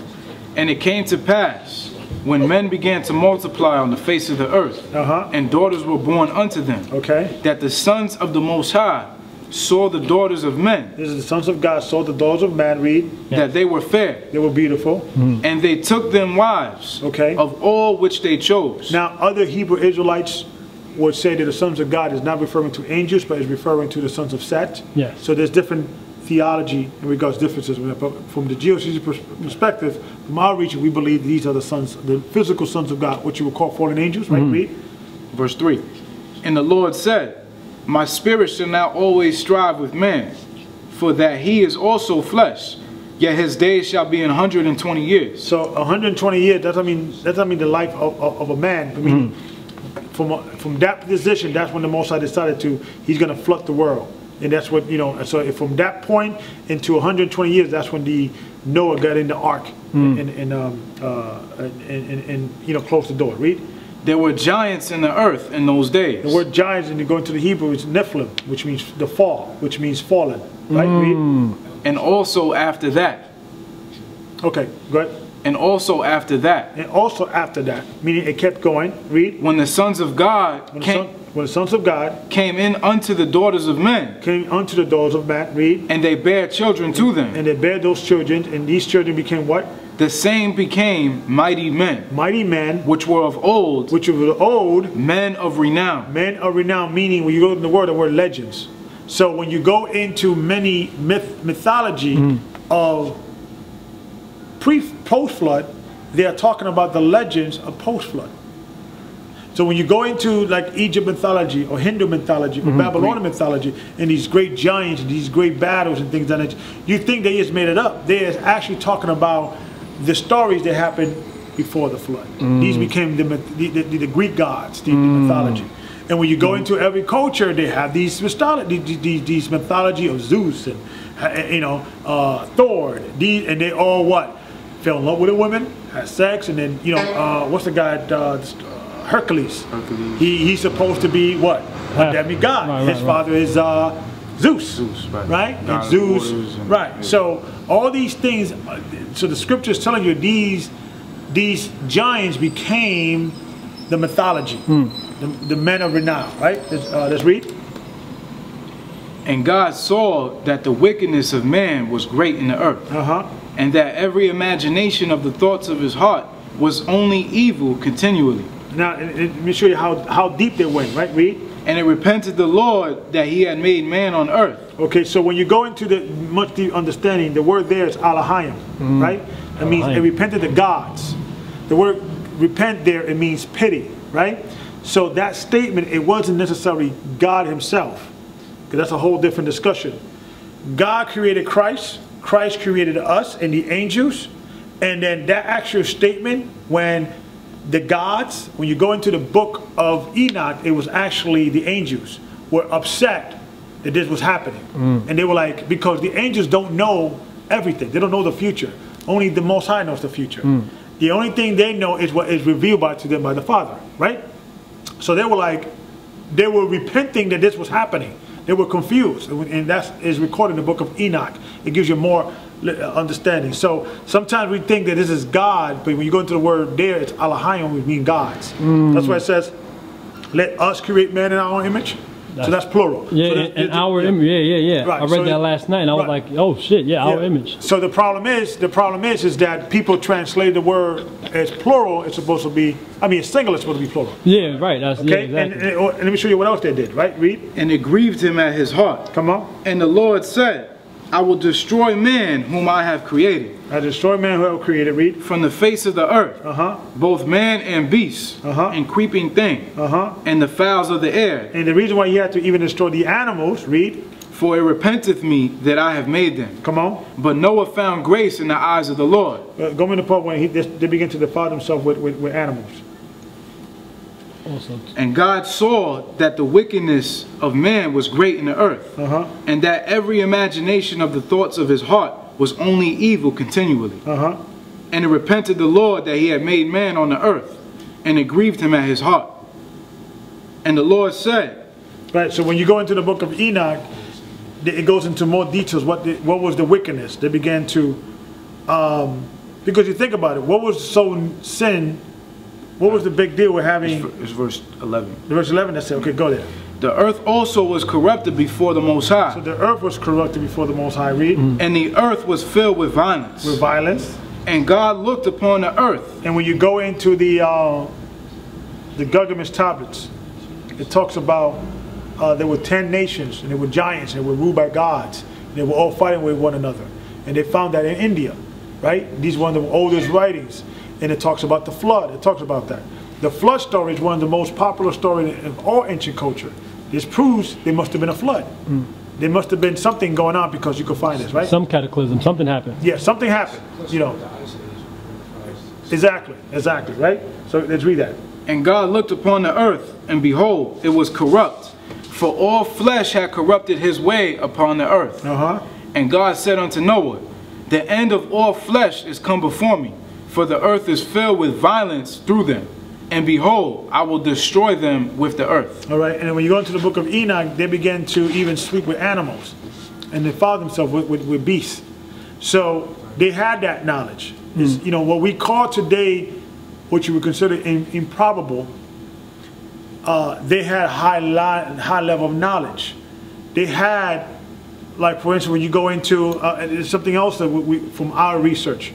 And it came to pass, when men began to multiply on the face of the earth, Uh-huh. and daughters were born unto them, Okay? that the sons of the Most High saw the daughters of men, This is the sons of God saw the daughters of man read. that they were fair, They were beautiful. and they took them wives Okay. of all which they chose. Now, other Hebrew Israelites would say that the sons of God is not referring to angels, but is referring to the sons of Seth. Yes. So there's different theology in regards to differences. But from the geocentric perspective, from our region, we believe these are the sons, the physical sons of God, what you would call fallen angels, right? Mm-hmm. Read. Verse 3 And the Lord said, My spirit shall not always strive with man, for that he is also flesh, yet his days shall be an 120 years. So 120 years doesn't mean that doesn't mean the life of, of, of a man. I mean, mm-hmm. from from that position, that's when the Most High decided to he's going to flood the world, and that's what you know. So if from that point into 120 years, that's when the Noah got in the ark and and, um, uh, and, and and you know closed the door. Read There were giants in the earth in those days. the word giants, and you go into the Hebrew, it's Nephilim, which means the fall, which means fallen. Right? Read. and also after that, Okay, go ahead. and also after that, And also after that, meaning it kept going. Read. when the sons of God When the, came, when the sons of God came in unto the daughters of men, came unto the daughters of man, read, and they bare children to them, and they bare those children, and these children became what? the same became mighty men, Mighty men, which were of old, which were old, men of renown. men of renown, meaning when you go in the word, the word legends. So when you go into many myth, mythology hmm. of pre post flood, they are talking about the legends of post flood. So when you go into like Egypt mythology or Hindu mythology or Babylonian mythology and these great giants, and these great battles and things like that, you think they just made it up. They're actually talking about the stories that happened before the flood. These became the, the, the, the Greek gods, the, the mythology. And when you go into every culture, they have these mythology, these, these mythology of Zeus and uh, you know uh, Thor. These, and they all what fell in love with a woman, had sex, and then you know uh, what's the guy? Uh, Hercules. Hercules. He he's supposed to be what? A Half. demigod. Right, His right, father is uh, Zeus. Zeus, right. Right? And Zeus. and- right. yeah. So all these things. uh, So the scripture is telling you these these giants became the mythology, the, the men of renown. Right? Let's, uh, let's read. And God saw that the wickedness of man was great in the earth, Uh huh. and that every imagination of the thoughts of his heart was only evil continually. Now, let me show you how, how deep they went, right? Read. And it repented the Lord that he had made man on earth. Okay, so when you go into the much deep understanding, the word there is alahayim, mm-hmm. right? It means it repented the gods. The word repent there, it means pity, right? So that statement, it wasn't necessarily God himself, because that's a whole different discussion. God created Christ, Christ created us and the angels, and then that actual statement, when the gods, when you go into the book of Enoch, it was actually the angels were upset that this was happening. Mm. And they were like, because the angels don't know everything, they don't know the future. Only the Most High knows the future. Mm. The only thing they know is what is revealed by to them by the Father, right? So they were like, they were repenting that this was happening. They were confused, and that is recorded in the book of Enoch. It gives you more Uh, understanding. So sometimes we think that this is God, but when you go into the word there, it's Alahayim, we mean gods. Mm. That's why it says, "Let us create man in our own image." so that's plural. Yeah, So that's- and our yeah. image. Yeah, yeah, yeah. Right, I read so that it- last night, and I was right. like, oh shit, yeah, our image. So the problem is, the problem is, is that people translate the word as plural. It's supposed to be, I mean, it's singular. It's supposed to be plural. Yeah, right. That's yeah, Okay, exactly. and, and, and let me show you what else they did. Right, read. And it grieved him at his heart. Come on. And the Lord said, I will destroy man whom I have created I destroy man who I created. Read. from the face of the earth, Uh huh. both man and beast, Uh-huh. and creeping thing, Uh huh. and the fowls of the air. And the reason why you had to even destroy the animals. Read. For it repenteth me that I have made them. Come on. But Noah found grace in the eyes of the Lord. Uh, go in the part when he, they, they begin to defile themselves with, with, with animals. Also, And God saw that the wickedness of man was great in the earth, Uh huh. and that every imagination of the thoughts of his heart was only evil continually. Uh huh. And it repented the Lord that he had made man on the earth, and it grieved him at his heart. And the Lord said, Right. So when you go into the book of Enoch, it goes into more details. What the, what was the wickedness? They began to, um, because you think about it, what was so sin? What was the big deal with having? it's verse 11. Verse 11 that said, okay, go there. The earth also was corrupted before the Most High. So the earth was corrupted before the Most High. Read and the earth was filled with violence. with violence. And God looked upon the earth, And when you go into the uh, the Gilgamesh tablets, it talks about uh, there were ten nations and they were giants and they were ruled by gods. They were all fighting with one another, and they found that in India, right? These are one of the oldest writings, and it talks about the flood. It talks about that. The flood story is one of the most popular stories of all ancient culture. This proves there must have been a flood. There must have been something going on because you could find this, right? some cataclysm, something happened. Yeah, something happened. You know. Exactly, exactly, right? So let's read that. and God looked upon the earth, and behold, it was corrupt. For all flesh had corrupted his way upon the earth. Uh huh. And God said unto Noah, The end of all flesh is come before me, for the earth is filled with violence through them. And behold, I will destroy them with the earth. All right, and when you go into the book of Enoch, they begin to even speak with animals, and they follow themselves with, with, with beasts. So they had that knowledge. It's, you know what we call today, what you would consider in, improbable. Uh, they had high li- high level of knowledge. They had, like for instance, when you go into uh, something else that we, we, from our research.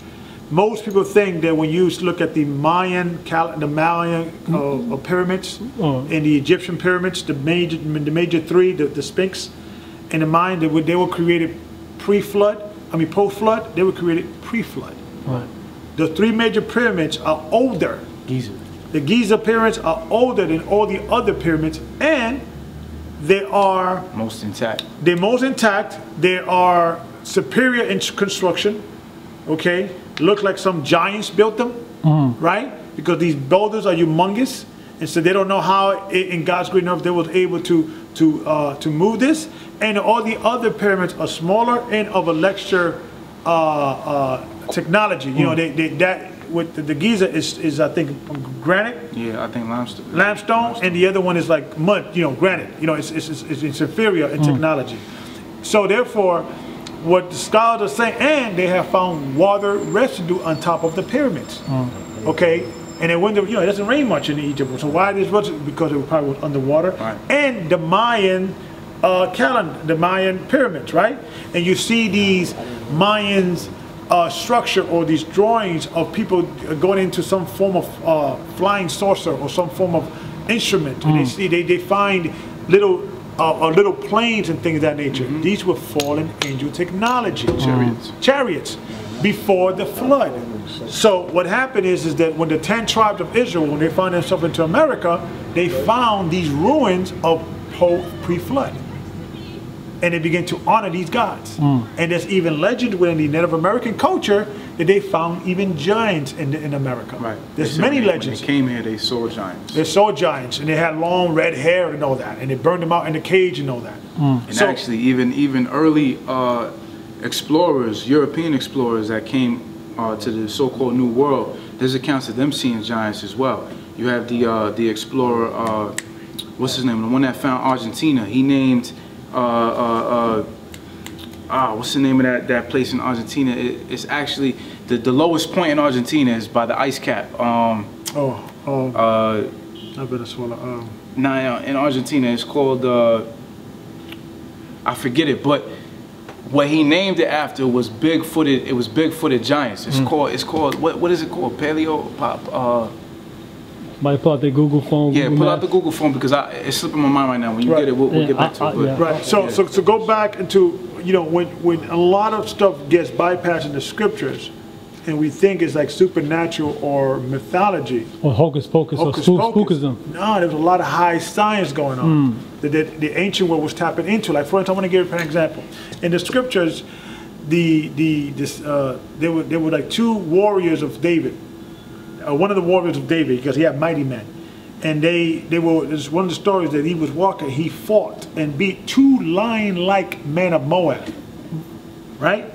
Most people think that when you look at the Mayan, cal- the Mayan uh, uh, pyramids Oh. and the Egyptian pyramids, the major, the major three, the, the Sphinx, and the Mayan, they were, they were created pre-flood. I mean, post-flood. They were created pre-flood. Right. The three major pyramids are older. Giza. The Giza pyramids are older than all the other pyramids, and they are Most intact. they're most intact. They are superior in construction. Okay, look like some giants built them, right? Because these boulders are humongous, and so they don't know how, i- in God's great enough, they was able to to uh, to move this. And all the other pyramids are smaller and of a lesser uh, uh, technology. You know, they, they that with the, the Giza is is I think granite Yeah, I think limestone. limestone, and the other one is like mud, you know, granite. You know, it's, it's, it's, it's inferior in technology. So therefore, what the scholars are saying, and they have found water residue on top of the pyramids. Okay, and the, you know it doesn't rain much in Egypt, so why this was because it probably was underwater. Right. And the Mayan uh, calendar, the Mayan pyramids, right? And you see these Mayans uh, structure or these drawings of people going into some form of uh, flying saucer or some form of instrument. And they see they, they find little uh, uh, little planes and things of that nature. These were fallen angel technology. Chariots. Chariots before the flood. So what happened is is that when the ten tribes of Israel, when they found themselves into America, they found these ruins of pre-flood and they begin to honor these gods. And there's even legend within the Native American culture that they found even giants in, in America. Right. There's many when- legends. When they came here, they saw giants. They saw giants and they had long red hair and all that, and they burned them out in a cage and all that. And So- actually, even even early uh, explorers, European explorers that came uh, to the so-called New World, there's accounts of them seeing giants as well. You have the uh, the explorer, uh, what's his name, the one that found Argentina. He named, uh, uh, uh, ah, what's the name of that, that place in Argentina? It, it's actually the, the lowest point in Argentina is by the ice cap. Um, Oh, oh, uh, I better swallow. Um, Nah, in Argentina, it's called. Uh, I forget it, but what he named it after was big-footed. It was big-footed giants. It's called. It's called. What What is it called? Paleo pop. Uh, Might pull out their Google phone. yeah, Google pull out the Google phone because I, it's slipping my mind right now. When you Right. get it, we'll, we'll Yeah, get back I- to it. but- yeah. right. So, so, so go back into you know when when a lot of stuff gets bypassed in the scriptures, and we think it's like supernatural or mythology. Or hocus pocus or Hocus spook, pocus. spookism. No, there was a lot of high science going on that, that the ancient world was tapping into. Like, for instance, I want to give you an example. In the scriptures, the the this uh, there were there were like two warriors of David. Uh, one of the warriors of David, because he had mighty men, and they they were. There's one of the stories that he was walking. He fought and beat two lion-like men of Moab. Right.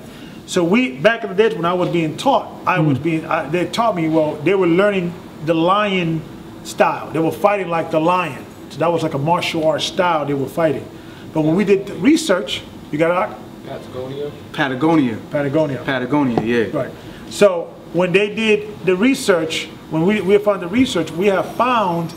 So we back in the days when I was being taught, I was being I, they taught me well. They were learning the lion style. They were fighting like the lion. So that was like a martial arts style they were fighting. But when we did the research, you got it, Patagonia. Patagonia. Patagonia. Patagonia. Yeah. Right. So when they did the research, when we, we found the research, we have found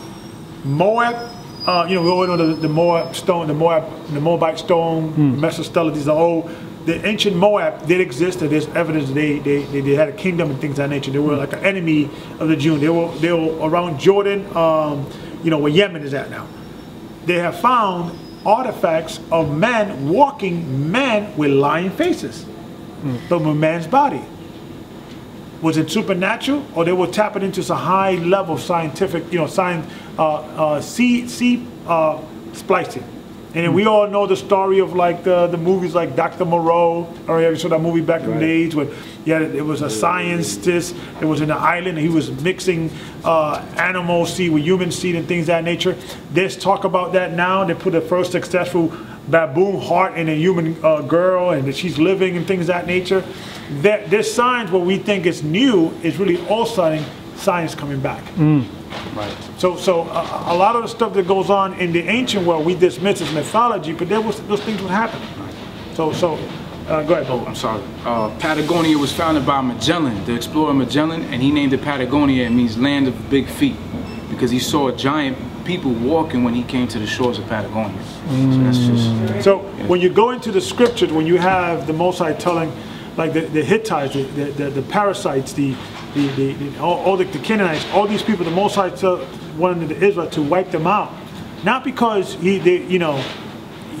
Moab. Uh, you know, we all know the, the Moab stone, the Moab, the Moabite stone, Mesha Stele. These are all the ancient Moab did exist, and there's evidence they, they, they, had a kingdom and things of that nature. They were like an enemy of the Jews. They were they were around Jordan, um, you know, where Yemen is at now. They have found artifacts of men walking men with lion faces, but with man's body. Was it supernatural, or they were tapping into some high level scientific, you know, science, uh, uh, seed, seed uh, splicing? And we all know the story of like the, the movies like Dr. Moreau, or you saw that movie back in the days when yeah, it was a scientist, it was in an island, he was mixing uh, animal seed with human seed and things of that nature. There's talk about that now. They put the first successful baboon heart in a human uh, girl and that she's living and things of that nature. That there's signs what we think is new is really all sudden science coming back. Right. So, so a, a lot of the stuff that goes on in the ancient world we dismiss as mythology, but there was those things would happen. So, so uh, go ahead. Oh, I'm sorry. Uh, Patagonia was founded by Magellan, the explorer Magellan, and he named it Patagonia. It means land of big feet because he saw giant people walking when he came to the shores of Patagonia. So that's just. So when you go into the scriptures, when you have the Most High telling, like the, the Hittites, the, the, the, Perizzites, the, the, the, the all, all the, the Canaanites, all these people, the Most High wanted the Israel to wipe them out, not because he, they, you know,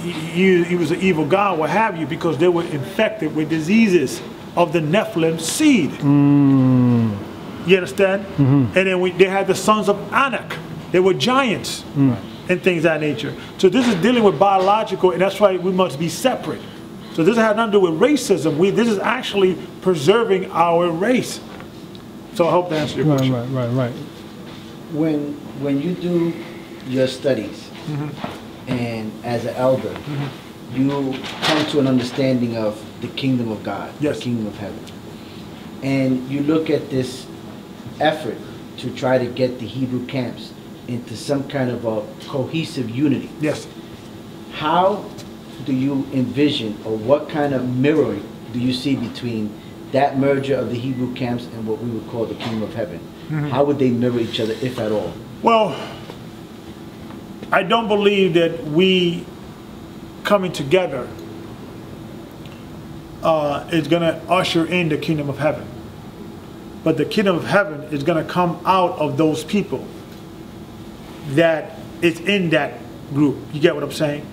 he, he, was an evil god, what have you, because they were infected with diseases of the Nephilim seed. Mm. You understand? Mm-hmm. And then we, they had the sons of Anak. They were giants mm. and things of that nature. So this is dealing with biological, and that's why we must be separate. So this has nothing to do with racism. We, this is actually preserving our race. So I hope that answers your Right, question. right, right, right. right. when when you do your studies mm-hmm. and as an elder mm-hmm. you come to an understanding of the kingdom of god Yes. the kingdom of heaven and you look at this effort to try to get the hebrew camps into some kind of a cohesive unity Yes. how do you envision or what kind of mirroring do you see between that merger of the hebrew camps and what we would call the kingdom of heaven how would they mirror each other if at all Well, I don't believe that we coming together uh, is going to usher in the kingdom of heaven. But the kingdom of heaven is going to come out of those people that is in that group. You get what I'm saying?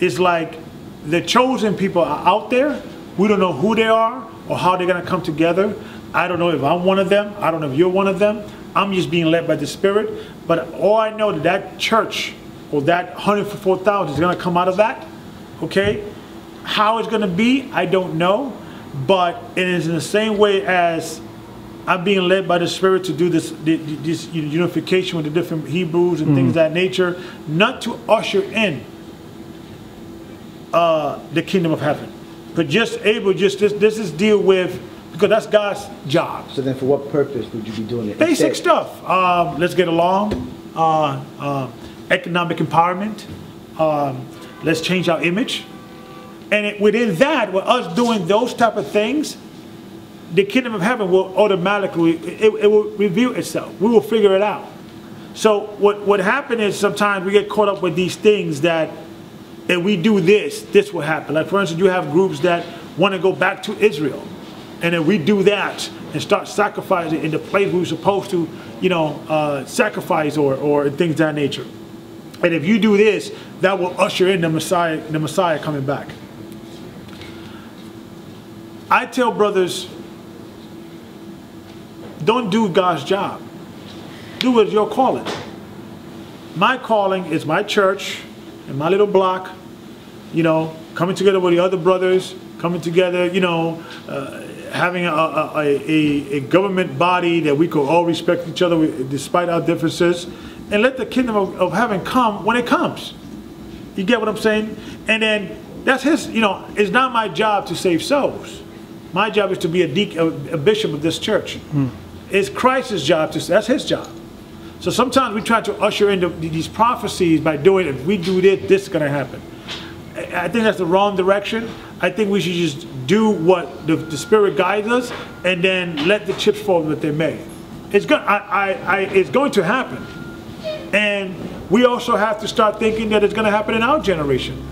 It's like the chosen people are out there. We don't know who they are or how they're going to come together. I don't know if I'm one of them. I don't know if you're one of them. I'm just being led by the Spirit. But all I know that that church or that 104,000 is going to come out of that. Okay? How it's going to be, I don't know. But it is in the same way as I'm being led by the Spirit to do this, this unification with the different Hebrews and mm. things of that nature, not to usher in uh, the kingdom of heaven, but just able just this this is deal with because that's God's job. So then, for what purpose would you be doing it? Basic Instead? stuff. Um, let's get along. Uh, uh, economic empowerment. Um, let's change our image. And it, within that, with us doing those type of things, the kingdom of heaven will automatically, it, it will reveal itself. We will figure it out. So what, what happened is sometimes we get caught up with these things that if we do this, this will happen. Like for instance, you have groups that want to go back to Israel. And if we do that and start sacrificing in the place we are supposed to, you know, uh, sacrifice or, or things of that nature. And if you do this, that will usher in the Messiah, the Messiah coming back. I tell brothers, don't do God's job. Do what your calling. My calling is my church and my little block, you know, coming together with the other brothers, coming together, you know, uh, having a, a, a, a, government body that we could all respect each other despite our differences, and let the kingdom of, of heaven come when it comes. You get what I'm saying? And then that's his, you know, it's not my job to save souls. My job is to be a, deacon, a bishop of this church. Hmm. It's Christ's job to, that's his job. So sometimes we try to usher in the, these prophecies by doing, if we do this, this is going to happen. I think that's the wrong direction. I think we should just do what the, the Spirit guides us and then let the chips fall that they may. It's, go, I, I, I, it's going to happen. And we also have to start thinking that it's going to happen in our generation.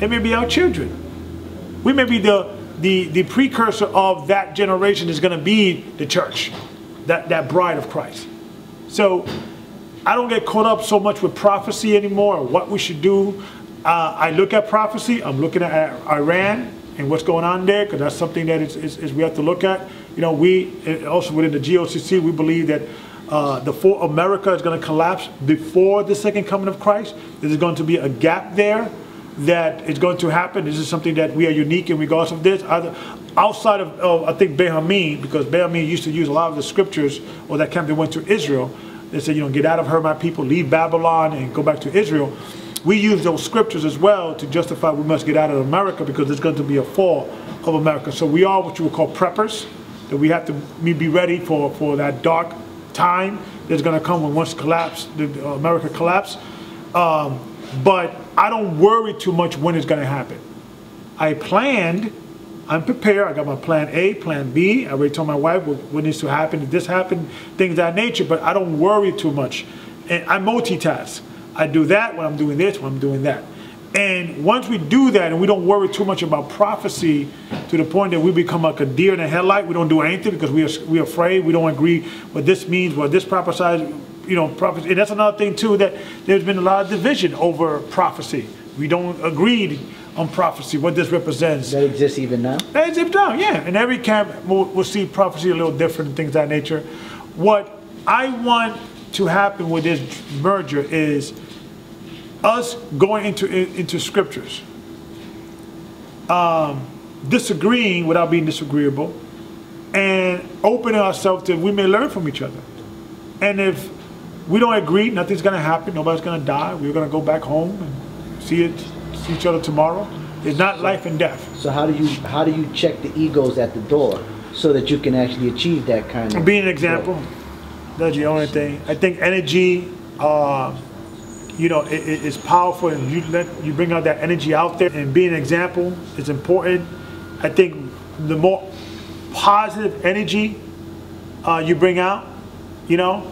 It may be our children. We may be the, the, the precursor of that generation is going to be the church, that, that bride of Christ. So I don't get caught up so much with prophecy anymore or what we should do. Uh, I look at prophecy, I'm looking at Iran and what's going on there because that's something that is, is, is, we have to look at. You know, we also within the GOCC, we believe that uh, the for America is going to collapse before the second coming of Christ. There's going to be a gap there that is going to happen. This is something that we are unique in regards of this. Other, outside of, of, I think, Ben Ammi, because Ben Ammi used to use a lot of the scriptures, or that camp that went to Israel. They said, you know, get out of her, my people, leave Babylon and go back to Israel we use those scriptures as well to justify we must get out of America because there's going to be a fall of America. So we are what you would call preppers, that we have to be ready for, for that dark time that's going to come when once collapse, the, uh, America collapse. Um, but I don't worry too much when it's going to happen. I planned, I'm prepared. I got my plan A, plan B. I already told my wife what, what needs to happen, if this happened, things that nature, but I don't worry too much. And I multitask. I do that when I'm doing this, when I'm doing that. And once we do that and we don't worry too much about prophecy to the point that we become like a deer in a headlight, we don't do anything because we are, we're afraid, we don't agree what this means, what this prophesies, you know, prophecy. And that's another thing too, that there's been a lot of division over prophecy. We don't agree on prophecy, what this represents. That exists even now? That exists now, yeah. And every camp will, will see prophecy a little different and things of that nature. What I want to happen with this merger is us going into into scriptures, um, disagreeing without being disagreeable, and opening ourselves to we may learn from each other. And if we don't agree, nothing's going to happen. Nobody's going to die. We're going to go back home and see it, see each other tomorrow. It's not life and death. So how do you how do you check the egos at the door so that you can actually achieve that kind of? Being an example. That's the only thing. I think energy, uh, you know, it, it's powerful, and you let you bring out that energy out there and be an example is important. I think the more positive energy uh, you bring out, you know,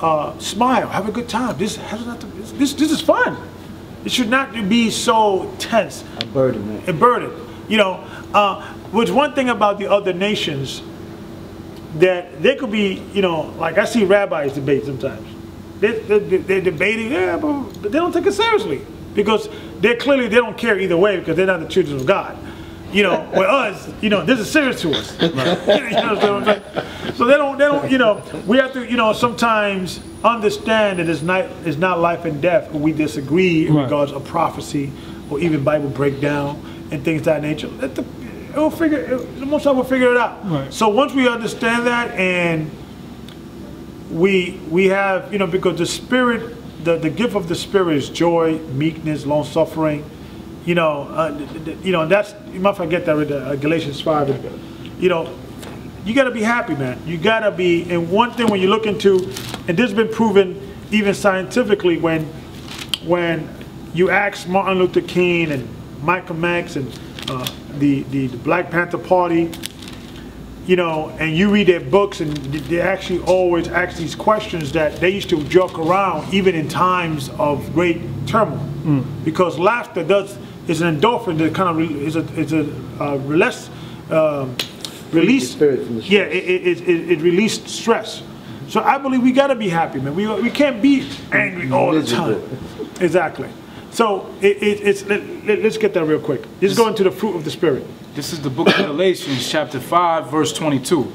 uh, smile, have a good time. This to, this this is fun. It should not be so tense. A burden, man. A burden. You know, uh, which one thing about the other nations that they could be, you know, like I see rabbis debate sometimes. They, they, they're debating, yeah, but, but they don't take it seriously because they clearly they don't care either way because they're not the children of God. You know, with us, you know, this is serious to us. you know what I'm saying? So they don't, they don't, you know, we have to, you know, sometimes understand that it's not, it's not life and death when we disagree in Right. regards of prophecy or even Bible breakdown and things of that nature. Let the, it will figure, it, the Most will figure it out. Right. So once we understand that and we we have you know because the spirit the, the gift of the spirit is joy meekness long suffering you know uh, you know that's you might forget that with uh, galatians 5 you know you got to be happy man. You got to be and one thing when you look into and this has been proven even scientifically when when you ask martin luther king and malcolm x and uh, the, the the black panther party you know, and you read their books, and they actually always ask these questions that they used to joke around even in times of great turmoil, because laughter does is an endorphin that kind of re, is a is a uh, less um, release. spirit from the yeah, it it, it, it released stress. So I believe we gotta be happy, man. We we can't be angry all the time. Exactly. So it, it, it's let, let, us get that real quick. Let's go into the fruit of the spirit. This is the book of Galatians, chapter 5, verse 22.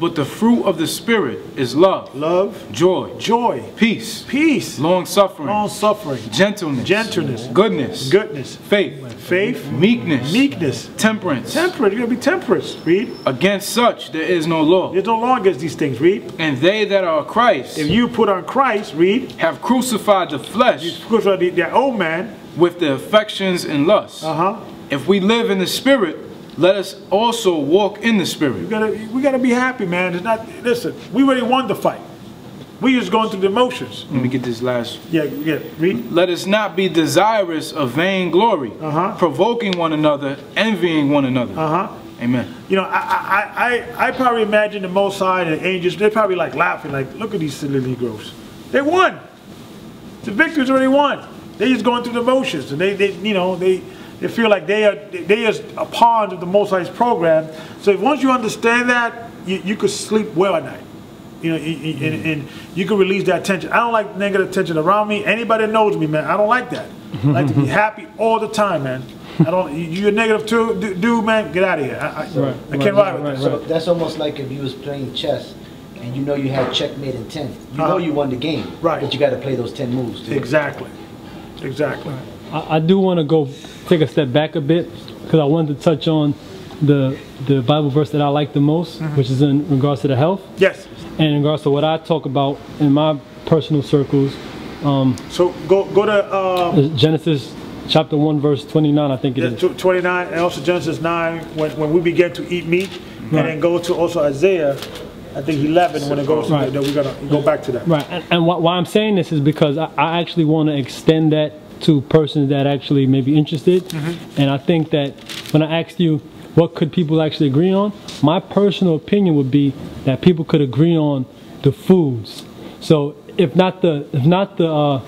But the fruit of the Spirit is love, Love, joy, joy, peace, peace, long suffering, long suffering, gentleness, gentleness, goodness, goodness, faith, faith, meekness, meekness, temperance. temperate. You gotta be temperate. Read. Against such there is no law. There's no law against these things. Read. And they that are Christ If you put on Christ, read. have crucified the flesh of the, the old man. with the affections and lusts. Uh huh. If we live in the Spirit, let us also walk in the spirit. We gotta we gotta be happy, man. It's not. Listen, we already won the fight. We just going through the motions. Let me get this last. Yeah, yeah. Read. Let us not be desirous of vain glory, Uh-huh. provoking one another, envying one another. Uh huh. Amen. You know, I, I, I, I probably imagine the Most High and the angels. They're probably like laughing, like, look at these silly Negroes. They won. The victory's already won. They just going through the motions, and they, they you know, they, they feel like they are, they are a pawn of the Most High's program. So if once you understand that, you, you could sleep well at night. You know, y- y- and, and you can release that tension. I don't like negative tension around me. Anybody that knows me, man, I don't like that. I like to be happy all the time, man. I don't. you- You're negative too, du- dude, man. Get out of here. I, I, Right, I can't right, ride with right, that. So that's almost like if you was playing chess and you know you had checkmate in 10. You Uh-huh. know you won the game. Right. But you got to play those 10 moves. Too. Exactly. Exactly. I, I do want to go take a step back a bit because I wanted to touch on the the Bible verse that I like the most, Mm-hmm. which is in regards to the health Yes. and in regards to what I talk about in my personal circles. So go go to uh, Genesis chapter one verse twenty nine, I think it yeah, is. Twenty nine, and also Genesis 9 when, when we begin to eat meat, and then go to also Isaiah, I think 11 when it goes. Right. Then we're gonna go back to that. Right, and, and why, why I'm saying this is because I, I actually want to extend that to persons that actually may be interested. Mm-hmm. And I think that when I asked you what could people actually agree on, my personal opinion would be that people could agree on the foods. So if not the if not the uh,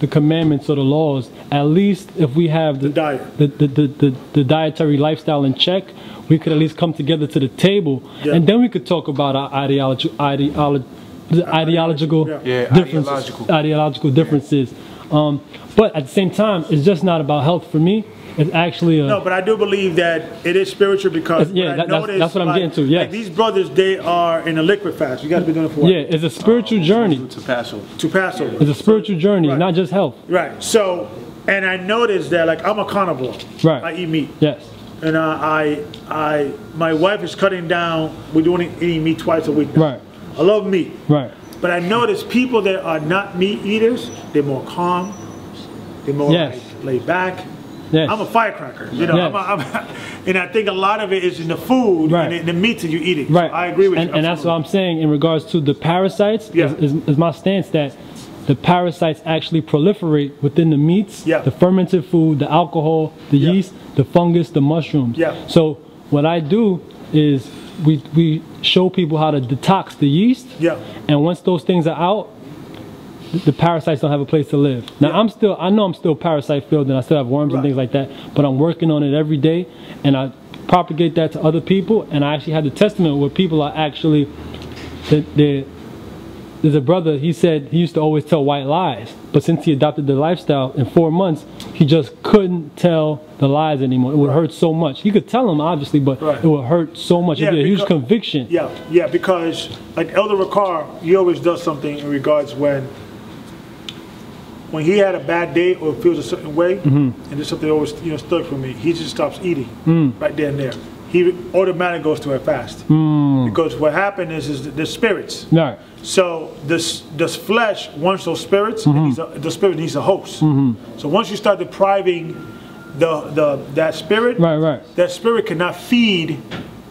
the commandments or the laws, at least if we have the, The diet. the, the, the, the, the dietary lifestyle in check, we could at least come together to the table, Yeah. and then we could talk about our ideology, ideology, ideological Yeah. Yeah, differences, ideological. ideological differences. Um, but at the same time, it's just not about health for me. It's actually a No, but I do believe that it is spiritual because Yeah, that- that's- noticed, that's what I'm like, getting to, Yeah, Like these brothers, they are in a liquid fast. You guys been doing it for what? yeah, it's a spiritual journey. To Passover. To Passover. It's a spiritual journey, Right. not just health. Right. So, and I noticed that like I'm a carnivore. Right. I eat meat. Yes. and uh, I, I, my wife is cutting down. We're doing eating meat twice a week. now. Right. I love meat, Right. But I notice people that are not meat eaters, they're more calm, they're more Yes. like, laid back. Yes. I'm a firecracker, you know. Yes. I'm a, I'm, and I think a lot of it is in the food Right. and the, the meats that you're eating. So Right. I agree with and, you. And that's what I'm saying in regards to the parasites. Yeah. Is, is, is my stance that the parasites actually proliferate within the meats, Yeah. the fermented food, the alcohol, the Yeah. yeast, the fungus, the mushrooms. Yeah. So what I do is we we show people how to detox the yeast. Yeah. And once those things are out, the parasites don't have a place to live. Now I'm still, I know I'm still parasite filled and I still have worms and things like that, but I'm working on it every day and I propagate that to other people and I actually had the testament where people are actually, they, they, there's a brother, he said he used to always tell white lies, but since he adopted the lifestyle in four months, he just couldn't tell the lies anymore. It would hurt so much. He could tell them obviously, but Right. it would hurt so much. Yeah, It'd be a huge conviction. Yeah, yeah, because like Elder Ricard, he always does something in regards when when he had a bad day or feels a certain way, Mm-hmm. and there's something always you know stuck for me. He just stops eating Mm. right there and there. He automatically goes to a fast Mm. because what happened is is the spirits. Right. So this this flesh wants those spirits, Mm-hmm. and needs a, the spirit needs a host. So once you start depriving the the that spirit, Right, right. that spirit cannot feed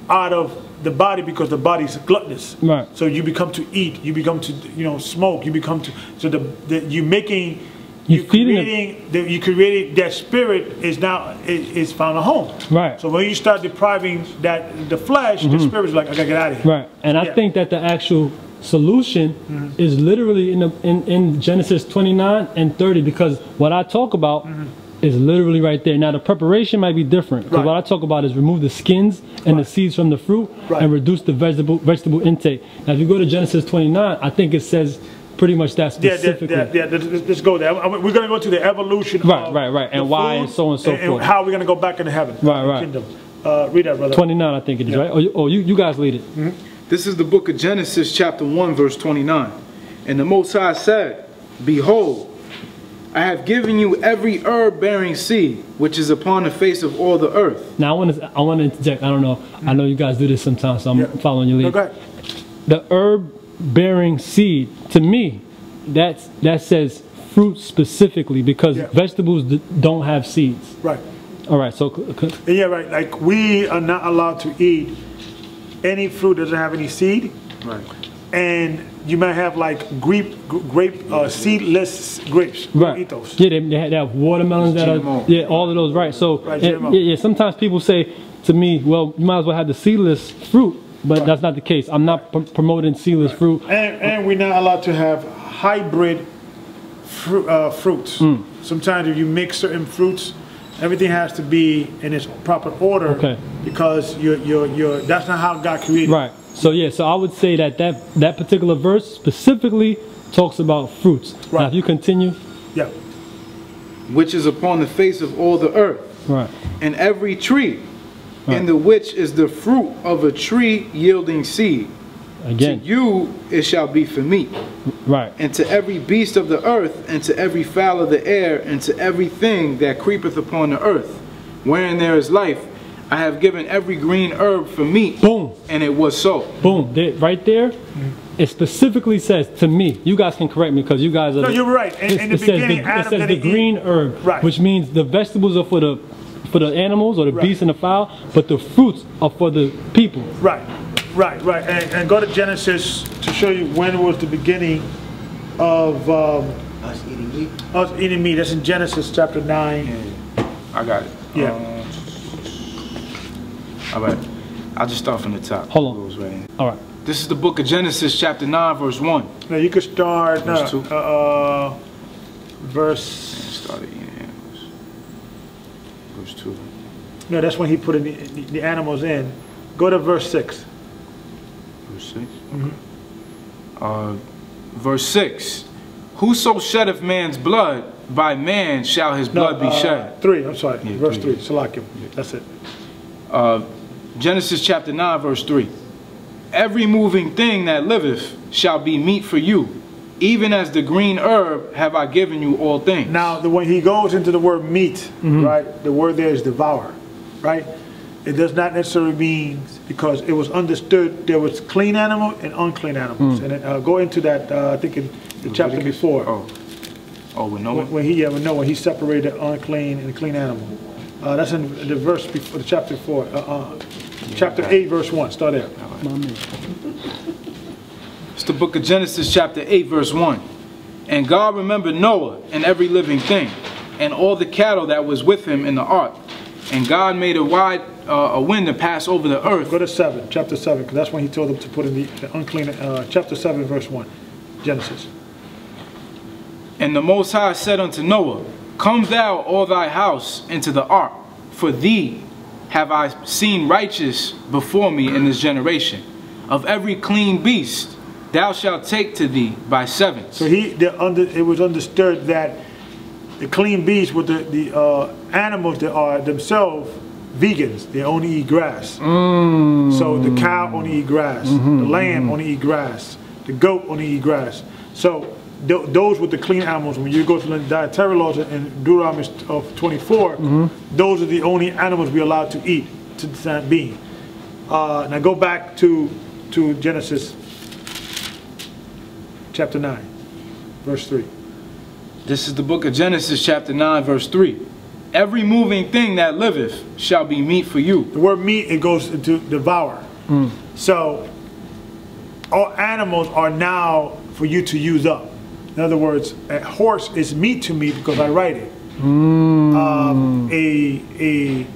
out of the body because the body's gluttonous. Right. So you become to eat, you become to you know smoke, you become to so the, the you making You're you creating the, you creating that spirit is now is, is found a home. Right. So when you start depriving that the flesh, the mm-hmm. spirit is like I gotta get out of here. Right, and I Yeah. think that the actual solution mm-hmm. is literally in, the, in in Genesis 29 and 30 because what I talk about mm-hmm. is literally right there. Now the preparation might be different because Right. what I talk about is remove the skins and the seeds from the fruit Right. and reduce the vegetable vegetable intake. Now if you go to Genesis 29, I think it says pretty much that Yeah, yeah, yeah, yeah, let's- let's let's go there. We're going to go to the evolution Right, of right, right, and why and so on and so forth. how we're going to go back into heaven. Right, right. Kingdom. Uh, read that, brother. 29, I think it is, Yeah. right? Oh, you, oh you, you guys lead it. This is the book of Genesis, chapter 1, verse 29. And the Most High said, Behold, I have given you every herb bearing seed, which is upon the face of all the earth. Now I want to I want to interject. I don't know. I know you guys do this sometimes, so I'm Yeah. following your lead. go ahead. the herb bearing seed to me that's that says fruit specifically because Yeah. vegetables d- don't have seeds Right. all right so c- c- Yeah, right. Like we are not allowed to eat any fruit that doesn't have any seed, Right. and you might have like grape, grape uh, seedless grapes. Right Eat those. yeah they, they have- they have watermelons that are yeah all of those right so Right, yeah, GMO. yeah, yeah, sometimes people say to me well you might as well have the seedless fruit but that's not the case i'm not pr- promoting seedless fruit And, and we're not allowed to have hybrid fru- uh, fruits. Hmm. Sometimes if you mix certain fruits, everything has to be in its proper order. Okay. Because you're, you're, you're, that's not how God created. Right. So yeah, so I would say that that, that particular verse specifically talks about fruits. Now, if you continue, Yeah. Which is upon the face of all the earth. right, And every tree, Right. in the which is the fruit of a tree yielding seed. again, To you it shall be for meat. right, and to every beast of the earth, and to every fowl of the air, and to everything that creepeth upon the earth, wherein there is life, I have given every green herb for meat. Boom. And it was so. boom, there, right there. It specifically says to me. You guys can correct me because you guys are. No, the- you're right. In, it, in the it says the, beginning, it says the didn't eat- green herb, Right. which means the vegetables are for the for the animals or the Right. beasts and the fowl, but the fruits are for the people. Right, right, right. And, and go to Genesis to show you when was the beginning of um, Us eating meat. us eating meat. That's in Genesis chapter 9. I got it. Yeah. Um, all right. I'll just start from the top. Hold on. Goes right in. All right. This is the book of Genesis, chapter 9, verse 1. Now you could start Verse no, two. uh, uh, verse. Started in verse 2. No, that's when he put in the, the, the animals in. Go to verse 6. Verse 6. Uh, verse 6. Whoso sheddeth man's blood, by man shall his blood be uh, shed. 3, I'm sorry. Yeah, verse three. 3. Salakim. That's it. Uh, Genesis chapter 9, verse 3. Every moving thing that liveth shall be meat for you. Even as the green herb have I given you all things. Now, the, when he goes into the word meat, Mm-hmm. right, the word there is devour, right? It does not necessarily mean, because it was understood there was clean animal and unclean Hmm. animals. And uh, go into that, uh, I think in the chapter before. Oh, oh with Noah? When, when he, yeah, when Noah, he separated unclean and clean animal. Uh, that's in the verse before, the chapter 4, uh, uh, chapter 8, verse 1. Start there. It's the book of Genesis, chapter 8, verse 1. And God remembered Noah and every living thing, and all the cattle that was with him in the ark. And God made a wide uh, a wind to pass over the earth. Go to 7, chapter 7, because that's when he told them to put in the, the unclean, uh, chapter 7, verse 1, Genesis. And the Most High said unto Noah, Come thou, all thy house, into the ark, for thee have I seen righteous before me in this generation. Of every clean beast thou shalt take to thee by sevens. So he, the under, it was understood that the clean beasts were the, the uh, animals that are themselves vegans. They only eat grass. So the cow only eat grass. the lamb only eat grass. The goat only eat grass. So th those were the clean animals. When you go to the dietary laws in Deuteronomy of 24, those are the only animals we're allowed to eat to the being. Uh, now go back to to Genesis chapter 9, verse 3. This is the book of Genesis, chapter 9, verse 3. Every moving thing that liveth shall be meat for you. The word meat, it goes into devour. So all animals are now for you to use up. In other words, a horse is meat to me because I ride it. Um, a a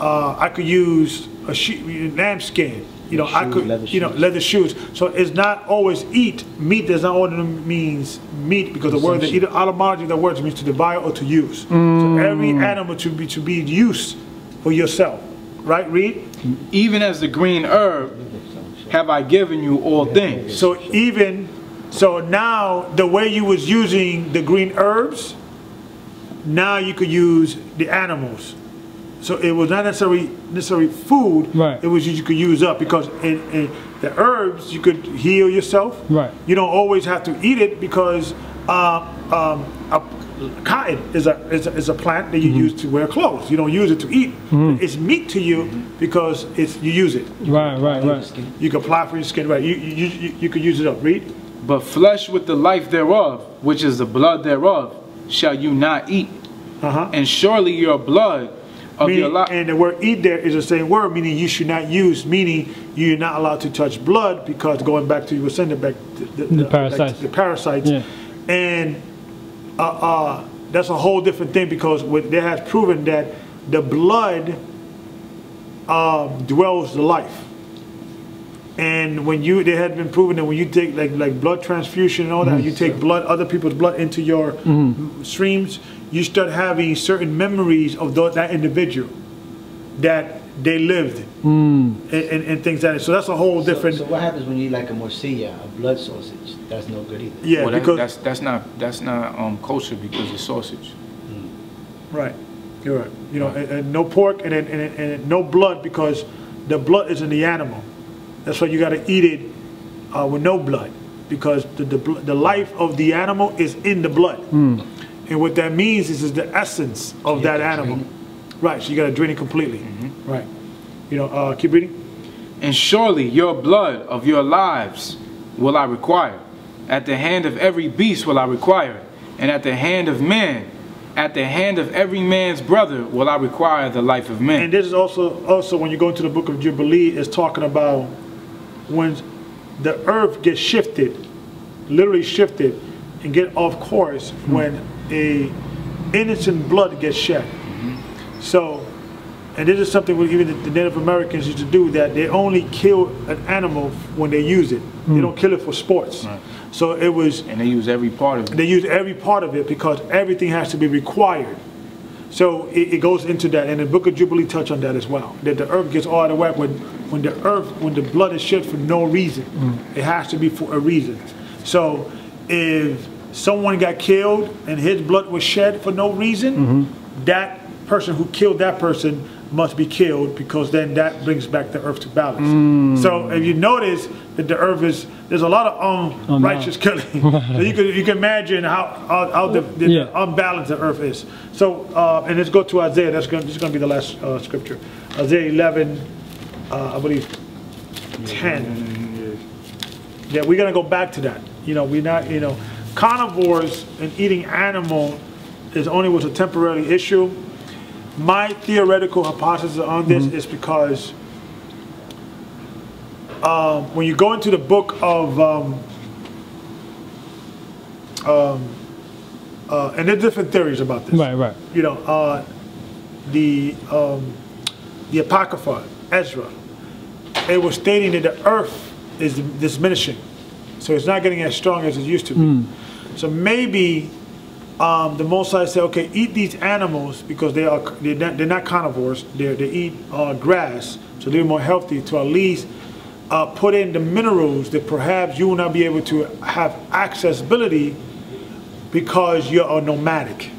uh, I could use a sheep, lamb skin. You know, I could, you know, shoes. leather shoes. So it's not always eat. Meat does not only means meat because the word, the either etymology of the words means to devour or to use. So every animal to be to be used for yourself. Right? Read. Even as the green herb have I given you all things. So even so now the way you was using the green herbs, now you could use the animals. So it was not necessarily necessarily food. Right. It was you could use up because in, in the herbs you could heal yourself. Right. You don't always have to eat it because uh, um, a, cotton is a, is a is a plant that you use to wear clothes. You don't use it to eat. It's meat to you because it's you use it. Right, right, right. You can apply for your skin. Right. You you, you, you could use it up. Read. But flesh with the life thereof, which is the blood thereof, shall you not eat. Uh-huh. And surely your blood of your Meaning, life. and the word eat there is the same word, meaning you should not use, meaning you're not allowed to touch blood because going back to you were saying the back the, The parasites. the parasites, Yeah. and uh, uh, that's a whole different thing because what they has proven that the blood um, dwells the life. And when you, they had been proven that when you take like like blood transfusion and all that, you take blood, other people's blood into your streams, you start having certain memories of tho- that individual that they lived and, and, and things like that. So that's a whole different, so what happens when you eat like a morcilla, a blood sausage? That's no good either. yeah, well, that, because that's that's not that's not um kosher because it's sausage. right, you're right. You know, and, and no pork and, and, and, and no blood because the blood is in the animal. That's why you got to eat it uh, with no blood because the, the the life of the animal is in the blood. And what that means is, is the essence of you that animal. Right, so you got to drain it completely. Right. You know, uh, keep reading. And surely your blood of your lives will I require. At the hand of every beast will I require it. And at the hand of man, at the hand of every man's brother will I require the life of man. And this is also also when you go into the book of Jubilee, it's talking about when the earth gets shifted, literally shifted, and get off course when a innocent blood gets shed. So, and this is something we, even the, Native Americans used to do that they only kill an animal when they use it. They hmm. don't kill it for sports. So it was and they use every part of it. they use every part of it because everything has to be required. So it, it goes into that, and the Book of Jubilee touch on that as well. That the earth gets all out of whack when, when the earth, when the blood is shed for no reason. Hmm. It has to be for a reason. So if someone got killed and his blood was shed for no reason, that person who killed that person must be killed because then that brings back the earth to balance. So if you notice that the earth is, there's a lot of unrighteous killing. so you can you can imagine how how, how the, the Yeah. unbalanced the earth is. So uh, and let's go to Isaiah. That's going this is going to be the last uh, scripture. Isaiah 11, uh, I believe 10. Yeah, we're gonna go back to that. You know, we're not, you know, carnivores and eating animal is only was a temporary issue. My theoretical hypothesis on this is because um, when you go into the book of um, um, uh, and there's different theories about this Right, right. you know, uh, the um, the Apocrypha, Ezra, it was stating that the earth is diminishing, so it's not getting as strong as it used to be. So maybe um, the Most High said, okay, eat these animals because they are they're not, they're not carnivores. They they eat uh, grass, so they're more healthy. To at least uh, put in the minerals that perhaps you will not be able to have accessibility because you're a nomadic.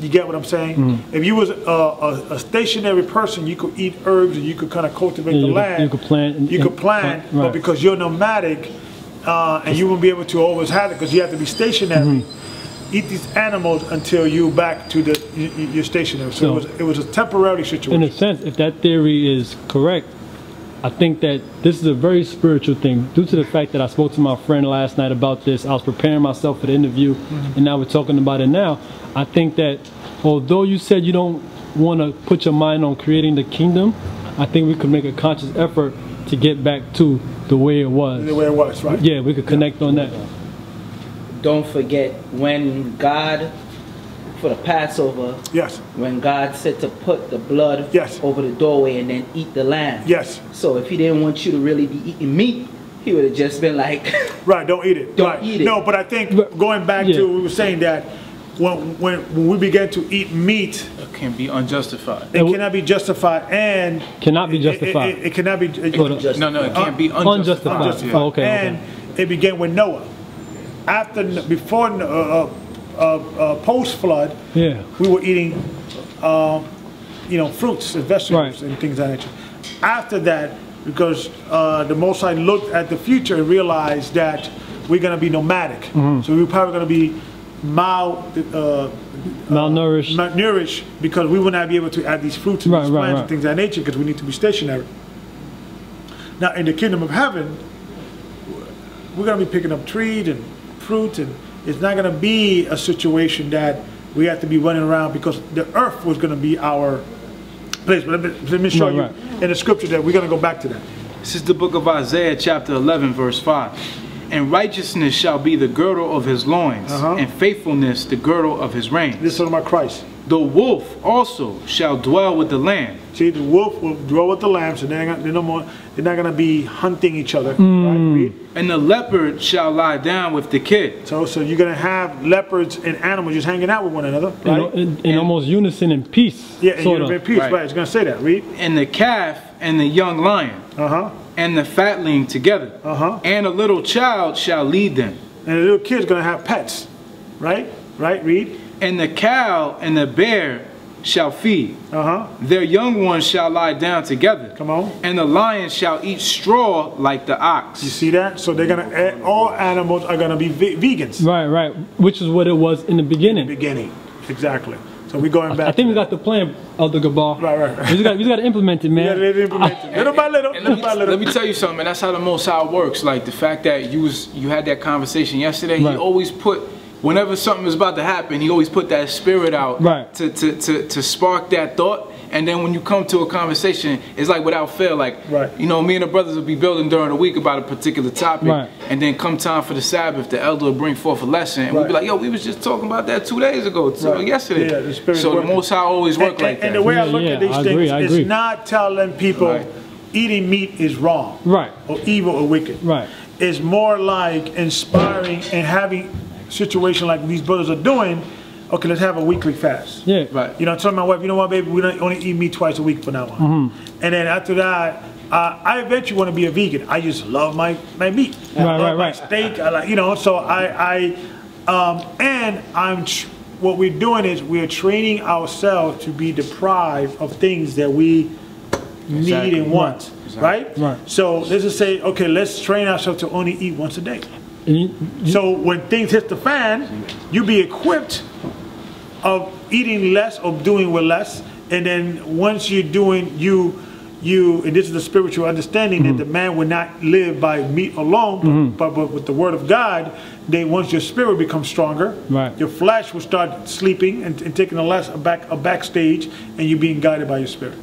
You get what I'm saying? If you was a, a, a stationary person, you could eat herbs and you could kind of cultivate Yeah, the you could- land. you could plant and- You could and plant, plant, but because you're nomadic uh, and you won't be able to always have it because you have to be stationary. Mm-hmm. Eat these animals until you back to the your stationary. So, So- it was it was a temporary situation. in a sense, if that theory is correct, I think that this is a very spiritual thing. Due to the fact that I spoke to my friend last night about this, I was preparing myself for the interview, and now we're talking about it now. I think that although you said you don't want to put your mind on creating the kingdom, I think we could make a conscious effort to get back to the way it was. the way it was, right? Yeah, we could connect on that. Don't forget when God, for the Passover, Yes. when God said to put the blood Yes. over the doorway and then eat the lamb. Yes. So if he didn't want you to really be eating meat, he would have just been like, Right, don't eat it. Don't right. eat it. No, but I think going back yeah. to we were saying that when when when we began to eat meat, It can be unjustified. it w- cannot be justified and Cannot be it- it- justified. It, it cannot be it- No, no, it can't be Unjustified. unjustified. unjustified. Oh, okay, and okay. it began with Noah. After before uh, uh, uh, uh, post flood, Yeah. we were eating, um, you know, fruits and vegetables Right. and things like that. After that, because uh, the Most High looked at the future and realized that we're going to be nomadic, Mm-hmm. so we're probably going to be mal, uh, Malnourished. malnourished because we will not be able to add these fruits and Right, these right, plants right. and things of that nature because we need to be stationary. Now, in the kingdom of heaven, we're going to be picking up trees and fruit, and it's not going to be a situation that we have to be running around because the earth was going to be our place. But let me, let me show Right, you right. in the scripture that we're going to go back to that. This is the book of Isaiah, chapter 11, verse 5. And righteousness shall be the girdle of his loins, Uh-huh. and faithfulness the girdle of his reins. This is about Christ. The wolf also shall dwell with the lamb, See, the wolf will dwell with the lamb, so they're not, they're no more, they're not going to be hunting each other. Hmm. Right? And the leopard shall lie down with the kid. So, so you're going to have leopards and animals just hanging out with one another, In, right? in, in almost unison and peace. yeah, and sort you're in peace, Right. right? It's going to say that. Read. And the calf and the young lion Uh huh. and the fatling together. Uh-huh. And a little child shall lead them. And the little kid's going to have pets, right? Right. Read. And the cow and the bear shall feed. Uh huh. Their young ones shall lie down together. Come on. And the lion shall eat straw like the ox. You see that? So they're gonna eh, all animals are gonna be ve- vegans. Right, right. Which is what it was in the beginning. Beginning, exactly. So we're going back. I think we got the plan, Elder Gabar. Right, right, right. We just got, we just got to implement it, man. Yeah, man. they implement it. little by little, little let by me, little. let me tell you something, man. That's how the Most High works. Like the fact that you was you had that conversation yesterday. Right. He always put whenever something is about to happen, he always put that spirit out Right. to, to, to, to spark that thought. And then when you come to a conversation, it's like without fail, like Right. you know, me and the brothers will be building during the week about a particular topic, Right. and then come time for the Sabbath, the elder will bring forth a lesson, and we'll be like, "Yo, we was just talking about that two days ago, so Right. yesterday." Yeah, the spirit's so the. Most High always work and, like and- that. and the way I look yeah, at these I things agree, is agree. not telling people Right. eating meat is wrong Right, or evil or wicked. right. It's more like inspiring and having situation like these brothers are doing. Okay, let's have a weekly fast. Yeah. Right. You know, I told my wife, you know what, baby, we don't only eat meat twice a week from now on. Mm-hmm. And then after that, uh, I eventually want to be a vegan. I just love my, my meat. I Right, love right, my right. Steak, I like, you know. So I, I, um, and I'm. Tr- what we're doing is we're training ourselves to be deprived of things that we need and want. Right. Right. So let's just say, okay, let's train ourselves to only eat once a day. You, you- So when things hit the fan, you be equipped of eating less or doing with less, and then once you're doing you you and this is the spiritual understanding that mm-hmm. the man will not live by meat alone, but, mm-hmm. but with the word of God, then once your spirit becomes stronger, Right. your flesh will start sleeping and, and taking a less a back a backstage, and you're being guided by your spirit.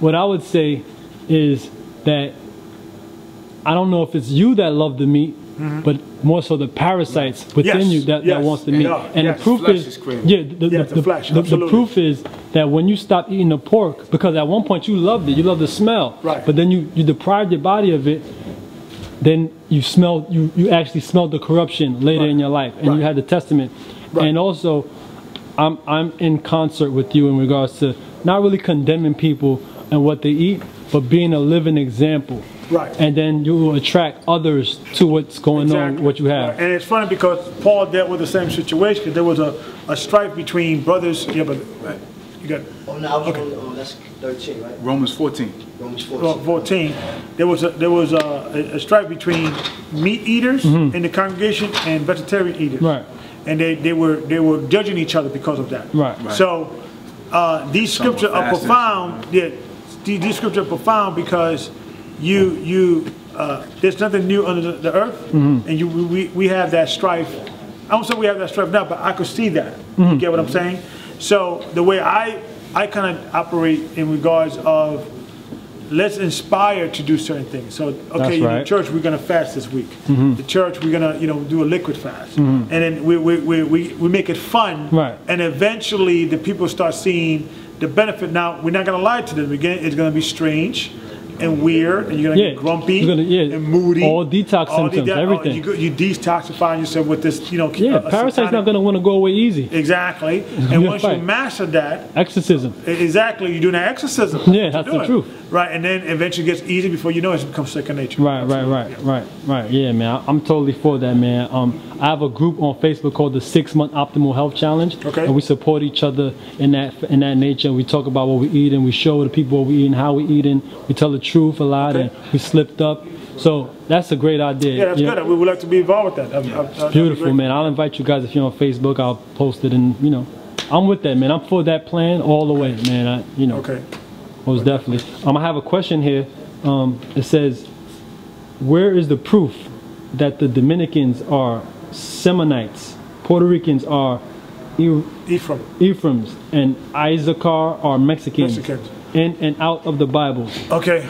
what I would say is that I don't know if it's you that love the meat, but more so the parasites within Yes, you that, that wants the meat. yeah, and yes. the proof is, is yeah, the, Yeah, the, the flesh, the, the proof is that when you stop eating the pork, because at one point you loved it, you loved the smell, Right. but then you, you deprived your body of it, then you smelled you you actually smelled the corruption later Right. in your life, and Right. you had the testament. Right. And also, I'm I'm in concert with you in regards to not really condemning people and what they eat, but being a living example. Right. And then you will attract others to what's going on, what you have. Right. And it's funny because Paul dealt with the same situation. 'cause There was a, a strife between brothers. Yeah, but Right. you got Oh, no, I was Okay. on, oh, that's 13, right? Romans 14. Romans well, 14. 14. There was a, there was a, a, a strife between meat eaters in the congregation and vegetarian eaters. Right. And they, they were they were judging each other because of that. Right. Right. So uh, these scriptures are profound. Yeah, these, these scriptures are profound because you you uh, there's nothing new under the, the earth, Mm-hmm. and you we, we have that strife. I don't say we have that strife now, but I could see that. Mm-hmm. You get what I'm saying? So the way I I kind of operate in regards of let's inspire to do certain things. So, okay, the church, we're going to fast this week. The church, we're going to, you know, do a liquid fast. And then we, we, we, we, we make it fun. Right. And eventually the people start seeing the benefit. Now, we're not going to lie to them. Again, it's going to be strange and weird, and you're to Yeah, get grumpy you're gonna- yeah, and moody. all detox symptoms, de- everything. Oh, you, go- you detoxifying yourself with this, you know. Yeah, a- a parasite's satanic- not gonna want to go away easy. Exactly. And once you master that, Exorcism. Exactly, you're doing that exorcism. Yeah, that's the doing. truth. Right, and then eventually it gets easy before you know it, it becomes second nature. Right, right, right, right, right. Yeah, man, I'm totally for that, man. Um, I have a group on Facebook called the Six Month Optimal Health Challenge, Okay. and we support each other in that in that nature. We talk about what we eat, and we show the people what we eat and how we eat and We tell the truth a lot, Okay. and we slipped up. So that's a great idea. Yeah, that's you know? good. We would like to be involved with that. That'd- that'd be Beautiful, man. I'll invite you guys if you're on Facebook. I'll post it, and you know, I'm with that, man. I'm for that plan all the way, man. I, you know, Okay. Most definitely. Um, I have a question here. Um, it says, where is the proof that the Dominicans are Simeonites, Puerto Ricans are E- Ephraim. Ephraims, and Issachar are Mexicans, Mexicans. in and out of the Bible? Okay.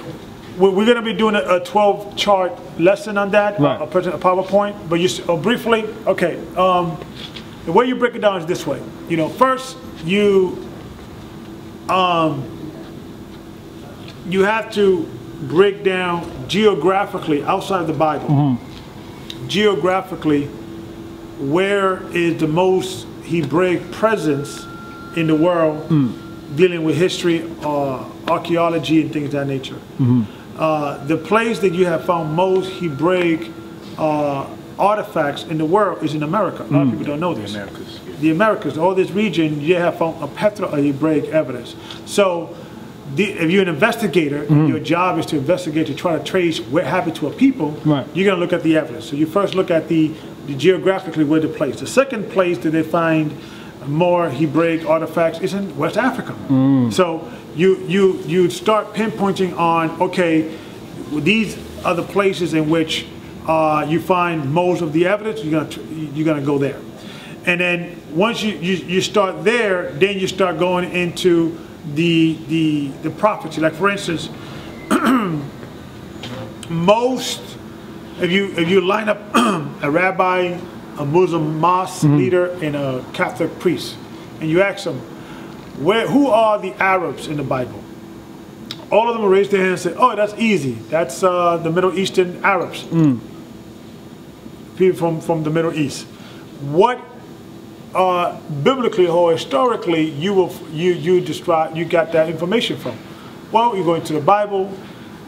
We're, we're going to be doing a, a 12 chart lesson on that, Right. a, a, PowerPoint. But you uh, briefly, okay. Um, the way you break it down is this way. You know, first you um, you have to break down geographically outside of the Bible. Geographically, where is the most Hebraic presence in the world dealing with history, uh, archaeology, and things of that nature. Uh, the place that you have found most Hebraic uh, artifacts in the world is in America. A lot of people don't know this. Americas. yeah. The Americas, all this region, you have found a plethora of Hebraic evidence. So, the, if you're an investigator, your job is to investigate to try to trace what happened to a people. Right. You're going to look at the evidence. So you first look at the, the geographically where the place. The second place that they find more Hebraic artifacts is in West Africa. So you you you start pinpointing on okay, these are the places in which uh, you find most of the evidence. You're gonna you're gonna go there, and then once you, you you start there, then you start going into the the the prophecy. Like for instance, most if you if you line up a rabbi, a Muslim mosque leader, and a Catholic priest, and you ask them, where who are the Arabs in the Bible? All of them will raise their hand and say, "Oh, that's easy. That's uh, the Middle Eastern Arabs, people from from the Middle East." What uh, biblically or historically you will you you describe you got that information from? Well, you go into the Bible.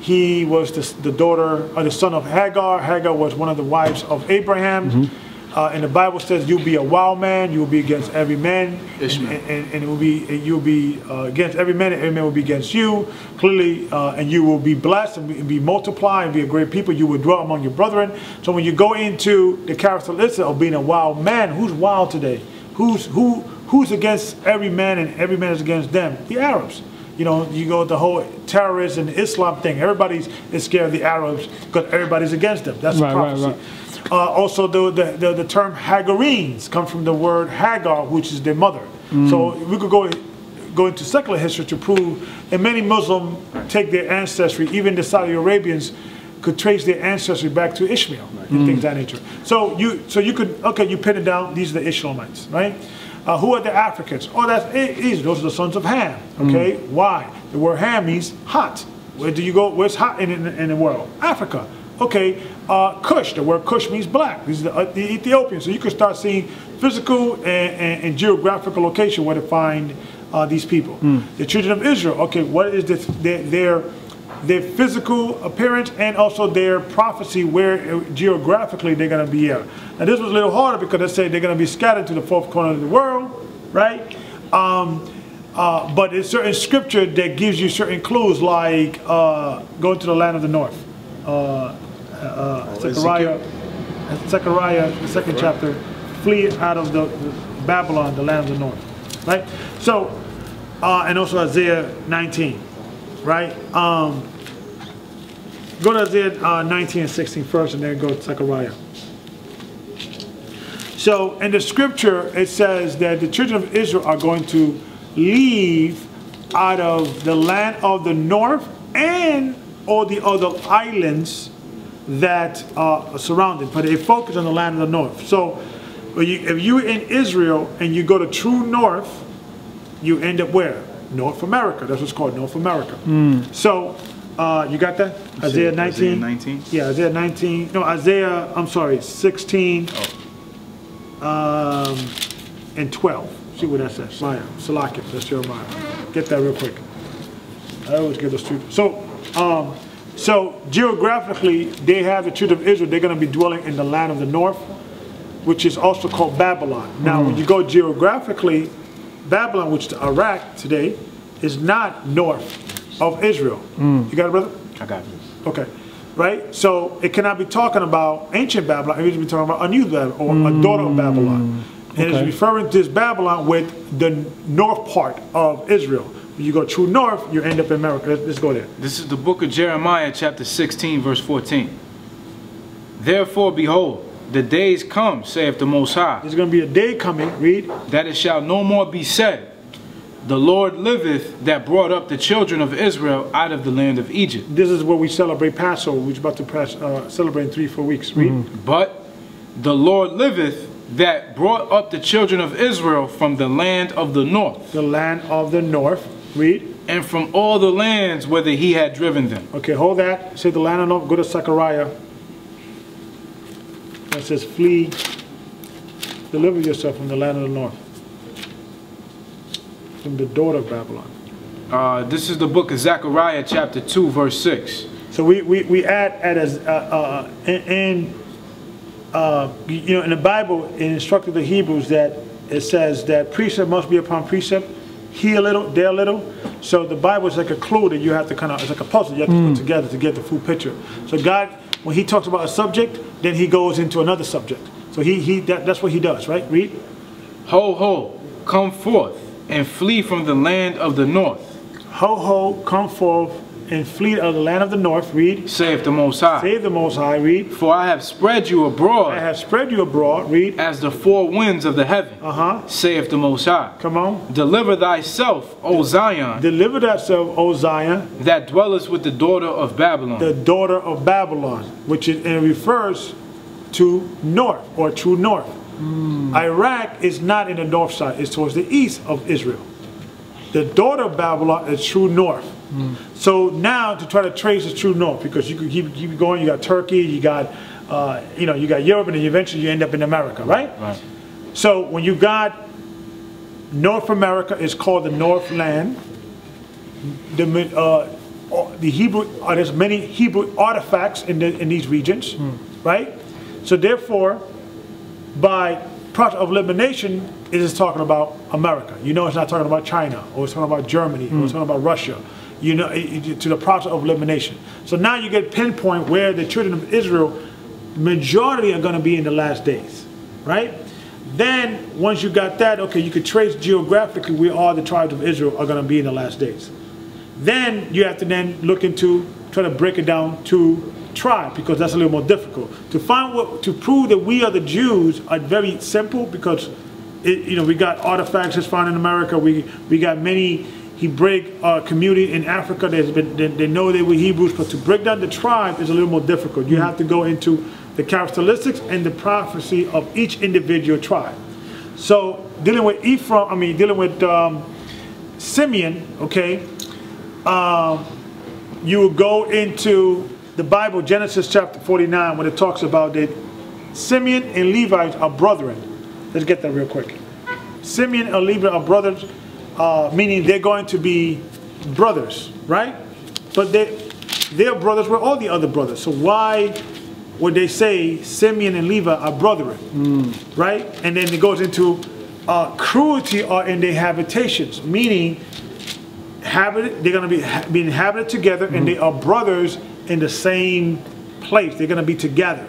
He was the, the daughter or the son of Hagar. Hagar was one of the wives of Abraham. Uh, and the Bible says you'll be a wild man. You will be against every man, and, and, and it will be you'll be uh, against every man, and every man will be against you. Clearly, uh, and you will be blessed and be, be multiply and be a great people. You will dwell among your brethren. So when you go into the characteristic of being a wild man, who's wild today? Who's who? Who's against every man and every man is against them? The Arabs. You know, you go the whole terrorist and Islam thing. Everybody's is scared of the Arabs because everybody's against them. That's Right, a right, prophecy. Uh, also, the, the, the, the term Hagarenes come from the word Hagar, which is their mother. So we could go go into secular history to prove, and many Muslims take their ancestry, even the Saudi Arabians could trace their ancestry back to Ishmael and things of that nature. So you so you could okay, you pin it down. These are the Ishmaelites, right? Uh, who are the Africans? Oh, that's easy. Those are the sons of Ham. Okay, why? The word Ham means hot. Where do you go? Where's hot in, in, in the world? Africa. Okay, uh, Cush, the word Cush means black. These are the, uh, the Ethiopians. So you can start seeing physical and, and, and geographical location where to find uh, these people. The children of Israel, okay, what is this, their, their, their physical appearance and also their prophecy where uh, geographically they're going to be at. Now this was a little harder because they say they're going to be scattered to the fourth corner of the world, right? Um, uh, but it's certain scripture that gives you certain clues like uh, go to the land of the north. Uh, uh, Zechariah, Zechariah, the second chapter, flee out of the, the Babylon, the land of the north, right? So, uh, and also Isaiah 19, right? Um, go to Isaiah uh, 19 and 16 first, and then go to Zechariah. So, in the scripture, it says that the children of Israel are going to leave out of the land of the north and all the other islands that are surrounding, but they focus on the land of the north. So, if you're in Israel and you go to true north, you end up where? North America. That's what's called North America. So, uh, you got that? Isaiah 19? Isaiah 19? Yeah, Isaiah 19. No, Isaiah, I'm sorry, 16 um, and 12. See what that says. Maya, Salakia, that's Jeremiah. Get that real quick. I always get those two. So, um, so geographically, they have the children of Israel. They're going to be dwelling in the land of the north, which is also called Babylon. Now, when you go geographically, Babylon, which is Iraq today, is not north of Israel. You got it, brother? I got you. Okay. Right? So it cannot be talking about ancient Babylon, it needs to be talking about a new Babylon or a daughter of Babylon. And Okay. it's referring to this Babylon with the north part of Israel. When you go true north, you end up in America. Let's, let's go there. This is the book of Jeremiah, chapter 16, verse 14. Therefore, behold, the days come, saith the Most High, There's going to be a day coming, read, that it shall no more be said, The Lord liveth that brought up the children of Israel out of the land of Egypt. this is where we celebrate Passover, which is about to pass, uh, celebrate in three, four weeks. Read. But the Lord liveth that brought up the children of Israel from the land of the north, The land of the north. Read. and from all the lands whither he had driven them. Okay, hold that. Say the land of the north. Go to Zechariah. That says, flee, deliver yourself from the land of the north, from the daughter of Babylon. Uh, this is the book of Zechariah, chapter 2, verse 6. So we, we, we add, add as, uh, uh, in, in, uh, you know, in the Bible, it instructed the Hebrews that it says that precept must be upon precept, here a little, there a little. So the Bible is like a clue that you have to kind of, it's like a puzzle you have to put together to get the full picture. So God, when He talks about a subject, then He goes into another subject. So He, he that, that's what He does, right? Read. Ho, ho, come forth and flee from the land of the north, Ho, ho, come forth and flee out of the land of the north. Read. saith the Most High. Save the Most High. Read. For I have spread you abroad. I have spread you abroad. Read. as the four winds of the heaven, Uh huh. saith the Most High. Come on. Deliver thyself, O Zion, Deliver thyself, O Zion, that dwellest with the daughter of Babylon. the daughter of Babylon, which is, and refers to north or true north. Iraq is not in the north side, it's towards the east of Israel. The daughter of Babylon is true north. So now to try to trace the true north, because you could keep, keep going, you got Turkey, you got, uh, you know, you got Europe, and then eventually you end up in America, right? Right. So when you got North America is called the Northland. The uh, the Hebrew uh, there's many Hebrew artifacts in the, in these regions, right? So therefore, by process of elimination, it is talking about America. You know, it's not talking about China or it's talking about Germany or it's talking about Russia. You know, to the process of elimination. So now you get pinpoint where the children of Israel, majority are going to be in the last days, right? Then once you got that, okay, you could trace geographically where all the tribes of Israel are going to be in the last days. Then you have to then look into try to break it down to tribe because that's a little more difficult. To find what to prove that we are the Jews are very simple because it, you know we got artifacts that's found in America. We we got many Hebraic uh, community in Africa that's been they, they know they were Hebrews, but to break down the tribe is a little more difficult. You have to go into the characteristics and the prophecy of each individual tribe. So dealing with Ephraim, I mean dealing with um, Simeon, okay, um, you go into the Bible, Genesis chapter 49, when it talks about that Simeon and Levi are brethren. Let's get that real quick. Simeon and Levi are brothers, uh, meaning they're going to be brothers, right? But they, they're brothers were all the other brothers. So why would they say Simeon and Levi are brethren, right? And then it goes into uh, cruelty are in their habitations, meaning habited, they're going to be be inhabited together, and they are brothers in the same place. They're going to be together.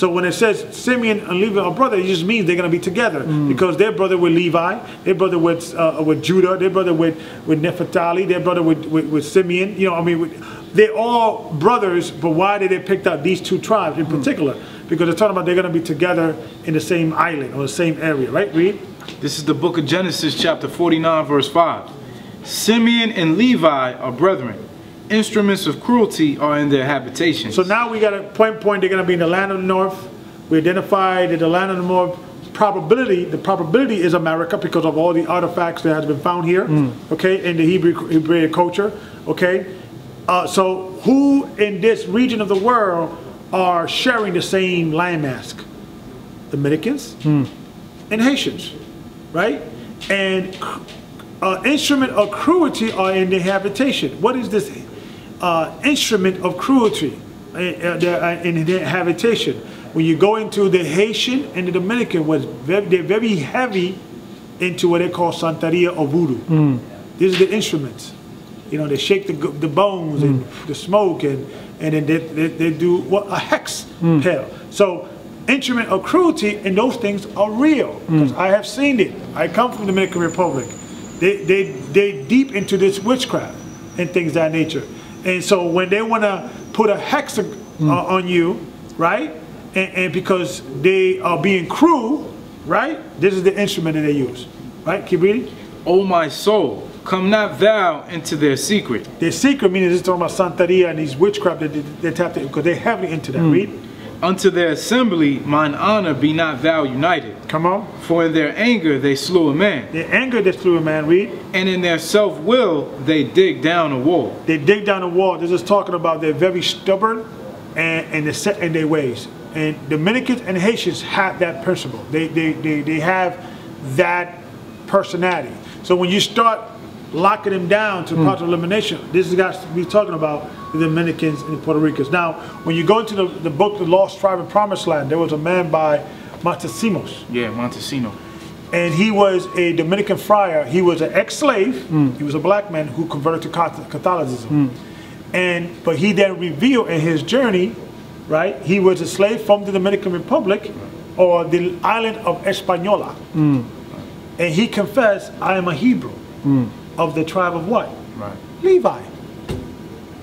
So when it says Simeon and Levi are brothers, it just means they're going to be together because they're brother with Levi, they're brother with uh, with Judah, they're brother with with Naphtali, they're brother with, with, with Simeon. You know, I mean, with, they're all brothers. But why did they pick out these two tribes in particular? Because they're talking about they're going to be together in the same island or the same area, right? Read. This is the book of Genesis, chapter 49, verse 5. Simeon and Levi are brethren. Instruments of cruelty are in their habitations. So now we got a point point. They're going to be in the land of the north. We identified that the land of the north probability. The probability is America because of all the artifacts that has been found here. Okay, in the Hebrew Hebraic culture. Okay, uh, so who in this region of the world are sharing the same landmass? Dominicans and Haitians, right? And uh, instrument of cruelty are in their habitation. What is this uh, instrument of cruelty uh, the- uh, in their habitation? When you go into the Haitian and the Dominican, was very, they're very heavy into what they call Santeria or voodoo. These are the instruments. You know, they shake the, the bones and the smoke, and and then they, they, they do what a hex pill. So instrument of cruelty and those things are real because I have seen it. I come from the Dominican Republic. They they they deep into this witchcraft and things of that nature. And so when they want to put a hex uh, on you, right? And, and because they are being cruel, right? This is the instrument that they use, right? Keep reading. Oh my soul, come not thou into their secret. Their secret meaning is talking about Santeria and these witchcraft that they, they tap into because they're heavily into that. Read. Unto their assembly mine honor be not thou united. Come on. For in their anger they slew a man, Their anger that slew a man. Read. and in their self-will they dig down a wall. They dig down a wall. This is talking about they're very stubborn and, and they're set in their ways. And Dominicans and Haitians have that principle. They, they, they, they have that personality. So when you start locking them down to hmm. part of elimination, this is guys we're talking about the Dominicans and the Puerto Ricans. Now, when you go into the, the book The Lost Tribe of Promised Land, there was a man by Montesinos. Yeah, Montesino. and he was a Dominican friar. He was an ex-slave. Mm. He was a black man who converted to Cath- Catholicism, mm. and but he then revealed in his journey, right? He was a slave from the Dominican Republic or the island of Española, mm. and he confessed, "I am a Hebrew of the tribe of what? Right. Levi."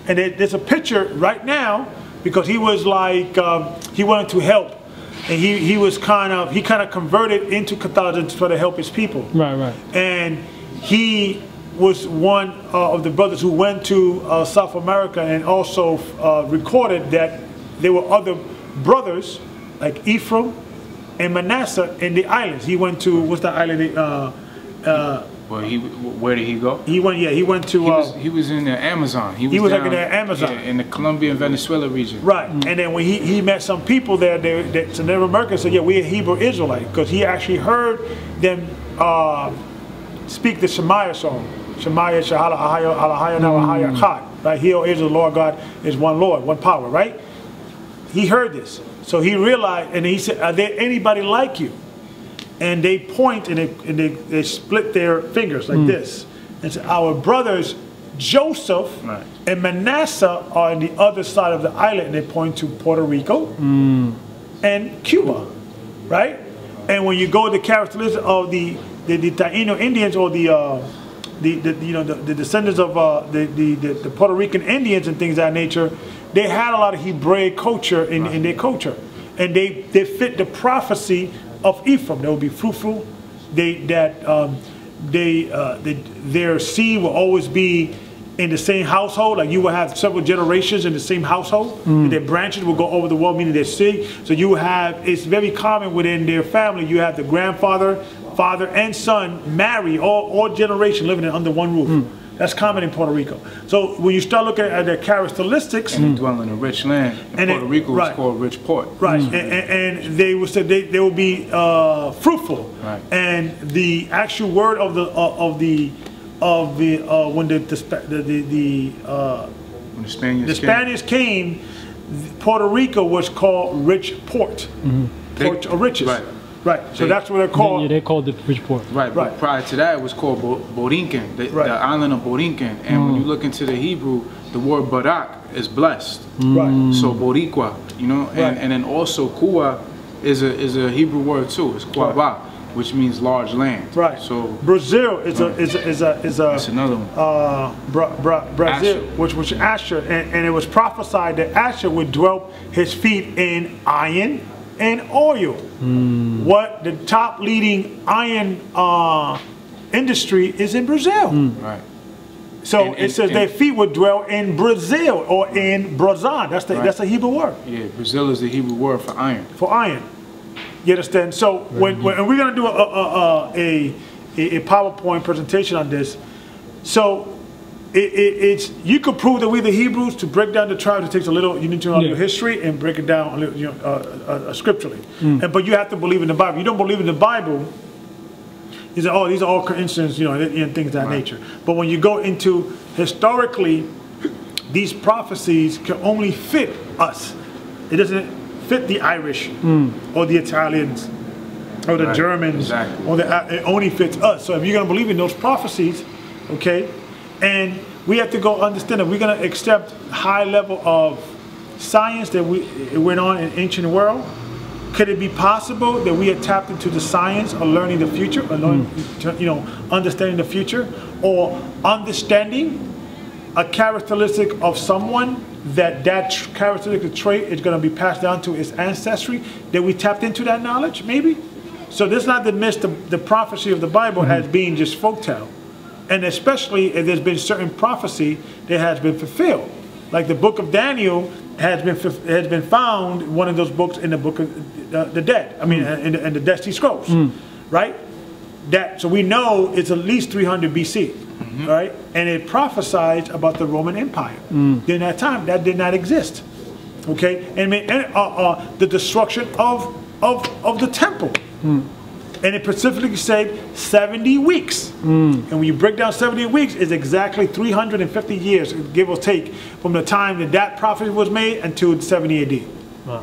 And there- there's a picture right now because he was like um, he wanted to help, and he he was kind of he kind of converted into Catholicism to try to help his people. Right, right. And he was one uh, of the brothers who went to uh, South America and also uh, recorded that there were other brothers like Ephraim and Manasseh in the islands. He went to what's the island? Uh, uh, Well, he where did he go? he went yeah he went to He was, uh, he was in the Amazon. He was, was like down- in the Amazon. yeah, in the Colombia and Venezuela region. Right, and then when he, he met some people there, they, that some Native Americans said, "Yeah, we're Hebrew Israelite," because he actually heard them uh, speak the Shemaiah song, Shemaiah Shahala Ahaya Alahaya Now Ahaya Chad. Right, Hear, O Israel, the Lord God is one Lord, one power. Right, he heard this, so he realized, and he said, "Are there anybody like you?" And they point and they, and they, they split their fingers like this, and said, "Our brothers." Joseph Right. and Manasseh are on the other side of the island, and they point to Puerto Rico and Cuba, right? And when you go to the characteristics of the the, the Taino Indians or the uh, the, the you know the, the descendants of uh, the, the, the the Puerto Rican Indians and things of that nature, they had a lot of Hebraic culture in, in their culture, and they they fit the prophecy of Ephraim. They will be fruitful. They that um, they, uh, they their seed will always be in the same household, like you will have several generations in the same household, and their branches will go over the world, meaning their seed. So you have, it's very common within their family, you have the grandfather, father, and son marry, all, all generation living under one roof. That's common in Puerto Rico. So when you start looking at their characteristics, And they dwell in a rich land. In And Puerto it- Rico, right. it's called rich port. Right, and, and, and they will say they, they will be uh, fruitful. Right. And the actual word of the uh, of the of the uh, when the the Spa- the, the, the uh, When the Spaniards the came. Spaniards came, Puerto Rico was called Rich Port, Port of Riches. Right. Right. So They- that's what they're called. Yeah, they called it Bridgeport. Right, but Right. prior to that, it was called Bo- Borinquen, the, Right. the island of Borinquen. And when you look into the Hebrew, the word Barak is blessed. Right. So Boricua, you know, and, Right. and then also Kua is a is a Hebrew word too. It's Kuaba, which means large land. Right. So Brazil is a is a is a is a that's another one. uh, Bra, Bra, Brazil, Asher. which was Asher, and, and it was prophesied that Asher would dwell his feet in iron and oil. What the top leading iron uh, industry is in Brazil. right. So And- it and- says and- their feet would dwell in Brazil or in Brazan. That's the Right. that's a Hebrew word Yeah, Brazil is the Hebrew word for iron. for iron. You understand? So when, when and we're gonna do a a, a, a a PowerPoint presentation on this, so it, it, it's you could prove that we're the Hebrews to break down the tribes. It takes a little. You need to know Yeah. your history and break it down a little, you know, uh, uh, uh, scripturally. And, but you have to believe in the Bible. You don't believe in the Bible. You say, oh, these are all coincidences, you know, and, and things of that nature. But when you go into historically, these prophecies can only fit us. It doesn't fit the Irish or the Italians or the Right, Germans exactly. or the, uh, it only fits us. So if you're going to believe in those prophecies, okay, and we have to go understand that we're going to accept high level of science that we it went on in ancient world. Could it be possible that we had tapped into the science of learning the future, or learning, hmm. you know, understanding the future, or understanding a characteristic of someone that that characteristic trait is going to be passed down to its ancestry that we tapped into that knowledge maybe? So this not to miss the, the prophecy of the bible hmm. as being just folktale and especially if there's been certain prophecy that has been fulfilled like the book of daniel has been has been found one of those books in the book of uh, the dead i mean in, the, in the dead sea scrolls right that so we know it's at least 300 BC, right? And it prophesied about the Roman Empire. During that time, that did not exist. Okay, and, and uh, uh, the destruction of of of the temple. And it specifically said 70 weeks. Mm. And when you break down 70 weeks, it's exactly 350 years, give or take, from the time that that prophecy was made until 70 AD.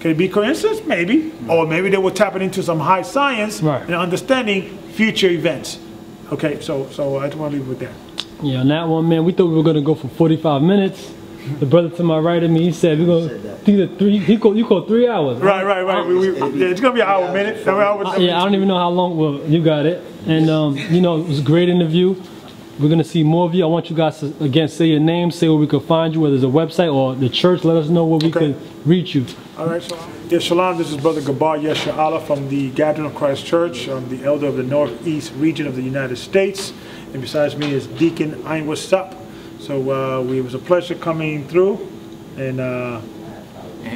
Could it be coincidence? Maybe. Mm. Or maybe they were tapping into some high science Right. and understanding future events. Okay, so so I just want to leave it with that. Yeah, on that one, man, we thought we were gonna go for 45 minutes. The brother to my right of me, he said we're gonna do the three. He called you called three hours. Right, right, right. We, we, yeah, it's gonna be an hour minute. An hour, Uh, yeah, I don't even know how long. Well, you got it, and um, you know it was a great interview. We're gonna see more of you. I want you guys to again say your name, say where we could find you, whether it's a website or the church. Let us know where we Okay. could reach you. All right, shalom. Yes, shalom. This is Brother Gabar Yesha Allah from the Gathering of Christ Church. I'm the elder of the Northeast region of the United States. And besides me is Deacon Awanyasap. So uh, we, it was a pleasure coming through and uh,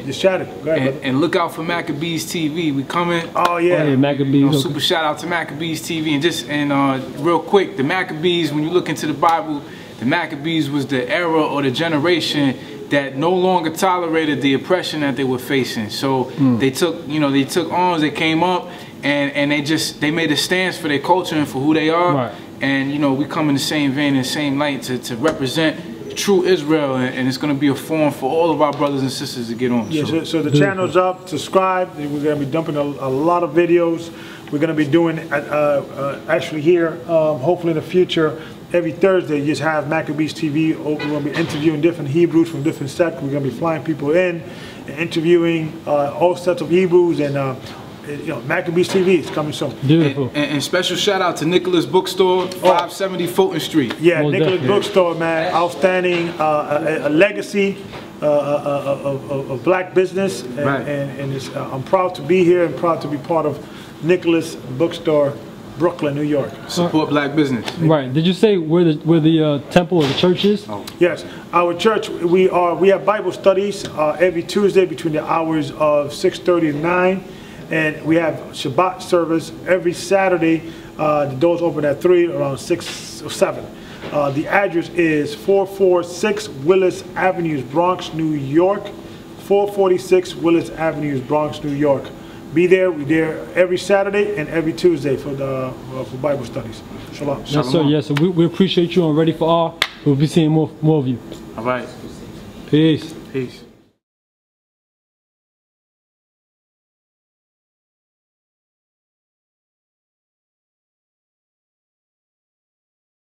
just chatting. Go ahead, And, and look out for Maccabees TV. We coming. Oh, yeah. Hey, You Maccabees. know, super shout out to Maccabees TV and just and uh, real quick, the Maccabees. When you look into the Bible, the Maccabees was the era or the generation that no longer tolerated the oppression that they were facing. So they took, you know, they took arms. They came up and and they just they made a stance for their culture and for who they are. Right. And you know, we come in the same vein and same light to, to represent true Israel, and, and it's going to be a forum for all of our brothers and sisters to get on. Yeah, So- so, so the channel's up. Subscribe. We're going to be dumping a, a lot of videos. We're going to be doing uh, uh, actually here, um, hopefully in the future, every Thursday, you just have Maccabees TV. Oh, We're going to be interviewing different Hebrews from different sects. We're going to be flying people in, and interviewing uh, all sets of Hebrews, and uh, you know, Maccabees TV is coming soon. Beautiful. And, and special shout out to Nicholas Bookstore, 570 Fulton Street. Yeah, Most Nicholas definitely. Bookstore, man, outstanding, uh, a, a legacy uh, uh, of, of, of black business, and, Right. and, and it's, uh, I'm proud to be here and proud to be part of Nicholas Bookstore, Brooklyn, New York. Support black business. Right. Did you say where the where the uh, temple or the church is? Yes, our church we are we have Bible studies uh, every Tuesday between the hours of 6:30 and 9, and we have Shabbat service every Saturday. Uh, the doors open at three, around six or seven. Uh, the address is 446 Willis Avenues, Bronx, New York. 446 Willis Avenues, Bronx, New York. Be there. We're there every Saturday and every Tuesday for the uh, for Bible studies. Shalom. Yes, sir. Yes, sir. We, we appreciate you and ready for all. We'll be seeing more more of you. All right. Peace. Peace.